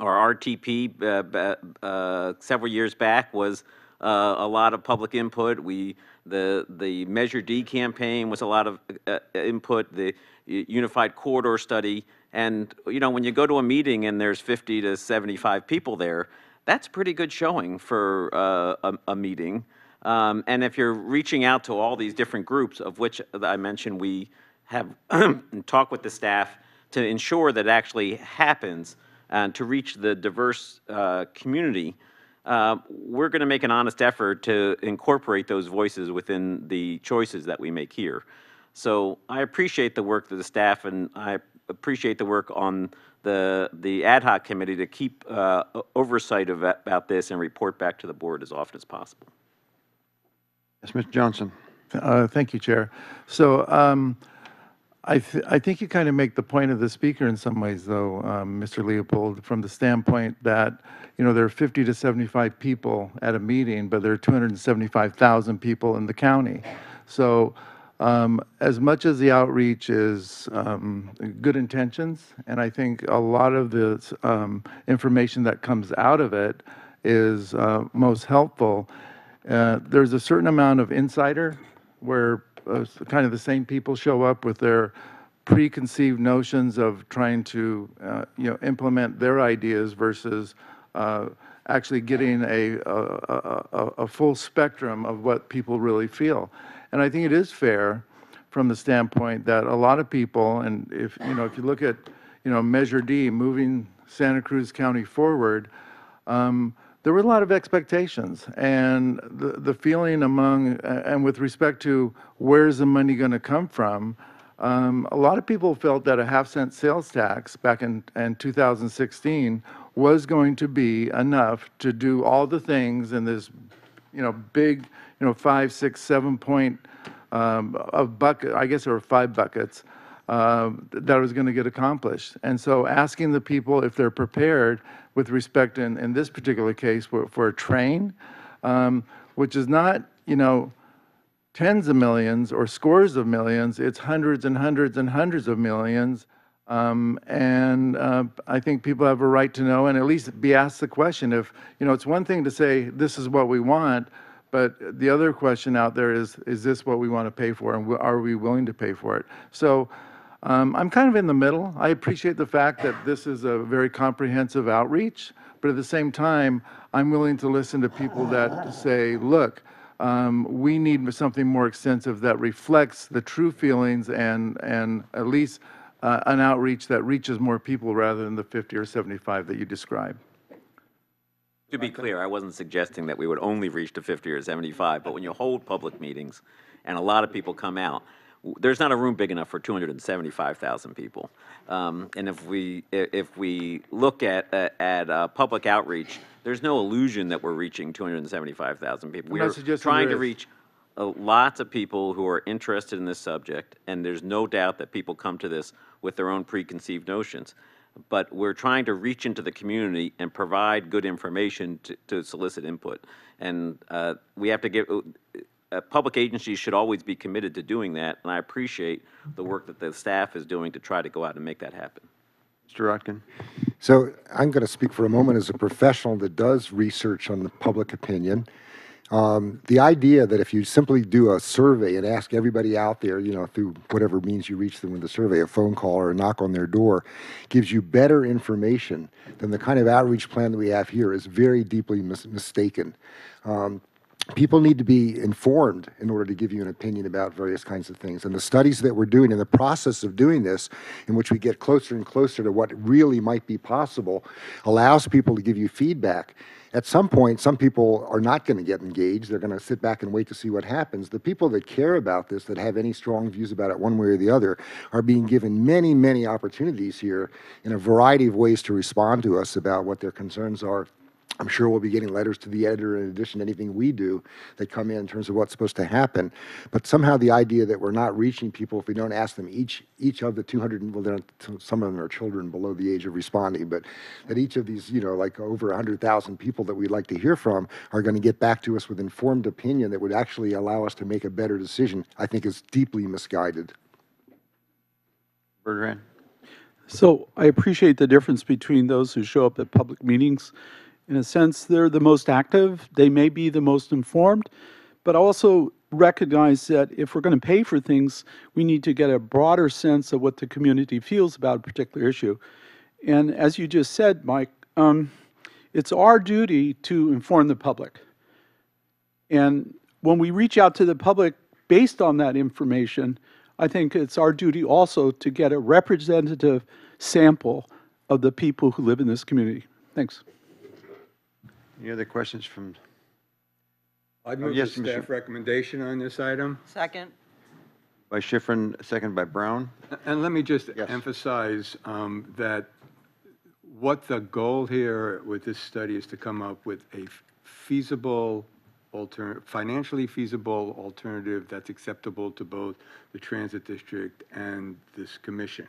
our RTP uh, uh, several years back was uh, a lot of public input. We, the, the Measure D campaign was a lot of uh, input, the Unified Corridor Study. And, you know, when you go to a meeting and there's 50 to 75 people there, that's pretty good showing for uh, a, a meeting. Um, And if you're reaching out to all these different groups, of which I mentioned we have (clears throat) talked with the staff to ensure that it actually happens and to reach the diverse uh, community, uh, we're going to make an honest effort to incorporate those voices within the choices that we make here. So I appreciate the work of the staff, and I appreciate the work on the, the ad hoc committee to keep uh, oversight of, about this and report back to the board as often as possible. Yes, Mr. Johnson. Uh, Thank you, Chair. So um, I, th- I think you kind of make the point of the speaker in some ways, though, um, Mr. Leopold, from the standpoint that, you know, there are 50 to 75 people at a meeting, but there are 275,000 people in the county. So um, as much as the outreach is um, good intentions, and I think a lot of the um, information that comes out of it is uh, most helpful, uh, there's a certain amount of insider where uh, kind of the same people show up with their preconceived notions of trying to, uh, you know, implement their ideas versus uh, actually getting a, a, a, a- a full spectrum of what people really feel. And I think it is fair from the standpoint that a lot of people, and if, you know, if you look at, you know, Measure D, moving Santa Cruz County forward, um, there were a lot of expectations, and the, the feeling among, and with respect to where's the money going to come from, um, a lot of people felt that a half cent sales tax back in, in 2016 was going to be enough to do all the things in this, you know, big, you know, five, six, seven point um, of bucket, I guess there were five buckets, um, that was going to get accomplished. And so asking the people if they're prepared with respect, in, in this particular case, for, for a train, um, which is not, you know, tens of millions or scores of millions, it's hundreds and hundreds and hundreds of millions. Um, and uh, I think people have a right to know and at least be asked the question if, you know, it's one thing to say, this is what we want, but the other question out there is, is this what we want to pay for and are we willing to pay for it? So um, I'm kind of in the middle. I appreciate the fact that this is a very comprehensive outreach, but at the same time, I'm willing to listen to people that say, look, um, we need something more extensive that reflects the true feelings and, and at least uh, an outreach that reaches more people rather than the 50 or 75 that you described. To be clear, I wasn't suggesting that we would only reach to 50 or 75, but when you hold public meetings and a lot of people come out, w- there's not a room big enough for 275,000 people. Um, And if we, i- if we look at, at- at uh, public outreach, there's no illusion that we're reaching 275,000 people. I'm not We're suggesting trying to is. reach uh, lots of people who are interested in this subject, and there's no doubt that people come to this with their own preconceived notions. But we're trying to reach into the community and provide good information to, to solicit input. And uh, we have to give, uh, public agencies should always be committed to doing that, and I appreciate the work that the staff is doing to try to go out and make that happen. Mr. Rotkin. So I'm going to speak for a moment as a professional that does research on the public opinion. Um, the idea that if you simply do a survey and ask everybody out there, you know, through whatever means you reach them with a survey, a phone call or a knock on their door, gives you better information than the kind of outreach plan that we have here is very deeply mis- mistaken. Um, people need to be informed in order to give you an opinion about various kinds of things. And the studies that we're doing in the process of doing this, in which we get closer and closer to what really might be possible, allows people to give you feedback. At some point, some people are not going to get engaged. They're going to sit back and wait to see what happens. The people that care about this, that have any strong views about it one way or the other, are being given many, many opportunities here in a variety of ways to respond to us about what their concerns are. I'm sure we'll be getting letters to the editor in addition to anything we do that come in in terms of what's supposed to happen. But somehow the idea that we're not reaching people if we don't ask them each each of the 200, well, some of them are children below the age of responding, but that each of these, you know, like over 100,000 people that we'd like to hear from are going to get back to us with informed opinion that would actually allow us to make a better decision, I think is deeply misguided. Bertrand. So I appreciate the difference between those who show up at public meetings. In a sense, they're the most active, they may be the most informed, but I also recognize that if we're going to pay for things, we need to get a broader sense of what the community feels about a particular issue. And as you just said, Mike, um, it's our duty to inform the public. And when we reach out to the public based on that information, I think it's our duty also to get a representative sample of the people who live in this community. Thanks. Any other questions from? I'd Oh, move the yes, Mr. staff recommendation on this item. Second. by Schiffrin, second by Brown. And let me just emphasize um, that what the goal here with this study is to come up with a feasible, alter, financially feasible alternative that's acceptable to both the transit district and this commission.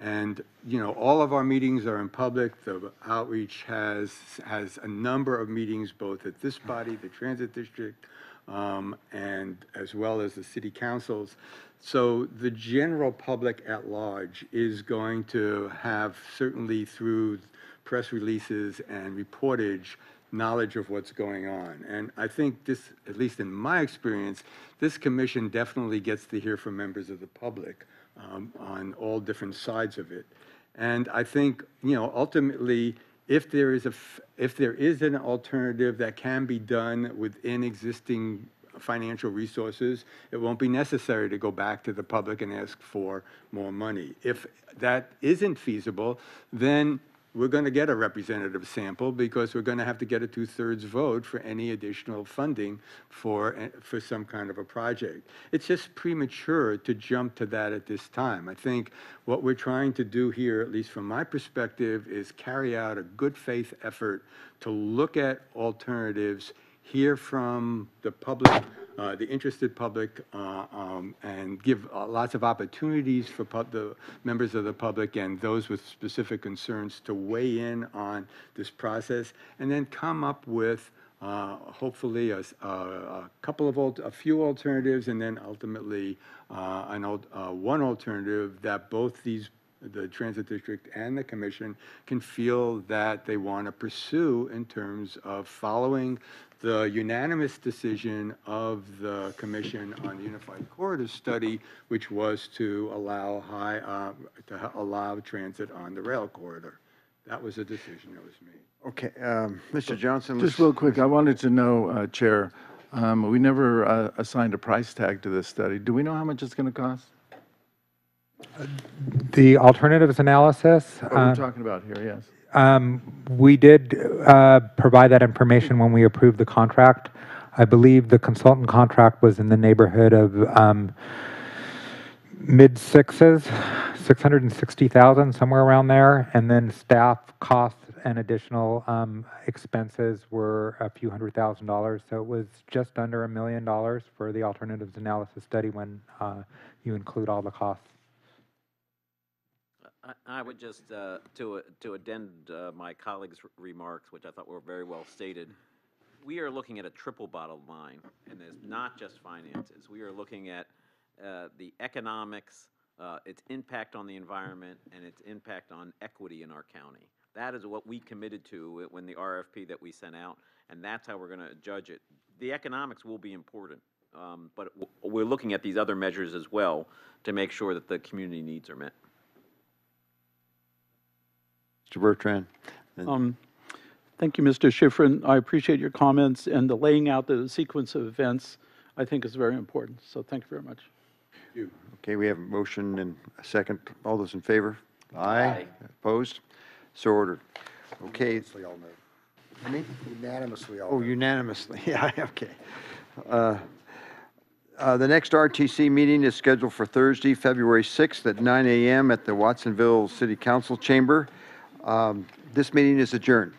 And, you know, all of our meetings are in public. The outreach has, has a number of meetings, both at this body, the transit district, um, and as well as the city councils. So the general public at large is going to have, certainly through press releases and reportage, knowledge of what's going on. And I think this, at least in my experience, this commission definitely gets to hear from members of the public um, on all different sides of it. And I think, you know, ultimately, if there is a, if there is an alternative that can be done within existing financial resources, it won't be necessary to go back to the public and ask for more money. If that isn't feasible, then we're going to get a representative sample because we're going to have to get a two-thirds vote for any additional funding for, eh, for some kind of a project. It's just premature to jump to that at this time. I think what we're trying to do here, at least from my perspective, is carry out a good faith effort to look at alternatives, hear from the public, uh, the interested public, uh, um, and give uh, lots of opportunities for the members of the public and those with specific concerns to weigh in on this process, and then come up with uh, hopefully a, couple of, a few alternatives, and then ultimately uh, an, uh, one alternative that both these the transit district and the commission can feel that they want to pursue in terms of following the unanimous decision of the commission on the Unified Corridor Study, which was to allow high, uh, to allow transit on the rail corridor. That was a decision that was made. Okay, um, Mr. Johnson? Just let's- real quick, I wanted to know, uh, Chair, um, we never uh, assigned a price tag to this study. Do we know how much it's going to cost? The alternatives analysis, What we're uh, talking about here, yes. um, we did uh, provide that information when we approved the contract. I believe the consultant contract was in the neighborhood of um, mid sixes, 660,000, somewhere around there. And then staff costs and additional um, expenses were a few hundred thousand dollars. So it was just under a million dollars for the alternatives analysis study when uh, you include all the costs. I- would just, uh, to to addend uh, my colleague's remarks, which I thought were very well stated, we are looking at a triple bottom line, and it's not just finances. We are looking at uh, the economics, uh, its impact on the environment, and its impact on equity in our county. That is what we committed to when the RFP that we sent out, and that's how we're going to judge it. The economics will be important, um, but we're looking at these other measures as well to make sure that the community needs are met. Mr. Bertrand? and- Um, Thank you, Mr. Schiffrin. I appreciate your comments, and the laying out the sequence of events, I think is very important. So thank you very much. Okay, we have a motion and a second. All those in favor? Aye. Opposed? So ordered. Okay. Unanimously all no. I mean? Unanimously all Oh, no. unanimously, (laughs) yeah, okay. Uh, uh, The next RTC meeting is scheduled for Thursday, February 6th at 9 a.m. at the Watsonville City Council Chamber. Um, This meeting is adjourned.